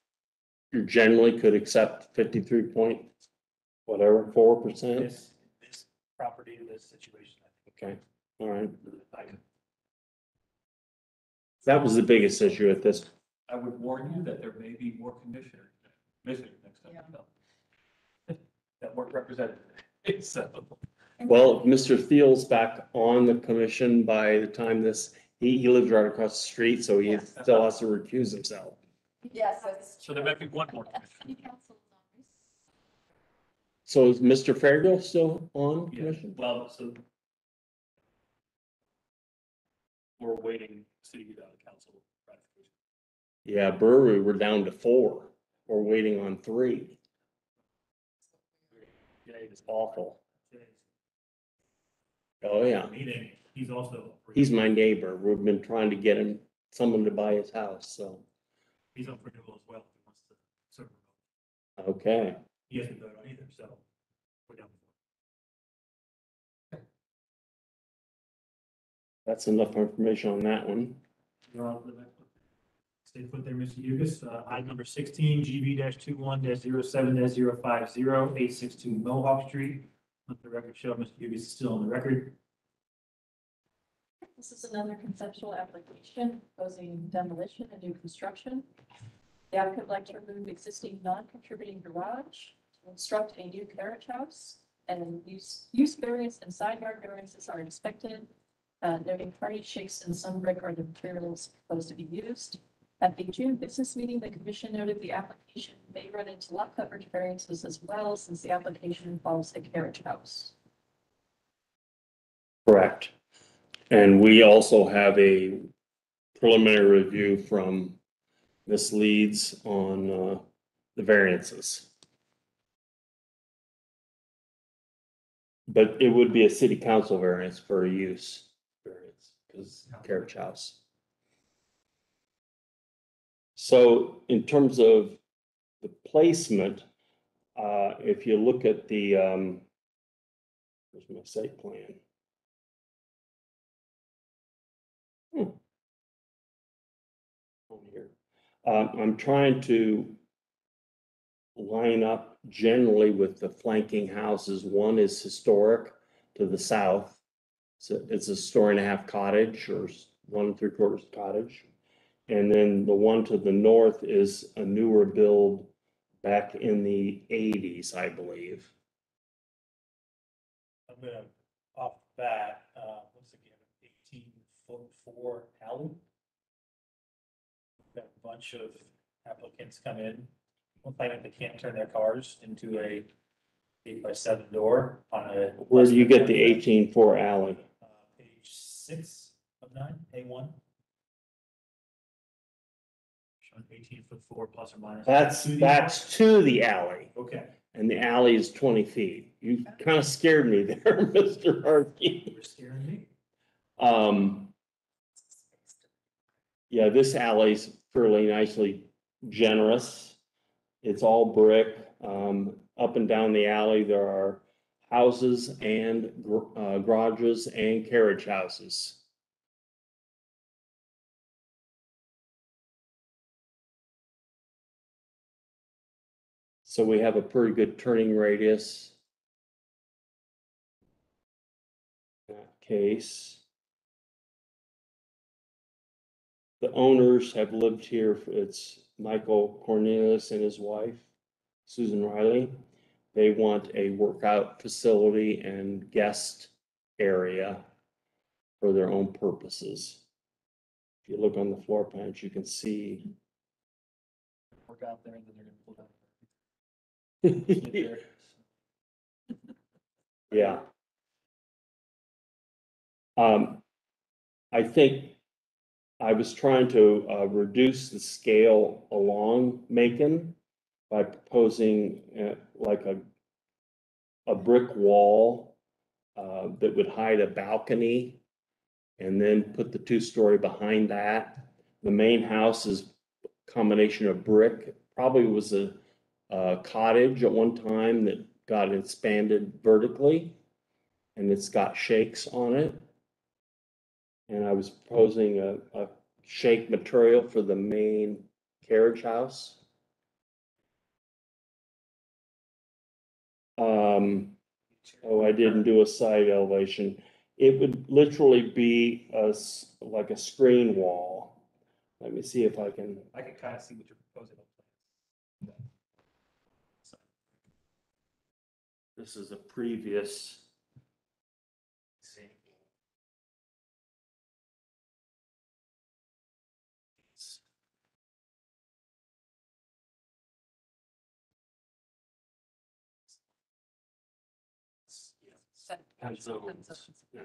you generally could accept fifty-three point whatever, four percent? This, this property, this situation. Okay, all right. I That was the biggest issue at this. I would warn you that there may be more commissioners, commissioners next time. you come. That weren't represented. So, Well, Mr. Thiel's back on the commission by the time this, he, he lives right across the street, so he still has to recuse himself. Yes, that's. so there might be one more. City council is on this. So is Mr. Fairgill still on Yeah, commission? well, so. We're waiting city uh, council. ratification. Yeah, brewery, we're down to four. We're waiting on three. Yeah, It's awful. Oh, yeah. Meeting, he's also. He's my neighbor. We've been trying to get him, someone to buy his house, so, He's up for renewal as well. if he wants to serve. okay. He hasn't voted on either, so. we're down. That's enough information on that one. You're on to the next one. Stay put there, Mr. Hugus. Uh, item number sixteen, GV 21 7 50 862 Mohawk Street. Let the record show Mr. Hugus is still on the record. This is another conceptual application proposing demolition and new construction. The applicant would like to remove existing non-contributing garage, to construct a new carriage house, and use, use variance and side yard variances are expected. Uh, noting Hardie shakes and sun brick are the materials proposed to be used. At the June business meeting, the commission noted the application may run into lot coverage variances as well, since the application involves a carriage house. Correct. And we also have a preliminary review from Ms. Leeds on uh, the variances. But it would be a city council variance for a use variance, because carriage house. So in terms of the placement, uh, if you look at the, um, where's my site plan? Um, I'm trying to line up generally with the flanking houses. One is historic to the south. So it's a story and a half cottage or one and three quarters cottage. And then the one to the north is a newer build back in the eighties, I believe. I'm gonna, off that, uh, what's it, eighteen foot four alley? Bunch of applicants come in, out they can't turn their cars into a eight by seven door on a. Where do you get the eighteen four alley? Uh, Page six of nine, A one. Showing eighteen foot four plus or minus. That's, To the- that's to the alley. Okay, And the alley is twenty feet. You kind of scared me there, Mr. Harkey. you're scaring me. Um. Yeah, this alley's fairly nicely generous. It's all brick. Um, up and down the alley, there are houses and uh, garages and carriage houses. So we have a pretty good turning radius. In that case. The owners have lived here, it's Michael Cornelius and his wife, Susan Riley. They want a workout facility and guest area for their own purposes. If you look on the floor plans, you can see. Work out there and then they're gonna pull down. Get there. Yeah. Um, I think I was trying to, uh, reduce the scale along Macon by proposing, uh, like a, a brick wall, uh, that would hide a balcony and then put the two-story behind that. The main house is a combination of brick, probably was a, a cottage at one time that got expanded vertically. And it's got shakes on it. And I was proposing a, a shake material for the main carriage house. Um, oh, I didn't do a side elevation. It would literally be a, s- like a screen wall. Let me see if I can, I can kind of see what you're proposing. this is a previous. And so, yeah.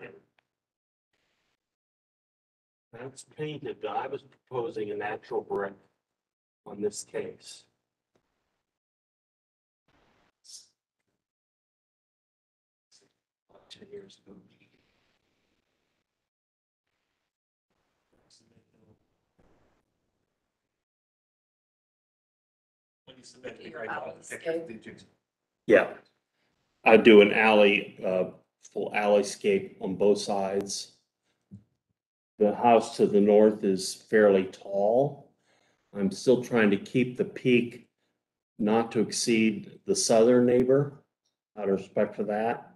That's painted, but I was proposing a natural brick on this case. Ten years ago. When you submit the Your right alley pictures, did you- Yeah. I do an alley, uh, full alleyscape on both sides. The house to the north is fairly tall. I'm still trying to keep the peak not to exceed the southern neighbor, out of respect for that.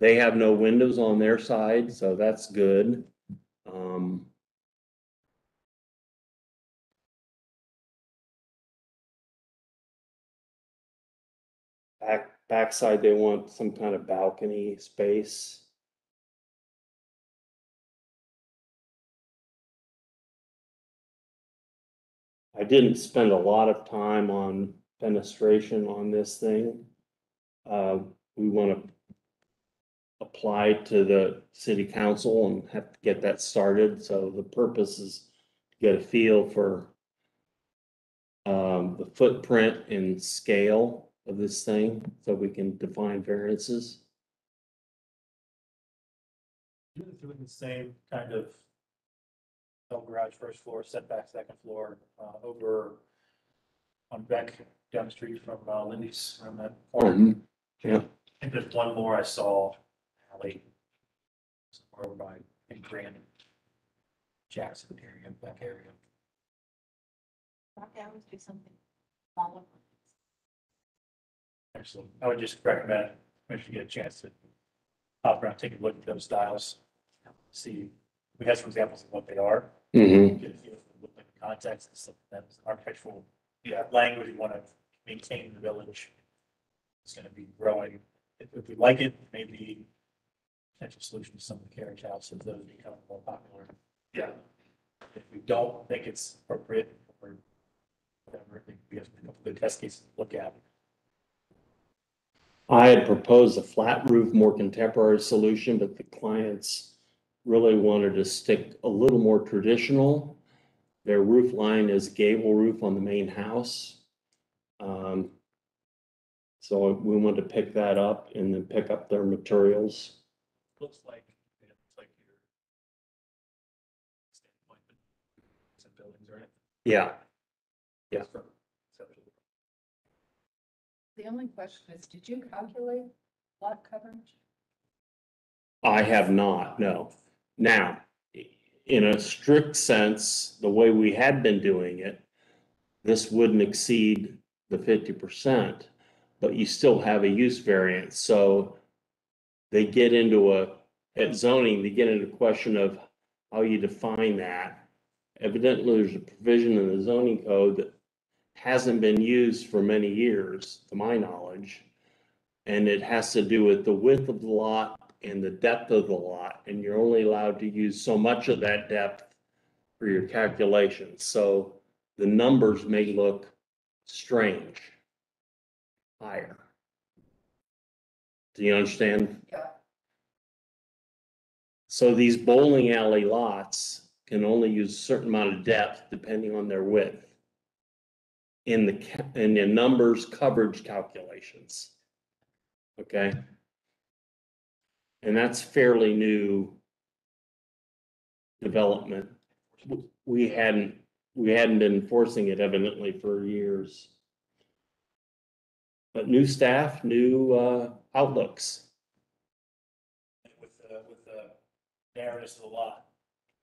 They have no windows on their side, so that's good. Um, backside, they want some kind of balcony space. I didn't spend a lot of time on fenestration on this thing. Uh, we want to apply to the city council and have to get that started, so the purpose is to get a feel for um, the footprint and scale of this thing, so we can define variances. You're doing the same kind of no garage first floor, setback second floor, uh, over on Beck down the street from uh, Lindey's from that corner. Mhm. Yeah. I think there's one more I saw alley. Somewhere over by in Grand Jackson area, Beck area. Rock hours do something smaller. Excellent. I would just recommend, if you get a chance to hop around, take a look at those styles. See, we have some examples of what they are. Mhm. Get a feel for what the context and stuff, that's architectural, yeah, language you want to maintain the village. It's going to be growing. If, if we like it, maybe potential solution to some of the carriage houses, those become more popular. Yeah. If we don't think it's appropriate or whatever, I think we have a couple good test cases to look at. I had proposed a flat roof, more contemporary solution, but the clients really wanted to stick a little more traditional. Their roof line is gable roof on the main house. Um, So we wanted to pick that up and then pick up their materials. Looks like, yeah, looks like your standpoint, some buildings, right? Yeah. Yeah. The only question is, did you calculate lot coverage? I have not, no. Now, in a strict sense, the way we had been doing it, this wouldn't exceed the fifty percent, but you still have a use variance, so they get into a, at zoning, they get into a question of how you define that. Evidently, there's a provision in the zoning code that hasn't been used for many years, to my knowledge. And it has to do with the width of the lot and the depth of the lot, and you're only allowed to use so much of that depth for your calculations, so the numbers may look strange. Higher. Do you understand? Yeah. So these bowling alley lots can only use a certain amount of depth depending on their width. In the, ca- in the numbers coverage calculations. Okay? And that's fairly new development. We hadn't, we hadn't been enforcing it evidently for years. But new staff, new uh, outlooks. With the, with the narrowness of the lot,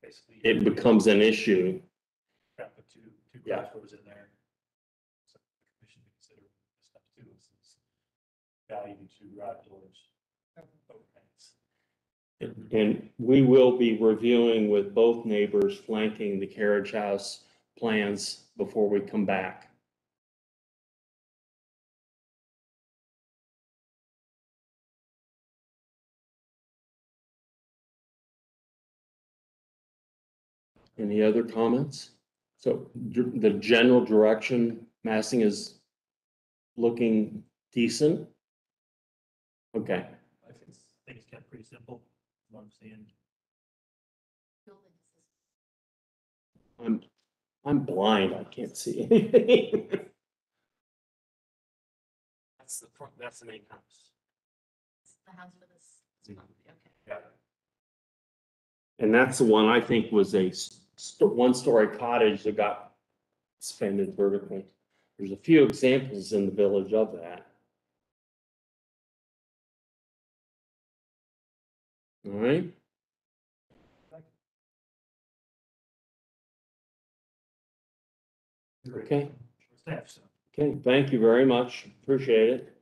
basically. It becomes an issue. Trying to put two, two Yeah. in there. So the commission can consider this stuff too. It's- value to garage doors. And we will be reviewing with both neighbors flanking the carriage house plans before we come back. Any other comments? So the general direction massing is looking decent? Okay. I think it's, I think it's kept pretty simple, from what I'm seeing. I'm, I'm blind, I can't see anything. That's the front, that's the main house. The house for this. Mm-hmm. Okay. Yeah. And that's the one I think was a s- st- one-story cottage that got expanded vertically. There's a few examples in the village of that. All right. Okay, okay, thank you very much. Appreciate it.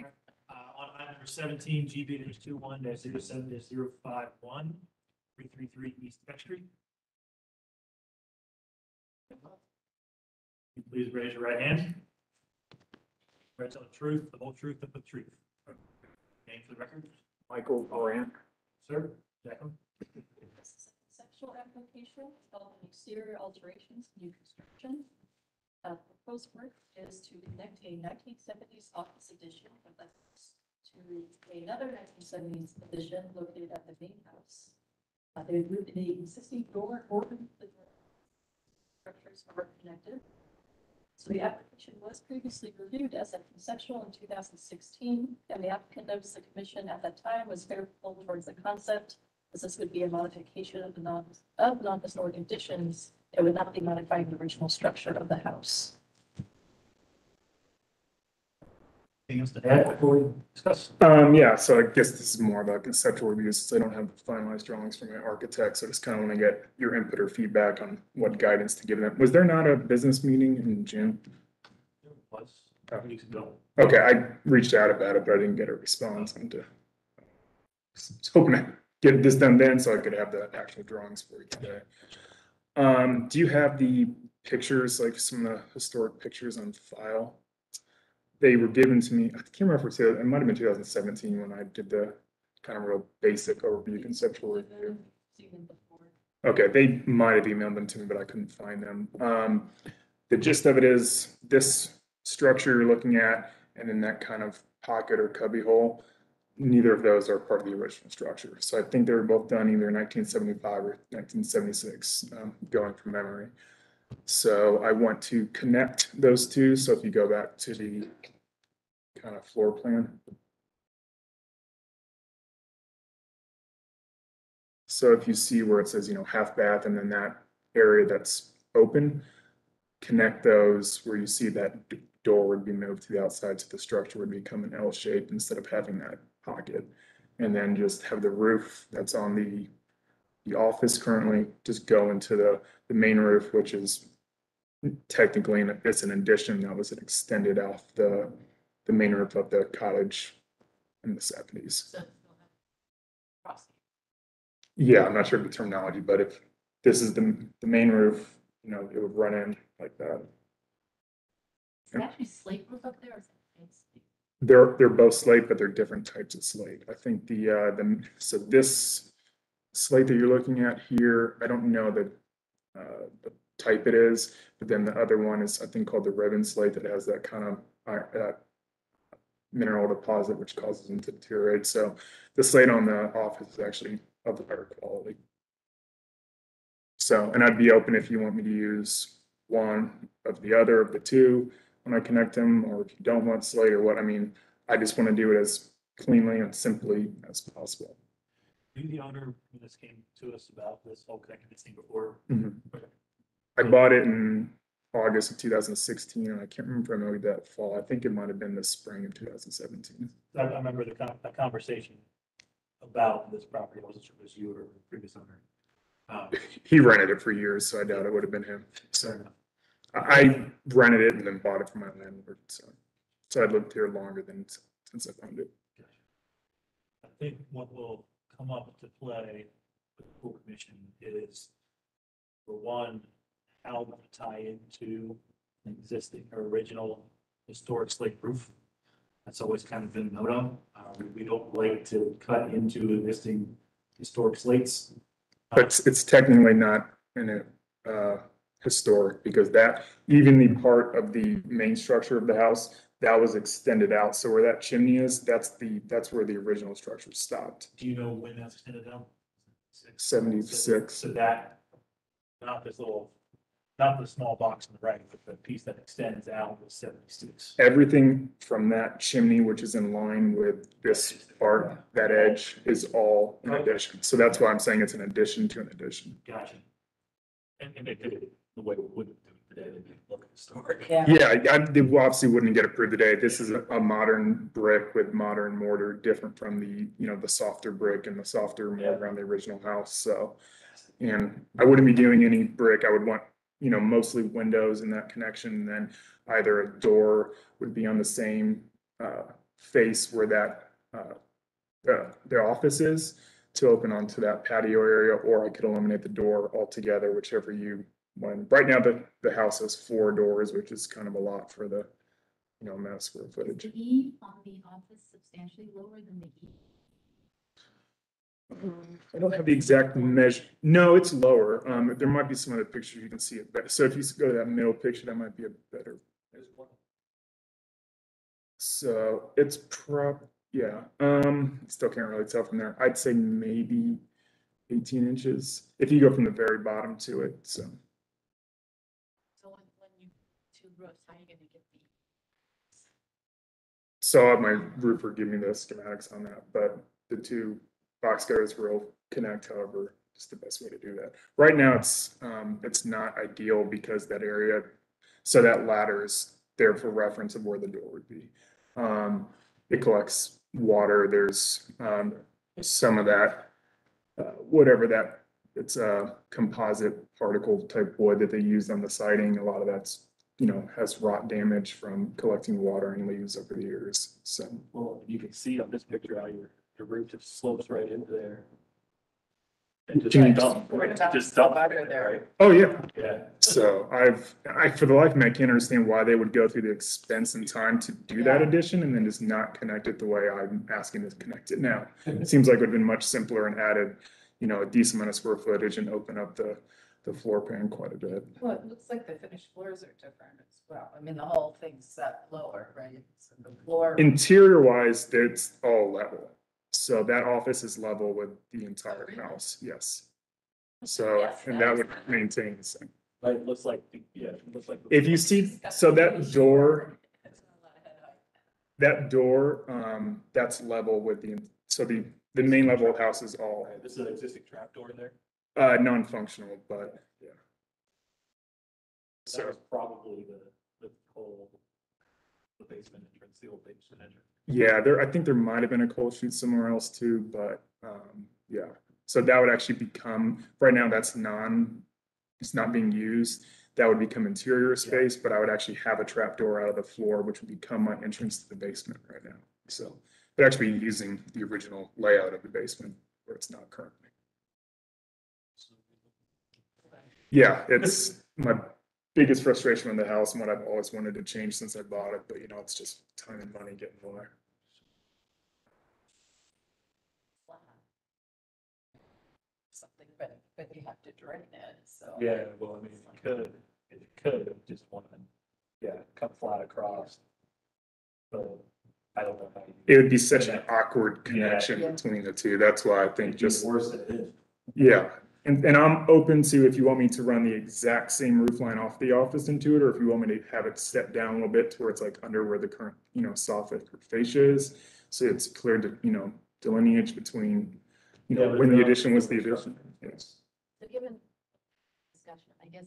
Uh, on item number seventeen, GV dash two one dash zero seven dash zero five one, three three three East Beck Street. Please raise your right hand. Swear to tell the truth, the whole truth, and the truth. Name for the record, Michael Moran. sir, Jacqueline. This is a application involving exterior alterations, new construction. Uh, proposed work is to connect a nineteen seventies office addition of the house to another nineteen seventies addition located at the main house. Uh, they would the existing door or the structures are connected. So the application was previously reviewed as a conceptual in two thousand sixteen, and the applicant noticed the commission at that time was favorable towards the concept as this would be a modification of the non, of non-historic additions. It would not be modifying the original structure of the house. Anything else to add before we discuss? Um, yeah, so I guess this is more about conceptual reviews, since I don't have the finalized drawings from my architect, so I just kind of want to get your input or feedback on what guidance to give them. Was there not a business meeting in June? Was, a couple weeks ago. Okay, I reached out about it, but I didn't get a response and uh, was hoping to get this done then so I could have the actual drawings for you today. Um, do you have the pictures, like some of the historic pictures on file? They were given to me, I can't remember if it was, it might have been two thousand seventeen when I did the kind of real basic overview conceptual review. Seen them before. Okay, they might have emailed them to me, but I couldn't find them. Um, the gist of it is this structure you're looking at and then that kind of pocket or cubbyhole. Neither of those are part of the original structure. So I think they were both done either nineteen seventy-five or nineteen seventy-six, um, going from memory. So I want to connect those two. So if you go back to the kind of floor plan. So if you see where it says, you know, half bath and then that area that's open, connect those where you see that door would be moved to the outside, so the structure would become an L shape instead of having that pocket. And then just have the roof that's on the, the office currently, just go into the, the main roof, which is technically, an- it's an addition that was extended off the, the main roof of the cottage in the seventies. So it's still have crossing. Yeah, I'm not sure of the terminology, but if this is the, the main roof, you know, it would run in like that. Is it actually slate roof up there or is it? They're, they're both slate, but they're different types of slate. I think the, uh, the, so this slate that you're looking at here, I don't know the, uh, the type it is, but then the other one is, I think called the ribbon slate that has that kind of, uh, mineral deposit, which causes them to deteriorate. So the slate on the office is actually of better quality. So, and I'd be open if you want me to use one of the other of the two when I connect them, or if you don't want slate or what, I mean, I just want to do it as cleanly and simply as possible. You the owner, when this came to us about this whole connected thing before? Mhm. I bought it in August of two thousand sixteen, and I can't remember if I mowed that fall. I think it might have been the spring of two thousand seventeen. I, I remember the con, the conversation about this property, I wasn't sure if it was you or the previous owner. Um, He rented it for years, so I doubt it would have been him. So I I rented it and then bought it from my landlord, so, so I'd lived here longer than since I found it. I think what will come up to play with the pool commission is, for one, how to tie into an existing or original historic slate roof. That's always kind of been a no-no. Uh, we- don't like to cut into existing historic slates. But it's- it's technically not in a, uh, historic, because that, even the part of the main structure of the house, that was extended out, so where that chimney is, that's the, that's where the original structure stopped. Do you know when that's extended down? Seventy-six. So that, not this little, not the small box on the right, but the piece that extends out was seventy-six. Everything from that chimney, which is in line with this part, that edge is all an addition. So that's why I'm saying it's an addition to an addition. Gotcha. And, and they did it the way we would do it today, they didn't look historic. Yeah, I, they obviously wouldn't get approved today. This is a, a modern brick with modern mortar, different from the, you know, the softer brick and the softer mortar around the original house, so. And I wouldn't be doing any brick. I would want, you know, mostly windows in that connection, and then either a door would be on the same, uh, face where that, uh, the, the office is to open onto that patio area, or I could eliminate the door altogether, whichever you want. Right now, the, the house has four doors, which is kind of a lot for the, you know, amount of square footage. The E on the office substantially lower than the E. I don't have the exact measure. No, it's lower. Um, there might be some other pictures you can see it better. So if you go to that middle picture, that might be a better. So it's prop, yeah, um, still can't really tell from there. I'd say maybe eighteen inches if you go from the very bottom to it, so. So when, when you, two roofs, how are you gonna get the? So my roofer give me the schematics on that, but the two box cutters will connect however, is the best way to do that. Right now, it's, um, it's not ideal because that area, so that ladder is there for reference of where the door would be. Um, it collects water, there's, um, some of that, uh, whatever that, it's a composite particle type wood that they use on the siding, a lot of that's you know, has rot damage from collecting water and leaves over the years, so. Well, you can see on this picture how your, your roof just slopes right into there. And just dump, just dump right there, right? Oh, yeah. Yeah. So I've, I, for the life of me, I can't understand why they would go through the expense and time to do that addition and then just not connect it the way I'm asking to connect it now. It seems like it would have been much simpler and added, you know, a decent amount of square footage and open up the, the floor plan quite a bit. Well, it looks like the finished floors are different as well. I mean, the whole thing's set lower, right? So the floor. Interior wise, it's all level. So that office is level with the entire house, yes. So, Yes, and that that is- would maintain the same. But it looks like, yeah, it looks like. If you see, so that door, that door, um, that's level with the, so the, the main level of house is all, This is an existing trap door in there. Uh, non-functional, but, yeah. That So, was probably the, the whole, the basement entrance, the old basement entrance. yeah, there, I think there might have been a cold chute somewhere else too, but, um, yeah. So that would actually become, right now, that's non, it's not being used. That would become interior space, but I would actually have a trap door out of the floor, which would become my entrance to the basement right now. So, but actually using the original layout of the basement where it's not currently. Yeah, it's my biggest frustration with the house and what I've always wanted to change since I bought it, but you know, it's just time and money getting by. Something, but, but you have to drain it, so. Yeah, well, I mean, it could, it could, have just one, yeah, come flat across. But I don't know how you. It would be such an awkward Yeah. connection between the two. That's why I think just, Worse than it is. yeah. And, and I'm open to if you want me to run the exact same roof line off the office into it, or if you want me to have it step down a little bit to where it's like under where the current, you know, soffit or fascia is. So it's clear to, you know, delineate between, you Yeah, know, but when the they're addition was the addition. Yes. So given discussion, I guess.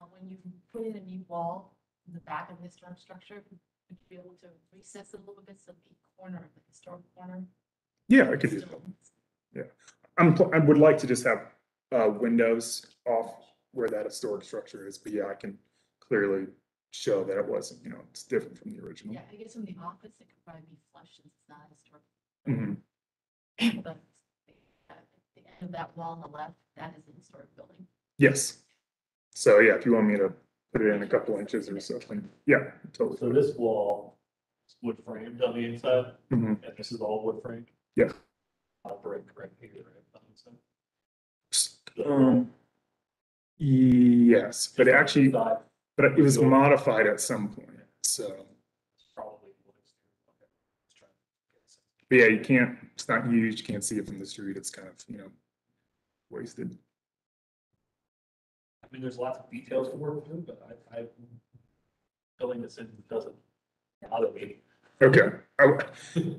uh, When you put in a new wall in the back of the historic structure, would you be able to recess it a little bit so the corner, the historic corner? Yeah, I could do that. Yeah, I'm, pl- I would like to just have, uh, windows off where that historic structure is, but yeah, I can clearly show that it wasn't, you know, it's different from the original. Yeah, I guess from the office, it could probably be flush since it's not historic. Mhm. But at the end of that wall on the left, that is a historic building. Yes. So yeah, if you want me to put it in a couple inches or something, yeah, totally. So this wall is wood framed on the inside, Mhm. and this is all wood framed? Yeah. I'll break right here, right? On this side. Um, yes, but actually, but it was modified at some point, so. Probably. But yeah, you can't, it's not huge, you can't see it from the street, it's kind of, you know, wasted. I mean, there's lots of details to work through, but I, I, filling this in doesn't bother me. Okay, I-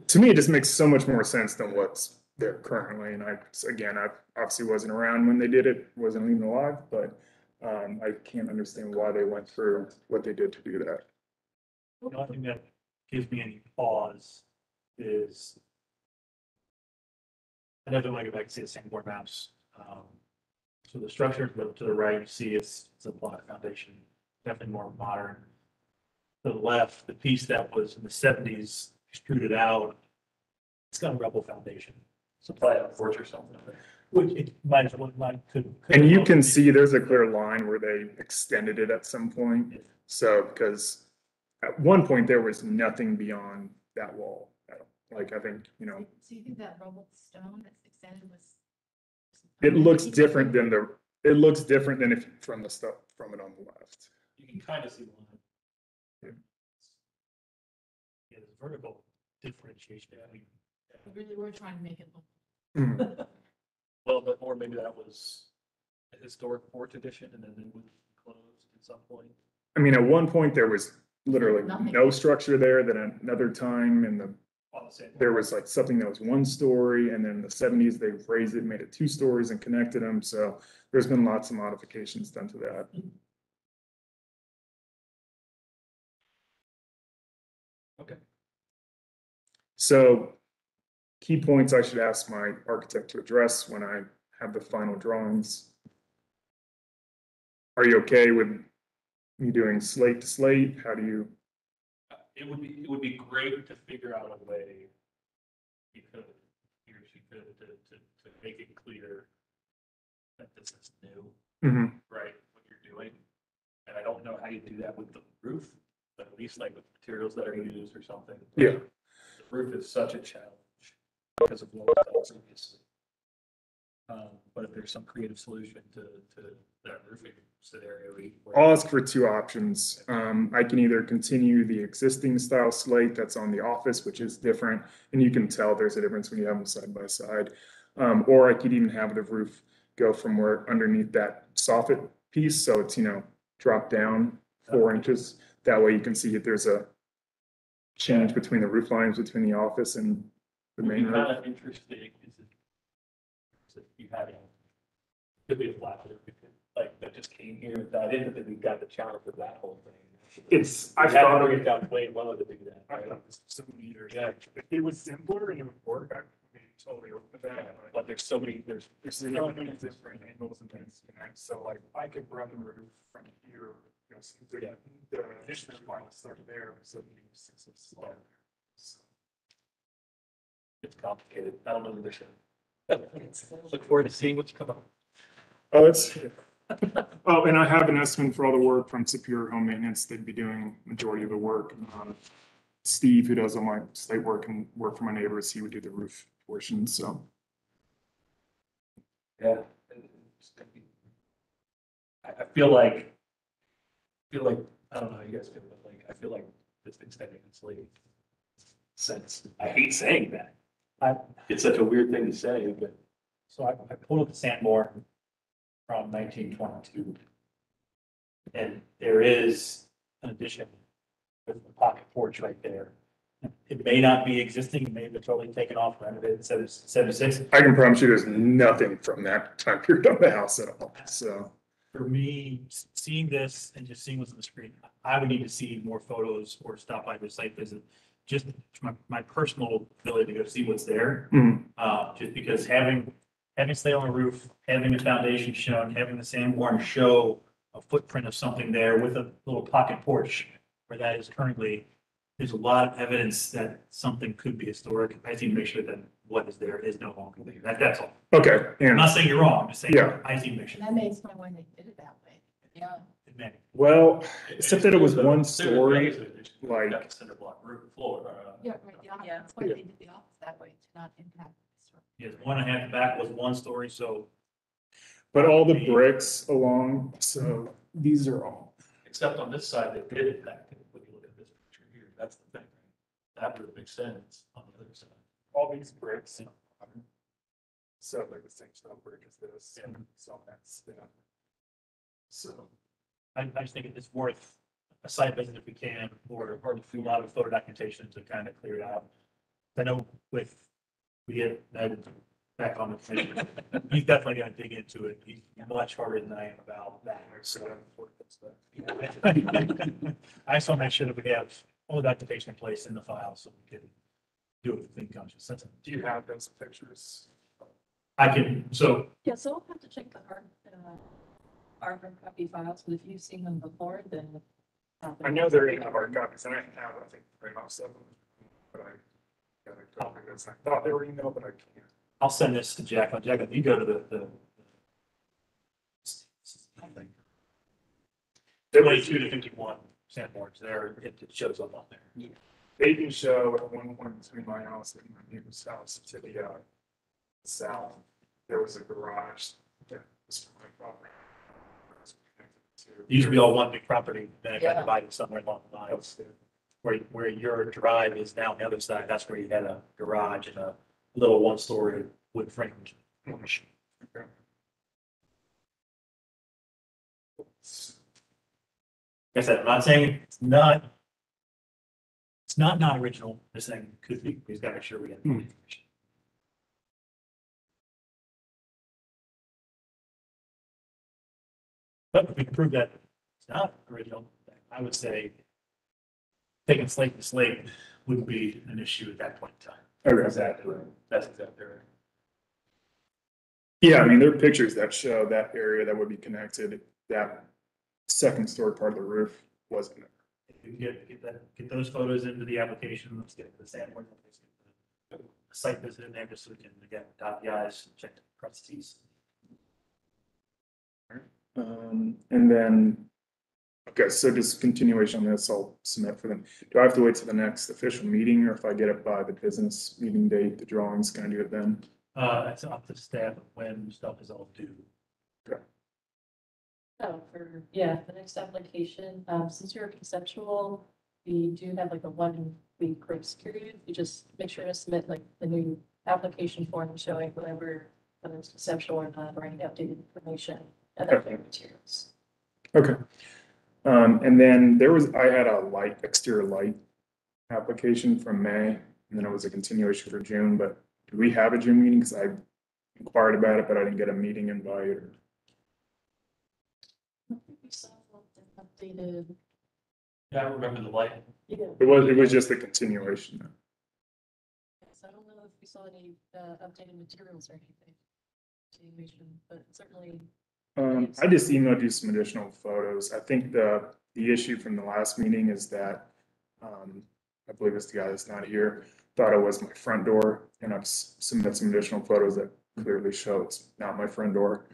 to me, it just makes so much more sense than what's there currently, and I, again, I obviously wasn't around when they did it, wasn't even alive, but um, I can't understand why they went through what they did to do that. The only thing that gives me any pause is. I definitely want to back and see the Sanborn maps. Um, So the structure to the- to the right, you see it's, it's a block foundation, definitely more modern. To the left, the piece that was in the seventies, extruded out, it's got a rubble foundation. So probably a porch or something, which it might as well, might, could. could- And you can see there's a clear line where they extended it at some point. So, because at one point there was nothing beyond that wall. Like, I think, you know, So you think that rubble stone that's extended was? it looks different than the, it looks different than if, from the stuff, from it on the left. You can kind of see the line. Yeah, there's vertical differentiation. I mean, We Really, we're trying to make it look. Mhm. Well, but or maybe that was a historic fourth edition and then it was closed at some point. I mean, at one point there was literally Nothing. no structure there, then another time in the, On the same. there was like something that was one story, and then in the seventies, they raised it, made it two stories and connected them, so there's been lots of modifications done to that. Okay. So key points I should ask my architect to address when I have the final drawings. Are you okay with me doing slate to slate? How do you? It would be, it would be great to figure out a way. You could, he or she could, to, to, to make it clear. That this is new, Mhm. right, what you're doing. And I don't know how you do that with the roof, but at least like with materials that are used or something. Yeah. The roof is such a challenge because of what was previously. Um, but if there's some creative solution to, to that roofing scenario. we- I'll ask for two options. Um, I can either continue the existing style slate that's on the office, which is different, and you can tell there's a difference when you have them side by side. Um, or I could even have the roof go from where underneath that soffit piece, so it's, you know, drop down four inches. That way you can see if there's a change between the roof lines between the office and the Would be main kind of interesting is if, is if you had a, could be a flat roof, it could- like, that just came here and died in, but then we got the challenge of that whole thing. It's, I I had to thought, bring it down way well to do that. I thought this was so meters. Yeah, if it was simpler and it would work, I'd be totally open to that. But there's so many, there's, There's so many different angles and things, you know, so like I could run the roof from here, you know, so the, the additional part would start there, so you use six of slow. It's complicated, I don't know the mission. Look forward to seeing what's coming. Oh, it's, oh, and I have an estimate for all the work from Superior Home Maintenance, they'd be doing majority of the work. Um, Steve, who does all my slate work and work for my neighbors, he would do the roof portion, so. Yeah. it's gonna be- I, I feel like, I feel like, I don't know how you guys feel, but like, I feel like this extending its lead. Since, I hate saying that. I, it's such a weird thing to say, but. So I, I pulled up the Sanborn from nineteen twenty-two. And there is an addition with a pocket porch right there. It may not be existing, it may have been totally taken off, renovated in seventy-six. I can promise you there's nothing from that time period on the house at all, so. for me, s- seeing this and just seeing what's on the screen, I would need to see more photos or stop by the site visit. Just my, my personal ability to go see what's there, Mhm. uh, just because having, having slate on the roof, having the foundation shown, having the Sanborn show a footprint of something there with a little pocket porch where that is currently, there's a lot of evidence that something could be historic. I just need to make sure that what is there is no longer there. That, that's all. Okay, I'm and, not saying you're wrong, I'm just saying, Yeah. I just need to make sure. That makes my why they did it that way. Yeah. well, except that it was one story, it's like- got the Cinder block roof floor, uh, Yeah, right, the office, that's why they did the office that way, to not impact. the store. yes, one and a half back was one story, so but all the bricks along, so these are all, Except on this side, they did it back, when you look at this picture here, that's the thing. That would make sense on the other side. all these bricks. So they're the same style brick as this, And so that's, yeah. So. I, I just think it's worth a site visit if we can, or, or a lot of photo documentation to kind of clear it out. I know with, we get Ned back on the commission, he's definitely gonna dig into it, he's much harder than I am about that, so. I just wanna make sure that we have all the documentation in place in the file, so we can do it with clean conscience, that's, Do you have those pictures? I can, so, Yeah, so I'll have to check the hard, uh, hard copy files, but if you've seen them before, then. I know they're in the hard copies, and I have, I think, pretty much of them, but I. yeah, I don't think that's- I thought they were emailed, but I can't. I'll send this to Jacqueline, Jacqueline, you go to the, the. Twenty-two to fifty-one Sanborns there, it it shows up on there. They can show at one point between my house and my neighbor's house to the, uh, south, there was a garage that was my property. It Used to be all one big property, then it got Yeah. divided somewhere along the lines. Where, where your drive is now on the other side, that's where you had a garage and a little one-story wood frame. Like I said, I'm not saying it's not. It's not not original, this thing could be, we've got to make sure we get. the hmm. information. But if we can prove that it's not original, I would say. Taking slate to slate wouldn't be an issue at that point in time. Exactly, that's exactly right. Yeah, I mean, there are pictures that show that area that would be connected, that second story part of the roof wasn't there. If you get, get that, get those photos into the application, let's get the Sanborn. let's get the Site visit in there, just so we can, again, dot the i's, check the t's. Um, and then, okay, so just continuation on this, I'll submit for them. Do I have to wait till the next official meeting, or if I get it by the business meeting date, the drawings, can I do it then? Uh, it's up to staff when stuff is all due. Oh, for, yeah, the next application, um, since you're conceptual, we do have like a one week grace period. You just make sure to submit like the new application form showing whatever, whether it's conceptual or not, or any updated information and then Okay. materials. Okay. Um, and then there was, I had a light, exterior light application from May, and then it was a continuation for June, but do we have a June meeting? Cause I inquired about it, but I didn't get a meeting invite or. I think we saw an updated, Yeah, I remember the light. yeah. It was, it was just the continuation. So I don't know if we saw any, uh, updated materials or anything. Continuation, but certainly, Um, I just emailed you some additional photos. I think the, the issue from the last meeting is that, um, I believe it's the guy that's not here, thought it was my front door, and I've s- submitted some additional photos that clearly show it's not my front door.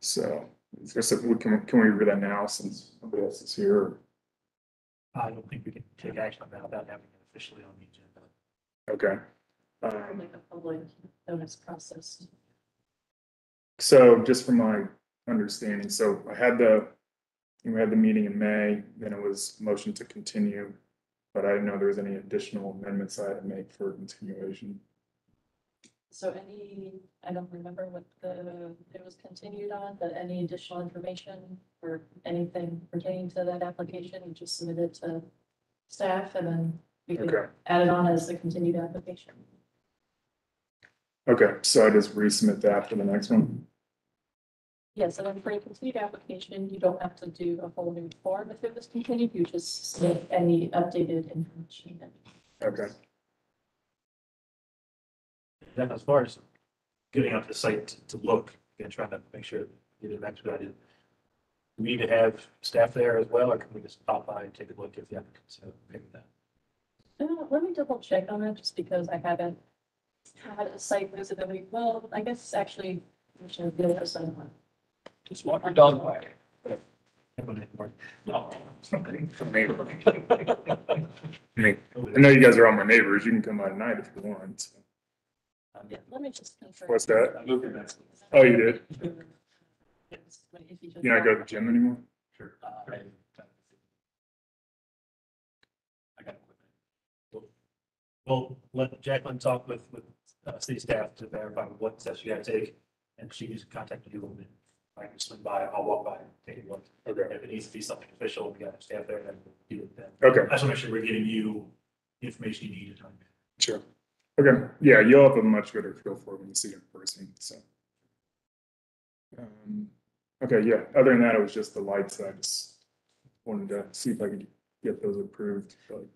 So, it's just, we can, can we read that now since nobody else is here? I don't think we can take action on that without having it officially on the agenda. Okay. Um, like a public notice process. So just from my understanding, so I had the, we had the meeting in May, then it was motion to continue. But I didn't know there was any additional amendments I had to make for continuation. So any, I don't remember what the, it was continued on, but any additional information or anything pertaining to that application, you just submit it to staff and then we can Okay. add it on as a continued application. Okay, so I just resubmit that for the next one? Yes, and then for a continued application, you don't have to do a whole new form if it was continued, you just submit any updated information. Okay. Then as far as getting out to the site to- to look and trying to make sure get it expedited. Do we need to have staff there as well, or can we just pop by and take a look if the applicants okay with that? Uh, let me double check on that, just because I haven't had a site visibility, well, I guess actually, we should give us some. Just walk your dog by. No. I mean, I know you guys are all my neighbors. You can come out at night if you want. so. Yeah, let me just confirm. What's that? Oh, you did? If you just- not go to the gym anymore? Sure. Uh, I got it. We'll let Jacqueline talk with, with, uh, city staff to verify what steps you gotta take, and she just contacted you, and I can swing by, I'll walk by, and take a look. Okay. If it needs to be something official, we got staff there, then we'll do it then. Okay. I just wanna make sure we're giving you the information you need at time. Sure. Okay, yeah, you'll have a much better feel for it when you see it in person, so. Um, Okay, yeah, other than that, it was just the lights. I just wanted to see if I could get those approved, but.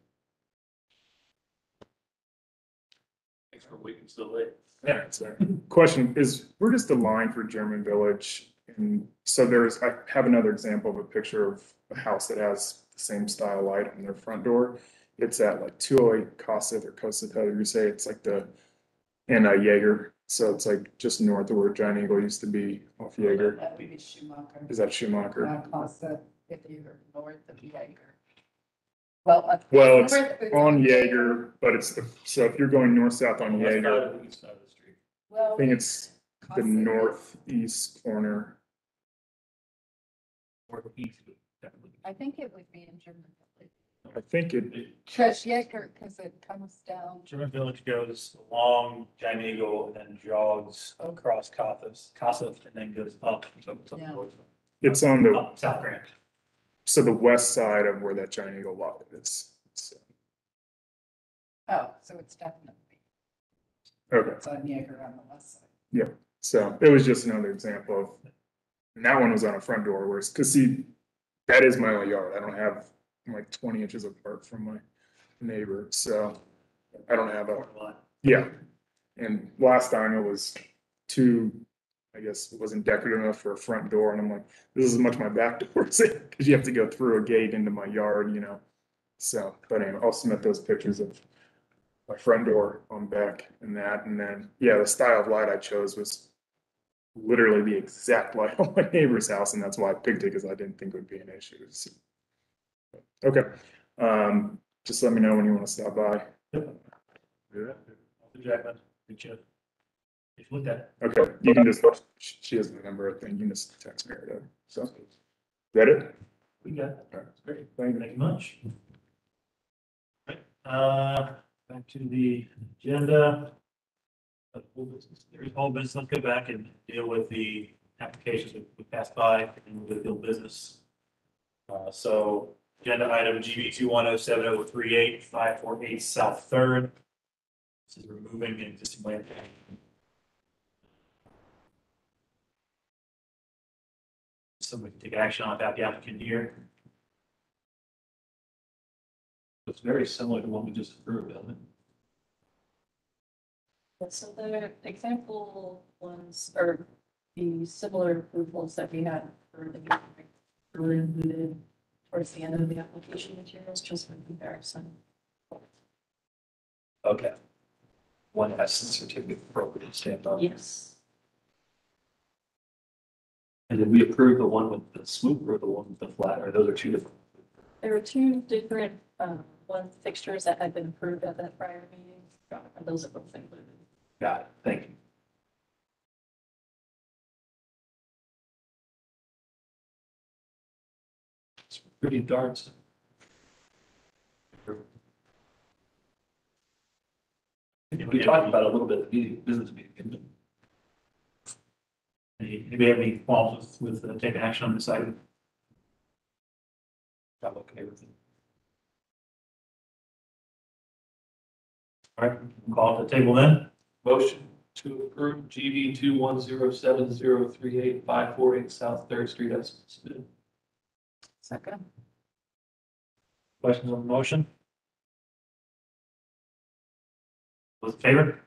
Thanks for waiting so late. Yeah, it's there. Question is, we're just a line for German Village. And so there's, I have another example of a picture of a house that has the same style light on their front door. It's at like two oh eight Cosset or Cosset, however you say, it. it's like the, and uh, Jaeger. So it's like just north of where Giant Eagle used to be off Jaeger. That would be Schumacher. Is that Schumacher? Uh, Costa, if you're north of Jaeger. Well. uh, Well, it's north of- on Jaeger, but it's, the so if you're going north-south on West side Jaeger, or the east side of the street? I Well, think it's the Cosset. northeast corner. Or east, but definitely. I think it would be in German. I think it, Cause Jaeger, cause it comes down. German Village goes along Giant Eagle and then jogs across Cothas, Cosseth, and then goes up. so- so- Yeah. it's on the, Up South Grant. so the west side of where that Giant Eagle lot is. So, Oh, so it's definitely, Okay. it's on Jaeger on the west side. Yeah, so it was just another example of, and that one was on a front door, whereas, cause see, that is my own yard, I don't have, I'm like twenty inches apart from my neighbor, so I don't have a, lot. yeah. And last time it was too, I guess, it wasn't decorative enough for a front door, and I'm like, this is as much my back door as it, cause you have to go through a gate into my yard, you know? So, but anyway, I'll submit those pictures of my front door on back and that, and then, yeah, the style of light I chose was literally the exact light on my neighbor's house, and that's why I picked it, because I didn't think it would be an issue. So- Okay, um, just let me know when you want to stop by. Jacqueline, get you. If you look at. it. Okay, you can just, she she has the number, I think, you can just text me or whatever, so. Is that it? We got it. All right. Great. Thank you. Thank you much. Right, Uh, back to the agenda. Old business. There's all business, let's go back and deal with the applications we- we passed by and the business. Uh, so agenda item GV two one oh seven oh three eight five four eight South Third. This is removing the existing land. So we can take action on that, the applicant here. It's very similar to what we just approved, isn't it? Yeah, So the example ones are the similar approvals that we had for the were included towards the end of the application materials, just for comparison. Okay. One has the certificate of appropriate stamped on. it. Yes. And did we approve the one with the swoop or the one with the flat, or those are two different? There were two different, um, one fixtures that had been approved at that prior meeting, and those are both included. Got it, thank you. It's Pretty simple. We talked about a little bit at the meeting, business meeting. Anybody have any qualms with, with uh, taking action on this item? I'm okay with it. All right, we'll call it the table then. Motion to approve GV two one zero seven zero three eight five four eight South Third Street as submitted. Second. Questions on the motion? Those in favor?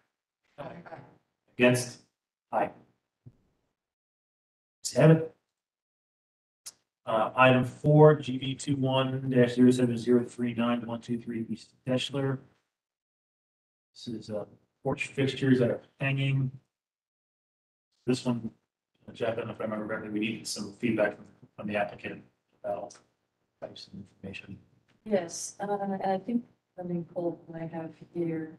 Against? Aye. Let's have it. Uh, item four, GV two one dash zero seven zero three nine one two three East Deshler. This is, uh, porch fixtures that are hanging. This one, Jeff, I don't know if I remember correctly, we needed some feedback from, from the applicant about types of information. Yes, uh, I think, let me pull what I have here.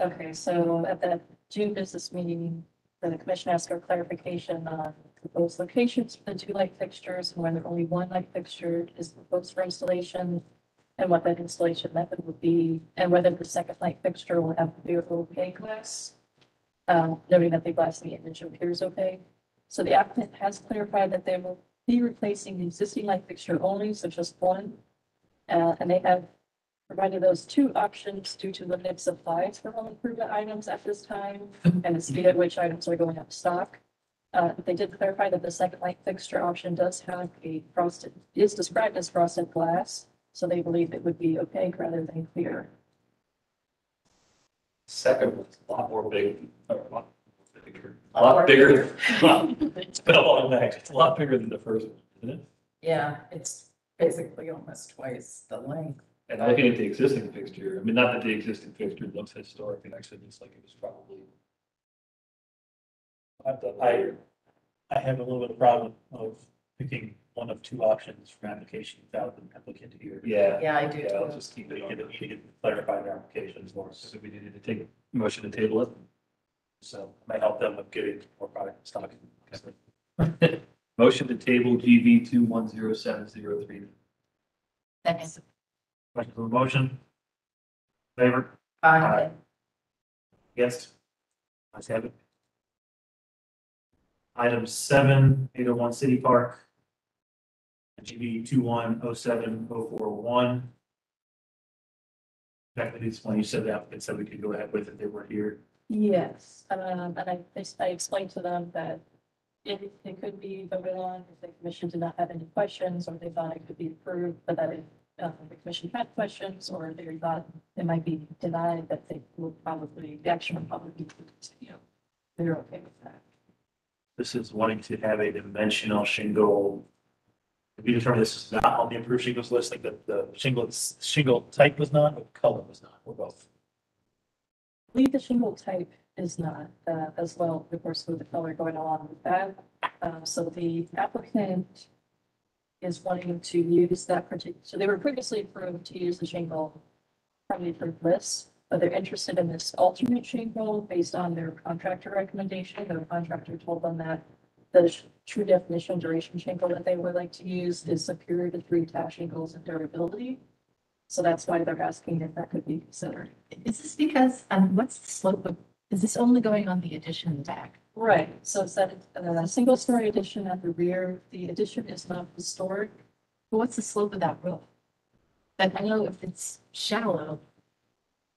Okay, so at the June business meeting, the commission asked for clarification on proposed locations for the two light fixtures and whether only one light fixture is proposed for installation and what that installation method would be, and whether the second light fixture will have be with opaque glass. Um, noting that the glass in the image appears opaque. So the applicant has clarified that they will be replacing the existing light fixture only, so just one. Uh, and they have provided those two options due to limited supplies for home improvement items at this time and the speed at which items are going out of stock. Uh, they did clarify that the second light fixture option does have a frosted, is described as frosted glass. So they believe it would be opaque rather than clear. Second one's a lot more big, a lot bigger. A Lot bigger. It's been a long night. It's a lot bigger than the first one, isn't it? Yeah, it's basically almost twice the length. And looking at the existing fixture, I mean, not that the existing fixture looks historic, it actually looks like it was probably. I, I have a little bit of problem of picking one of two options for application without an applicant here. Yeah. Yeah, I do Yeah, let's too. Just keep it, get it, get it clarified their applications more, So we needed to take a motion to table it. so it might help them with getting more product in stock. Motion to table GV two one zero seven zero three. Second. Questions on the motion? Favor? Aye. Against? Ayes have it. Item seven, eight oh one City Park. GV two one oh seven oh four one. To this one, you said the applicant said we could go ahead with it, they weren't here. Yes, um, and I, I explained to them that it, it could be voted on if the commission did not have any questions, or they thought it could be approved, but that if, um, the commission had questions, or they thought it might be denied, that they will probably, the action would probably be to continue. They're okay with that. This is wanting to have a dimensional shingle. We determined this is not on the approved shingles list, like the, the shingle, shingle type was not, but color was not, or both. Believe the shingle type is not, uh, as well, of course, with the color going along with that. Um, so the applicant is wanting to use that particular, so they were previously approved to use the shingle from the approved list, but they're interested in this alternate shingle based on their contractor recommendation. Their contractor told them that the TruDefinition duration shingle that they would like to use is superior to three tab shingles in durability. So that's why they're asking if that could be considered. Is this because, um, what's the slope of, is this only going on the addition in the back? Right, so it's that, uh, single story addition at the rear, the addition is not historic. But what's the slope of that roof? And I know if it's shallow.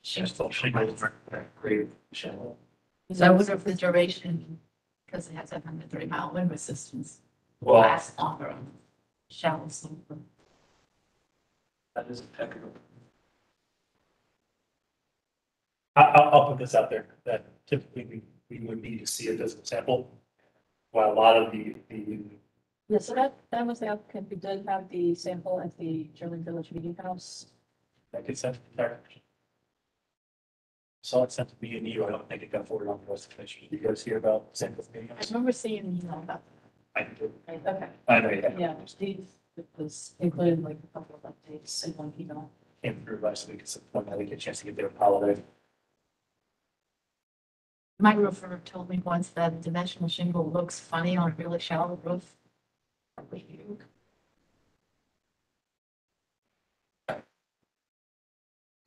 Just all shingles, great shallow. So I wonder if the duration, because it has a hundred thirty mile wind resistance, will Well- last longer on shallow slope. That is impeccable. I, I'll, I'll put this out there, that typically we, we would need to see it as a sample. While a lot of the, the, Yeah, so that, that was the applicant, we did have the sample at the German Village Meeting House. that gets sent to the tech. Saw it sent to me and you, I don't think it got forwarded on the rest of the commission. Did you guys hear about samples being? I remember seeing an email about I did. Okay. I know, yeah. Yeah, Steve, it was included like a couple of updates in one email. Came through last week, it's one that we get a chance to get there their holiday. My roofer told me once that dimensional shingle looks funny on a really shallow roof.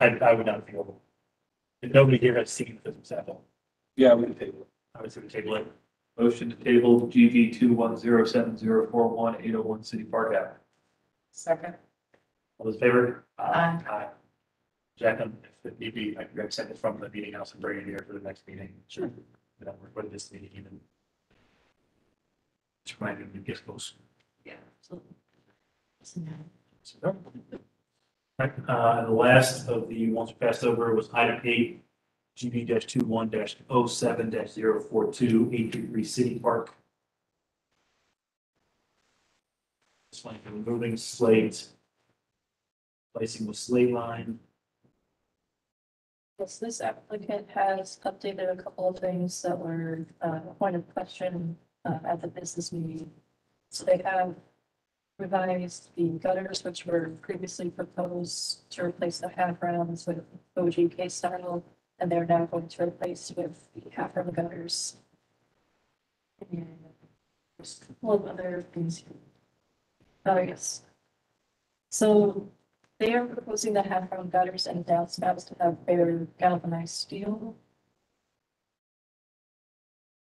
I, I would not feel. If nobody here has seen the physical sample, Yeah, we can table it. I would say we table it. Motion to table GV two one zero seven zero four one eight oh one City Park Ave. Second. All those in favor? Aye. Aye. Jack, um, if it need be, I can grab send it from the meeting house and bring it here for the next meeting. Sure. Then we're for this meeting even. Just remind me, get close. Yeah. absolutely. So now- So, Right, uh, the last of the ones passed over was item eight, GV two one 7 42 833 City Park. This one, removing slate. Placing with slate line. Yes, this applicant has updated a couple of things that were uh, a point of question uh, at the business meeting. So they have revised the gutters, which were previously proposed to replace the half rounds with OGK style, and they're now going to replace with the half round gutters. And There's a couple of other things. Oh, yes. So they are proposing the half round gutters and downspouts to have bare galvanized steel.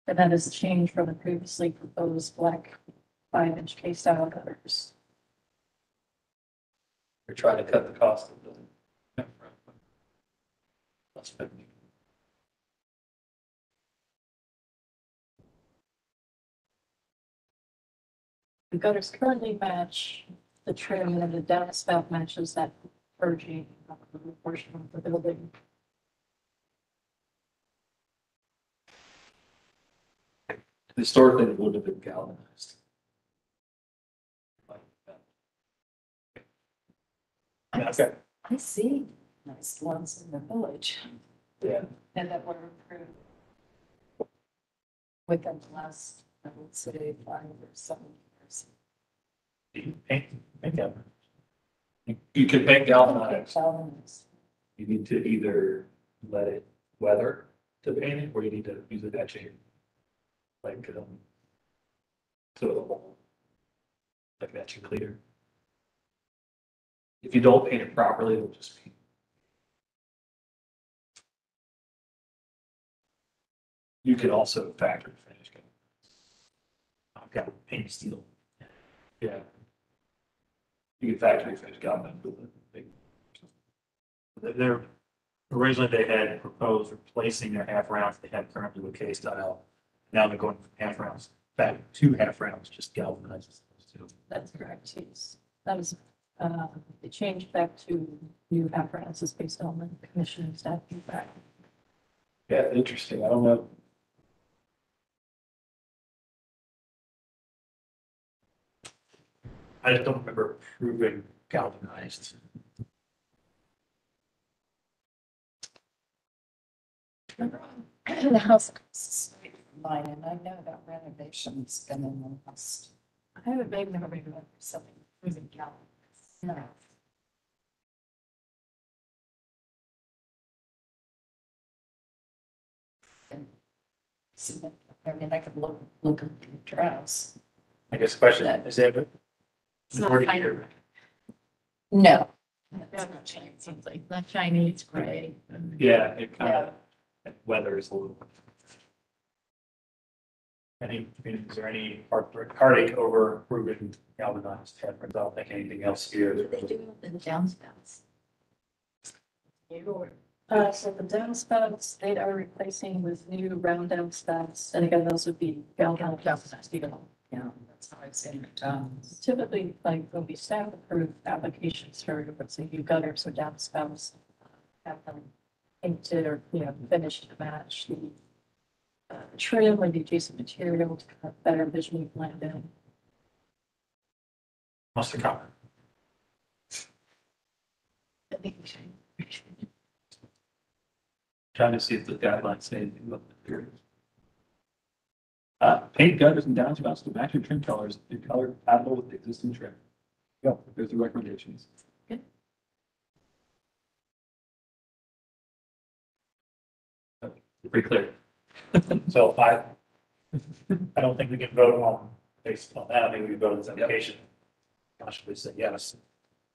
And that is a change from the previously proposed black five inch K style gutters. We're trying to cut the cost of the. That's fifty. The gutters currently match the trim and the downspout matches that parging uh, portion of the building. Historically, it would have been galvanized. Okay. I see nice ones in the village. Yeah. And that were approved within the last, I would say, five or seven years. Paint, paint that. You can paint galvanized. Galvanized. You need to either let it weather to paint it, or you need to use a etching. Like, um. So it'll. Like an etching cleaner. If you don't paint it properly, it'll just be. You can also factory finish. it. I've got paint steel. Yeah. You can factory finish big. They're, originally they had proposed replacing their half rounds they had currently with K style. Now they're going half rounds back to half rounds, just galvanized. That's correct, yes. That was, uh, it changed back to new apparatuses based on the commission staff feedback. Yeah, interesting. I don't know. I just don't remember approving galvanized. The house across the street from mine, and I know that renovation's been in the last. I haven't made memory of something moving galvanized. No. And see, I mean, I could look, look at the house. I guess the question is, that It's not majority kind here? No. It's not shiny, it seems like, not shiny, it's gray. Yeah, it kind of, weather is a little. Any, I mean, is there any heart- heartache over approving galvanized half rounds? I don't think anything else here. They do the downspouts. Uh, so the downspouts, they are replacing with new round downspouts, and again, those would be galvanized. Galvanized, you know, yeah, that's how I've seen it done. Typically, like, when we staff approved applications for, let's say, new gutters or downspouts, have them painted or, you know, finished to match the uh, trim or the adjacent material to of better visually blend in. Must have come. I think we should. Trying to see if the guidelines say anything about the period. Uh, paint gutters and downspouts to match your trim colors, the color compatible with the existing trim. Go, there's the recommendations. Okay. Pretty clear. So I, I don't think we can vote on, based on that, I think we can vote on this application. Possibly say yes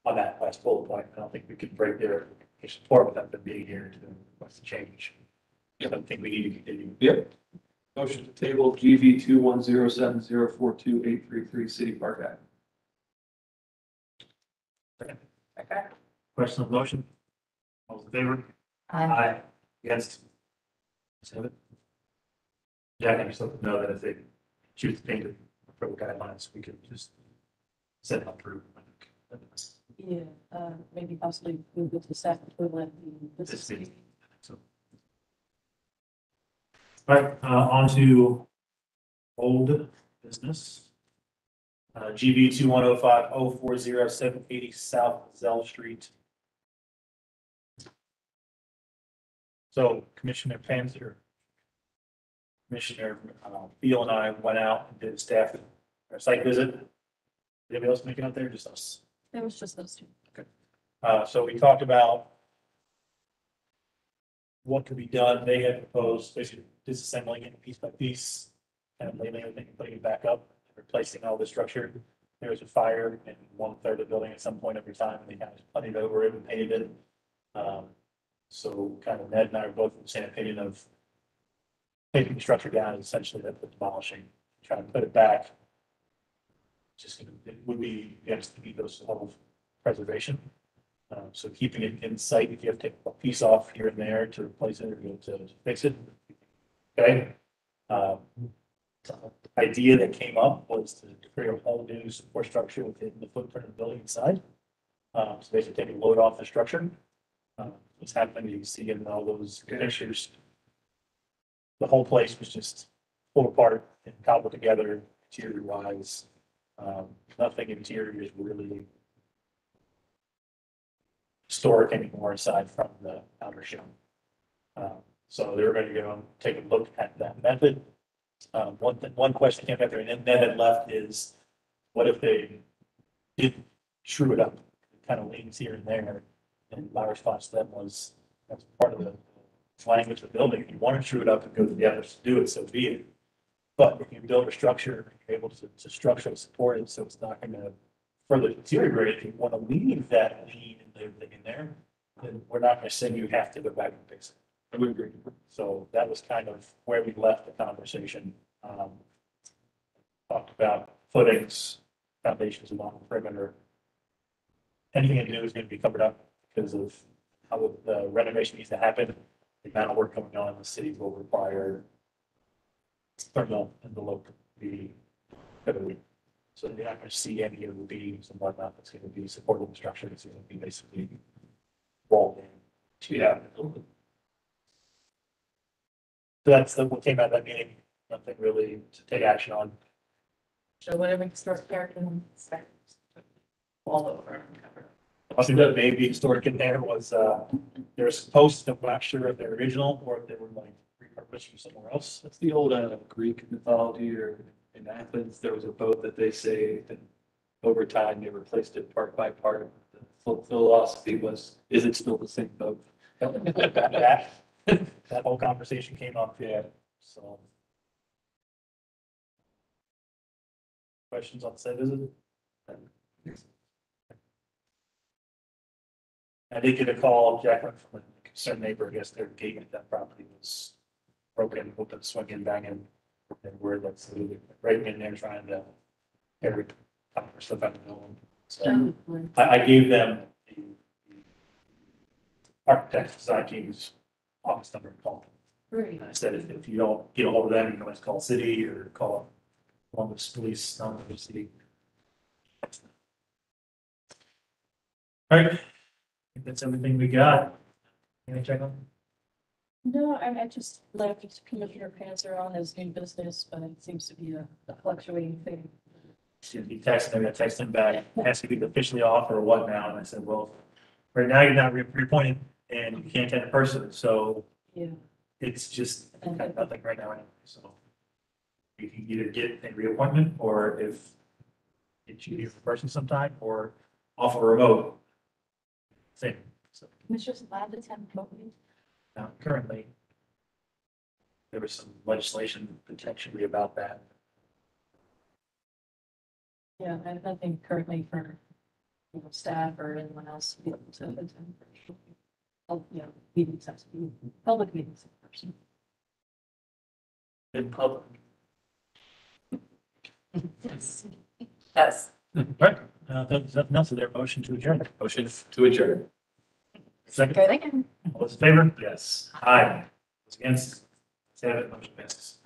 on that last bullet point. I don't think we can break their application forward without them being here to request a change. I don't think we need to continue. Yep. Motion to table GV two one zero seven zero four two eight three three City Park Act. Okay. Question of motion? All those in favor? Aye. Against? Seven. Jack, I just let them know that if they choose to paint it for the guidelines, we could just set up through. Yeah, uh, maybe possibly move it to staff equivalent. the This meeting. So, All right, uh, on to old business. Uh, GV two one oh five oh four zero seven eighty South Zell Street. So Commissioner Panzer. Commissioner, uh, Beal and I went out and did a staff, or site visit. Anybody else make it out there? Just us? It was just those two. Uh, so we talked about what could be done. They had proposed basically disassembling it piece by piece, and of laying everything and putting it back up, replacing all the structure. There was a fire in one third of the building at some point every time, and they kind of putted over it and painted it. Um, so kind of Ned and I are both of the same opinion of taking the structure down, is essentially that the demolishing, trying to put it back. Just, it would be, against the ethos of preservation. Um, so keeping it in sight, if you have to take a piece off here and there to replace it or to fix it. Okay? Um, the idea that came up was to create a whole new support structure within the footprint of the building inside. Um, so basically take a load off the structure. Um, what's happening, you see in all those pictures. The whole place was just pulled apart and cobbled together interior wise. Um, nothing interior is really historic anymore aside from the outer shell. Um, so they were going to go take a look at that method. Um, one, thing- one question came up there and then Ned had left is, what if they did true it up? Kind of leans here and there. And my response to them was, that's part of the language of the building. If you want to true it up and go to the efforts to do it, so be it. But if you build a structure, you're able to, to structurally support it, so it's not going to further deteriorate. If you want to leave that lean and everything in there, then we're not going to say you have to go back and fix it. I would agree. So that was kind of where we left the conversation. Um, Talked about footings, foundations along the perimeter. Anything to do is going to be covered up because of how the renovation needs to happen. The amount of work going on, the city will require thermal envelope to be heavily. So you're not going to see any of the beams and whatnot that's going to be supporting the structure. It's going to be basically walled in. Yeah. So that's the, what came out of that meeting. Nothing really to take action on. So whatever historic character and spec. All over. Also, that maybe historic in there was, uh, they were supposed to, I'm not sure if they're original or if they were like repurposed from somewhere else. That's the old uh, Greek mythology or in Athens, there was a boat that they saved and over time they replaced it part by part. The ph- philosophy was, is it still the same boat? That, that whole conversation came up, yeah, so. Questions on the site visit? I did get a call, Jacqueline, from a concerned neighbor, I guess their gate at that property was broken, open, swinging, banging. And we're like, right in there trying to, every, stuff out of the home. So I, I gave them the architect's design team's office number and call. Great. And I said, if, if you don't get a hold of them, you can always call city or call Columbus Police, not the city. All right, think that's everything we got. Any check on? No, I, I just left Commissioner Panzer on his new business, but it seems to be a a fluctuating thing. He texted me, I texted him back, asked if he's officially off or what now, and I said, well, right now you're not re- reappointed and you can't attend in person, so Yeah. it's just of nothing right now, anyway, so. You can either get a reappointment, or if it's you in person sometime, or off a remote. Same, so Commissioners allowed to attend remotely. now currently. There was some legislation potentially about that. Yeah, I have nothing currently for, you know, staff or anyone else to be able to attend. Oh, yeah, meetings, have public meetings in person. In public. Yes. Yes. Right, uh, there's nothing else, is there a motion to adjourn? Motion to adjourn. Second, Good thinking. all those in favor? Yes. Aye. Those Against? Seven, it, motion passes.